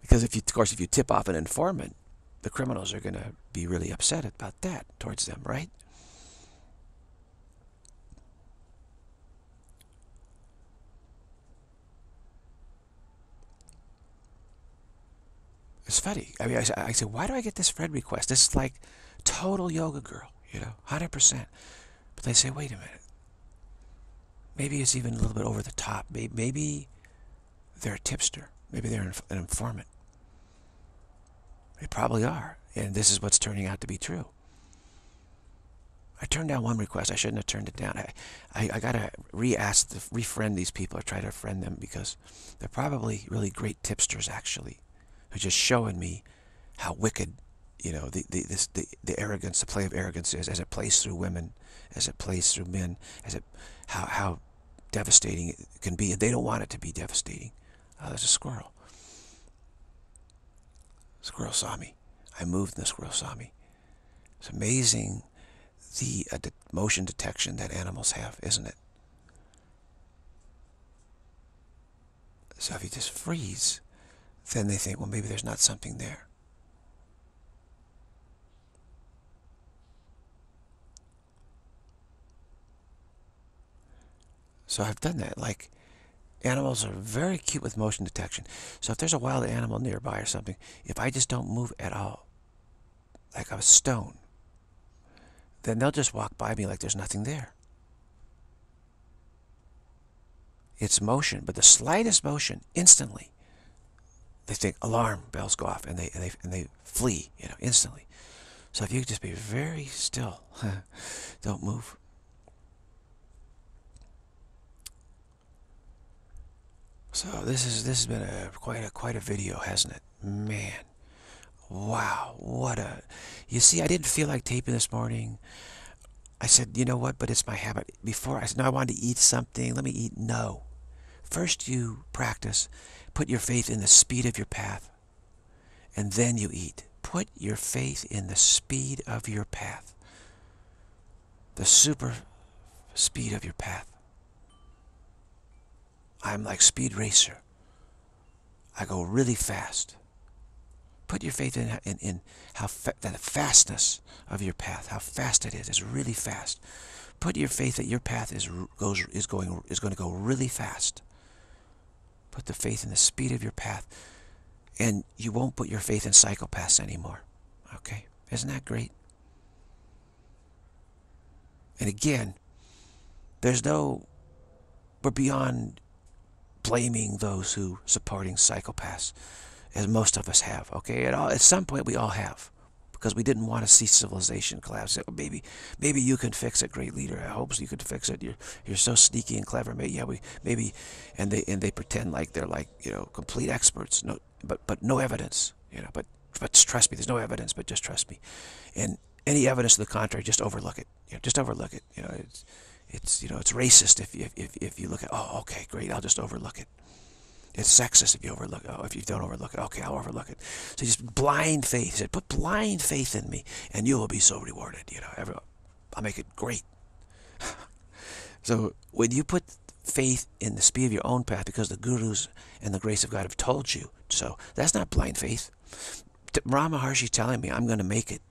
Speaker 1: Because if you, of course, if you tip off an informant, the criminals are going to be really upset about that towards them, right? It's funny. I mean, I, I say, why do I get this friend request? This is like total yoga girl, you know, 100%. But they say, wait a minute. Maybe it's even a little bit over the top. Maybe, maybe they're a tipster. Maybe they're an informant. They probably are. And this is what's turning out to be true. I turned down one request. I shouldn't have turned it down. I, I, I got to re-ask, refriend these people or try to friend them because they're probably really great tipsters, actually who's just showing me how wicked, you know, the the this, the the arrogance, the play of arrogance is as it plays through women, as it plays through men, as it how how devastating it can be, and they don't want it to be devastating. Oh, there's a squirrel. Squirrel saw me. I moved, and the squirrel saw me. It's amazing the uh, de motion detection that animals have, isn't it? So if you just freeze, then they think, well, maybe there's not something there. So I've done that. Like, animals are very cute with motion detection. So if there's a wild animal nearby or something, if I just don't move at all, like a stone, then they'll just walk by me like there's nothing there. It's motion, but the slightest motion, instantly, they think alarm bells go off and they and they and they flee, you know, instantly. So if you just be very still, *laughs* don't move. So this is this has been a quite a quite a video, hasn't it? Man, wow, what a! You see, I didn't feel like taping this morning. I said, you know what? But it's my habit. Before I said, no, I wanted to eat something. Let me eat. No, first you practice Put your faith in the speed of your path, and then you eat. Put your faith in the speed of your path, the super speed of your path. I'm like speed racer. I go really fast. Put your faith in, in, in how fa the fastness of your path, how fast it is. It's really fast. Put your faith that your path is goes is going is going to go really fast. Put the faith in the speed of your path. And you won't put your faith in psychopaths anymore. Okay? Isn't that great? And again, there's no, we're beyond blaming those who supporting psychopaths, as most of us have. Okay, at all, at some point we all have because we didn't want to see civilization collapse. Maybe, maybe you can fix it, great leader. I hope you could fix it. You're you're so sneaky and clever. Maybe yeah, we maybe, and they and they pretend like they're like you know complete experts. No, but but no evidence. You know, but but trust me, there's no evidence. But just trust me, and any evidence to the contrary, just overlook it. You know, just overlook it. You know, it's it's you know it's racist if if if, if you look at oh okay great I'll just overlook it. It's sexist if you overlook. Oh, if you don't overlook it, okay, I'll overlook it. So just blind faith. He said, put blind faith in me, and you will be so rewarded. You know, every, I'll make it great. *laughs* so when you put faith in the speed of your own path, because the gurus and the grace of God have told you so, that's not blind faith. Ramana Maharshi telling me I'm going to make it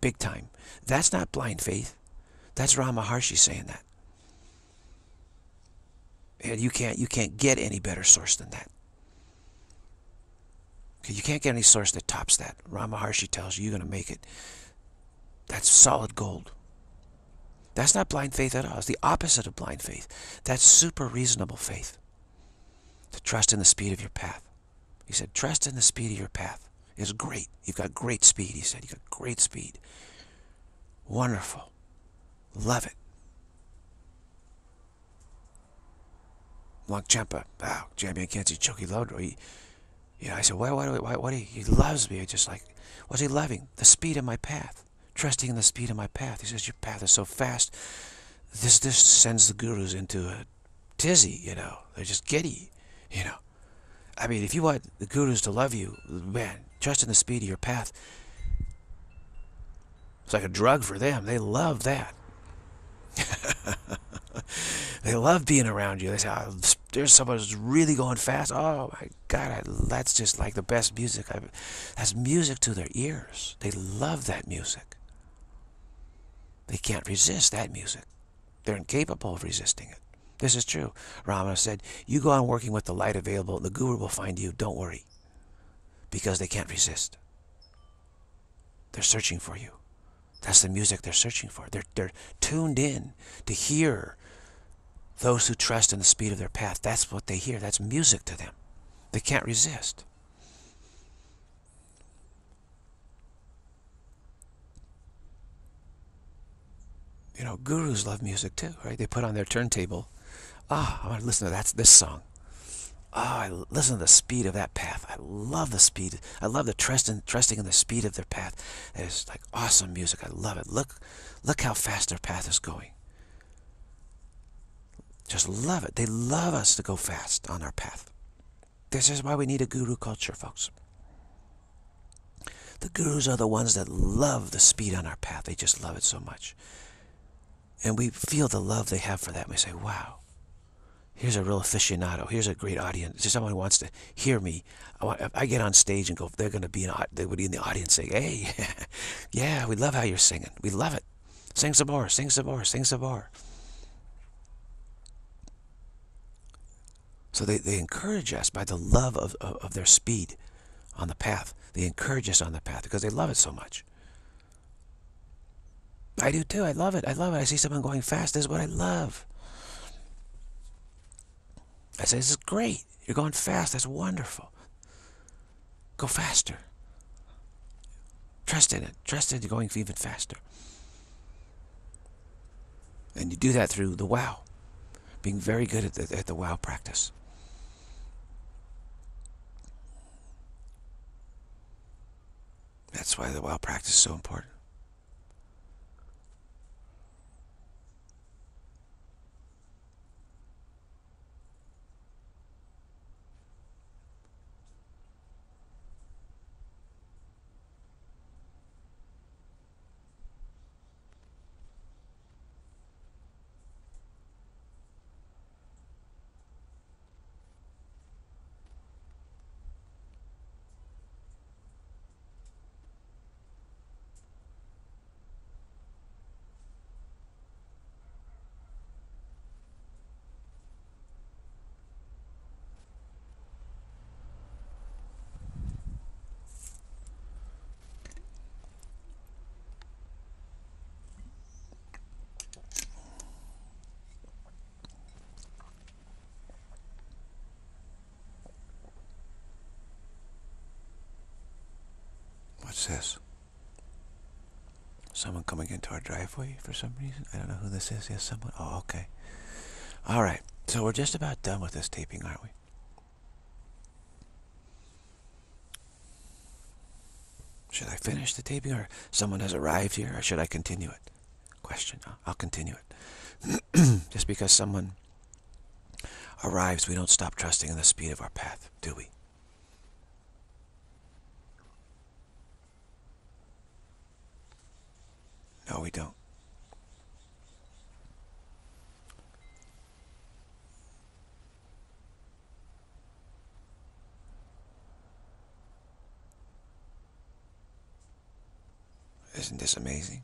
Speaker 1: big time. That's not blind faith. That's Ramana Maharshi saying that. And you can't you can't get any better source than that. Okay, you can't get any source that tops that. Ramana Maharshi tells you you're going to make it. That's solid gold. That's not blind faith at all. It's the opposite of blind faith. That's super reasonable faith. To trust in the speed of your path. He said, trust in the speed of your path. It's great. You've got great speed, he said. You've got great speed. Wonderful. Love it. Longchenpa, wow, Jamyang Khyentse Chokyi Lodro, he, you know, I said, why, why, why, why, he, he loves me. I just like, what's he loving? The speed of my path, trusting in the speed of my path. He says, your path is so fast. This, this sends the gurus into a tizzy, you know. They're just giddy, you know. I mean, if you want the gurus to love you, man, trust in the speed of your path. It's like a drug for them. They love that. *laughs* *laughs* they love being around you. They say, oh, there's someone who's really going fast. Oh my God, I, that's just like the best music. I've, that's music to their ears. They love that music. They can't resist that music. They're incapable of resisting it. This is true. Ramana said, you go on working with the light available, the guru will find you. Don't worry. Because they can't resist. They're searching for you. That's the music they're searching for. They're, they're tuned in to hear those who trust in the speed of their path. That's what they hear. That's music to them. They can't resist. You know, gurus love music too, right? They put on their turntable Ah, oh, I want to listen to that, this song. Ah, oh, I listen to the speed of that path. I love the speed. I love the trust in, trusting in the speed of their path. It is like awesome music. I love it. Look, look how fast their path is going. Just love it. They love us to go fast on our path. This is why we need a guru culture, folks. The gurus are the ones that love the speed on our path. They just love it so much. And we feel the love they have for that. We say, wow, here's a real aficionado. Here's a great audience. Just someone who wants to hear me. I, I get on stage and go, they're going to be in, they would be in the audience saying, hey, *laughs* yeah, we love how you're singing. We love it. Sing some more, sing some more, sing some more. So they, they encourage us by the love of, of, of their speed on the path. They encourage us on the path because they love it so much. I do too. I love it. I love it. I see someone going fast. This is what I love. I say, this is great. You're going fast. That's wonderful. Go faster. Trust in it. Trust in going even faster. And you do that through the wow. Being very good at the, at the wow practice. That's why the wow practice is so important. What's this? Someone coming our driveway for some reason? I don't know who this is. Yes, someone. Oh, okay. All right. So we're just about done with this taping, aren't we? Should I finish the taping or someone has arrived here or should I continue it? Question. I'll continue it. *clears throat* just because someone arrives, we don't stop trusting in the speed of our path, do we? No, we don't. Isn't this amazing?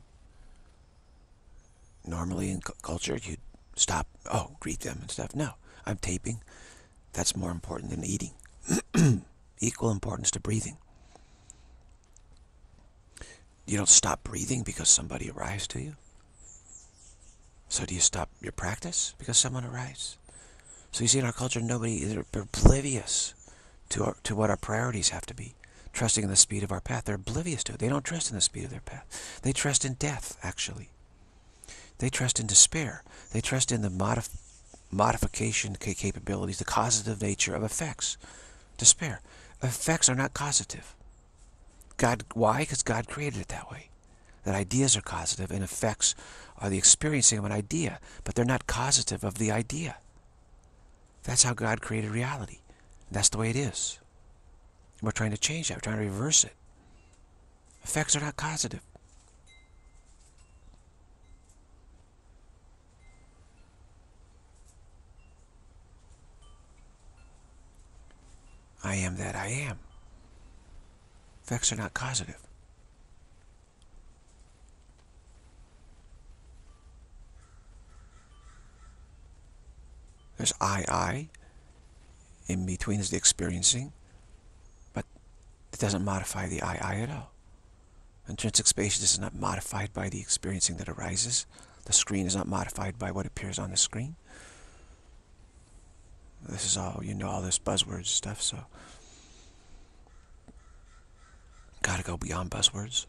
Speaker 1: Normally in culture, you'd stop, oh, greet them and stuff. No, I'm taping. That's more important than eating. *clears throat* Equal importance to breathing. You don't stop breathing because somebody arrives to you. So do you stop your practice because someone arrives? So you see in our culture, nobody is oblivious to, our, to what our priorities have to be. Trusting in the speed of our path. They're oblivious to it. They don't trust in the speed of their path. They trust in death, actually. They trust in despair. They trust in the modif modification capabilities, the causative nature of effects. Despair. Effects are not causative. God, why? Because God created it that way. That ideas are causative and effects are the experiencing of an idea, but they're not causative of the idea. That's how God created reality. That's the way it is. We're trying to change that. We're trying to reverse it. Effects are not causative. I am that I am. Effects are not causative. There's I, I. In between is the experiencing. It doesn't modify the I, I at all. Intrinsic spaciousness is not modified by the experiencing that arises. The screen is not modified by what appears on the screen. This is all, you know, all this buzzwords stuff, so... Gotta go beyond buzzwords.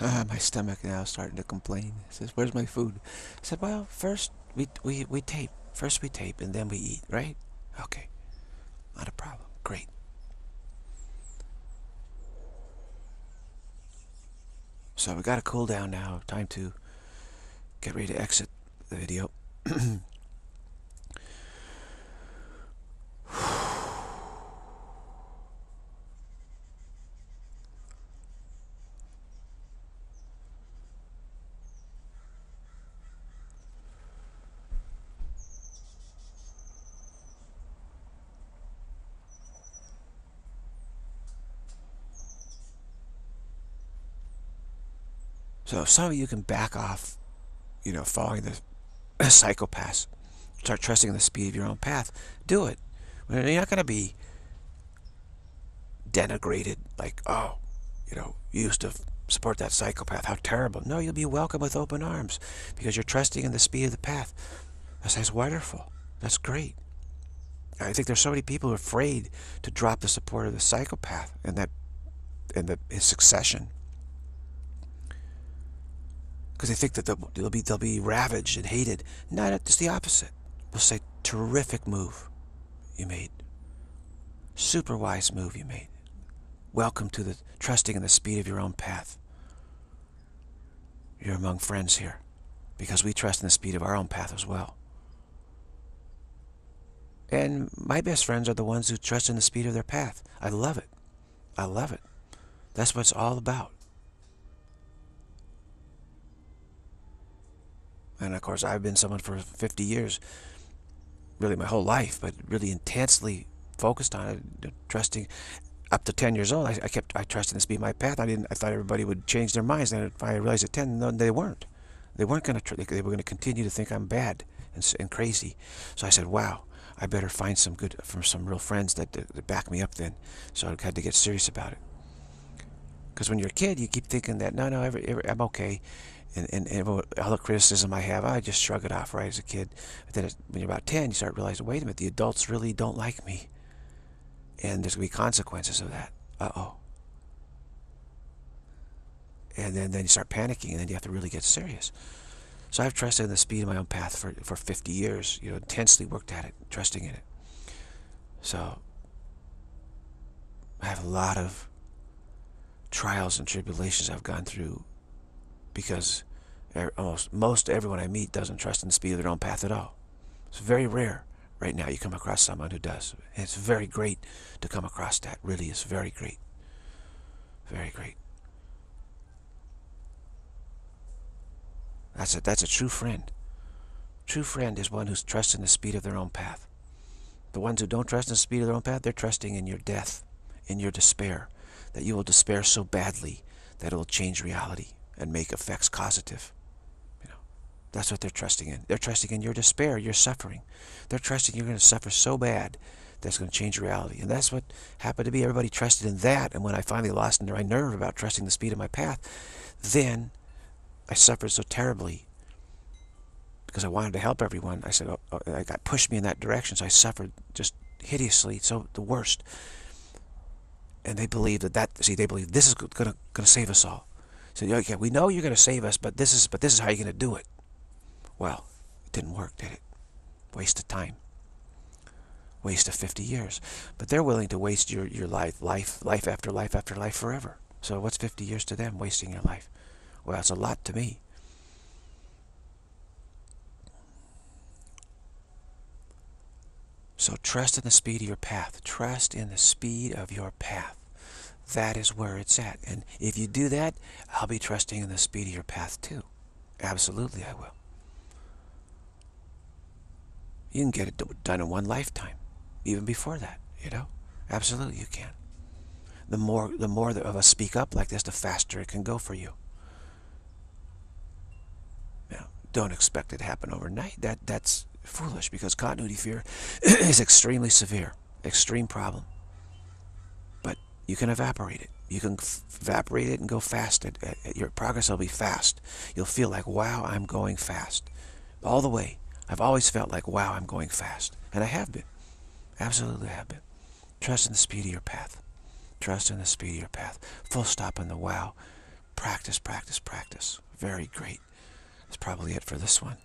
Speaker 1: Uh, my stomach now is starting to complain. It says, where's my food? I said, well, first we, we, we tape. First we tape and then we eat, right? Okay. Not a problem. Great. So we got to cool down now. Time to get ready to exit the video. *clears throat* So some of you can back off, you know, following *clears throat* the psychopaths, start trusting the speed of your own path, do it. You're not going to be denigrated like, oh, you know, you used to support that psychopath. How terrible. No, you'll be welcome with open arms because you're trusting in the speed of the path. That's wonderful. That's great. I think there's so many people who are afraid to drop the support of the psychopath and that and the, his succession because they think that they'll, they'll, be they'll be ravaged and hated. Not it's the opposite. We'll say terrific move you made. Super wise move you made. Welcome to the trusting in the speed of your own path. You're among friends here because we trust in the speed of our own path as well. And my best friends are the ones who trust in the speed of their path. I love it. I love it. That's what it's all about. And of course, I've been someone for 50 years, really my whole life, but really intensely focused on it, trusting. Up to 10 years old, I, I kept I trusted this be my path. I didn't. I thought everybody would change their minds. And I realized at 10, no, they weren't. They weren't going to. They were going to continue to think I'm bad and, and crazy. So I said, "Wow, I better find some good from some real friends that, that, that back me up." Then, so I had to get serious about it. Because when you're a kid, you keep thinking that no, no, every, every, I'm okay and, and, and all the criticism I have, I just shrug it off right as a kid. But then when you're about 10, you start realizing, wait a minute, the adults really don't like me. And there's going to be consequences of that. Uh-oh. And then, then you start panicking, and then you have to really get serious. So I've trusted in the speed of my own path for, for 50 years, you know, intensely worked at it, trusting in it. So I have a lot of trials and tribulations I've gone through because er, almost most everyone I meet doesn't trust in the speed of their own path at all. It's very rare right now you come across someone who does. It's very great to come across that. Really is very great. Very great. That's a, that's a true friend. True friend is one who's trusting the speed of their own path. The ones who don't trust in the speed of their own path, they're trusting in your death, in your despair, that you will despair so badly that it will change reality and make effects causative. You know, that's what they're trusting in. They're trusting in your despair, your suffering. They're trusting you're going to suffer so bad that's going to change reality. And that's what happened to be. Everybody trusted in that. And when I finally lost my nerve about trusting the speed of my path, then I suffered so terribly because I wanted to help everyone. I said, oh, oh, I got pushed me in that direction. So I suffered just hideously. So the worst. And they believe that that, see, they believe this is going to, going to save us all. So, okay, we know you're going to save us, but this is, but this is how you're going to do it. Well, it didn't work, did it? Waste of time. Waste of 50 years. But they're willing to waste your, your life, life, life after life after life forever. So what's 50 years to them, wasting your life? Well, it's a lot to me. So trust in the speed of your path. Trust in the speed of your path. That is where it's at. And if you do that, I'll be trusting in the speed of your path too. Absolutely I will. You can get it done in one lifetime, even before that, you know? Absolutely you can. The more, the more of us speak up like this, the faster it can go for you. Now, don't expect it to happen overnight. That That's foolish because continuity fear *clears throat* is extremely severe, extreme problem. You can evaporate it. You can evaporate it and go fast. It, it, your progress will be fast. You'll feel like, wow, I'm going fast. All the way. I've always felt like, wow, I'm going fast. And I have been. Absolutely have been. Trust in the speed of your path. Trust in the speed of your path. Full stop on the wow. Practice, practice, practice. Very great. That's probably it for this one.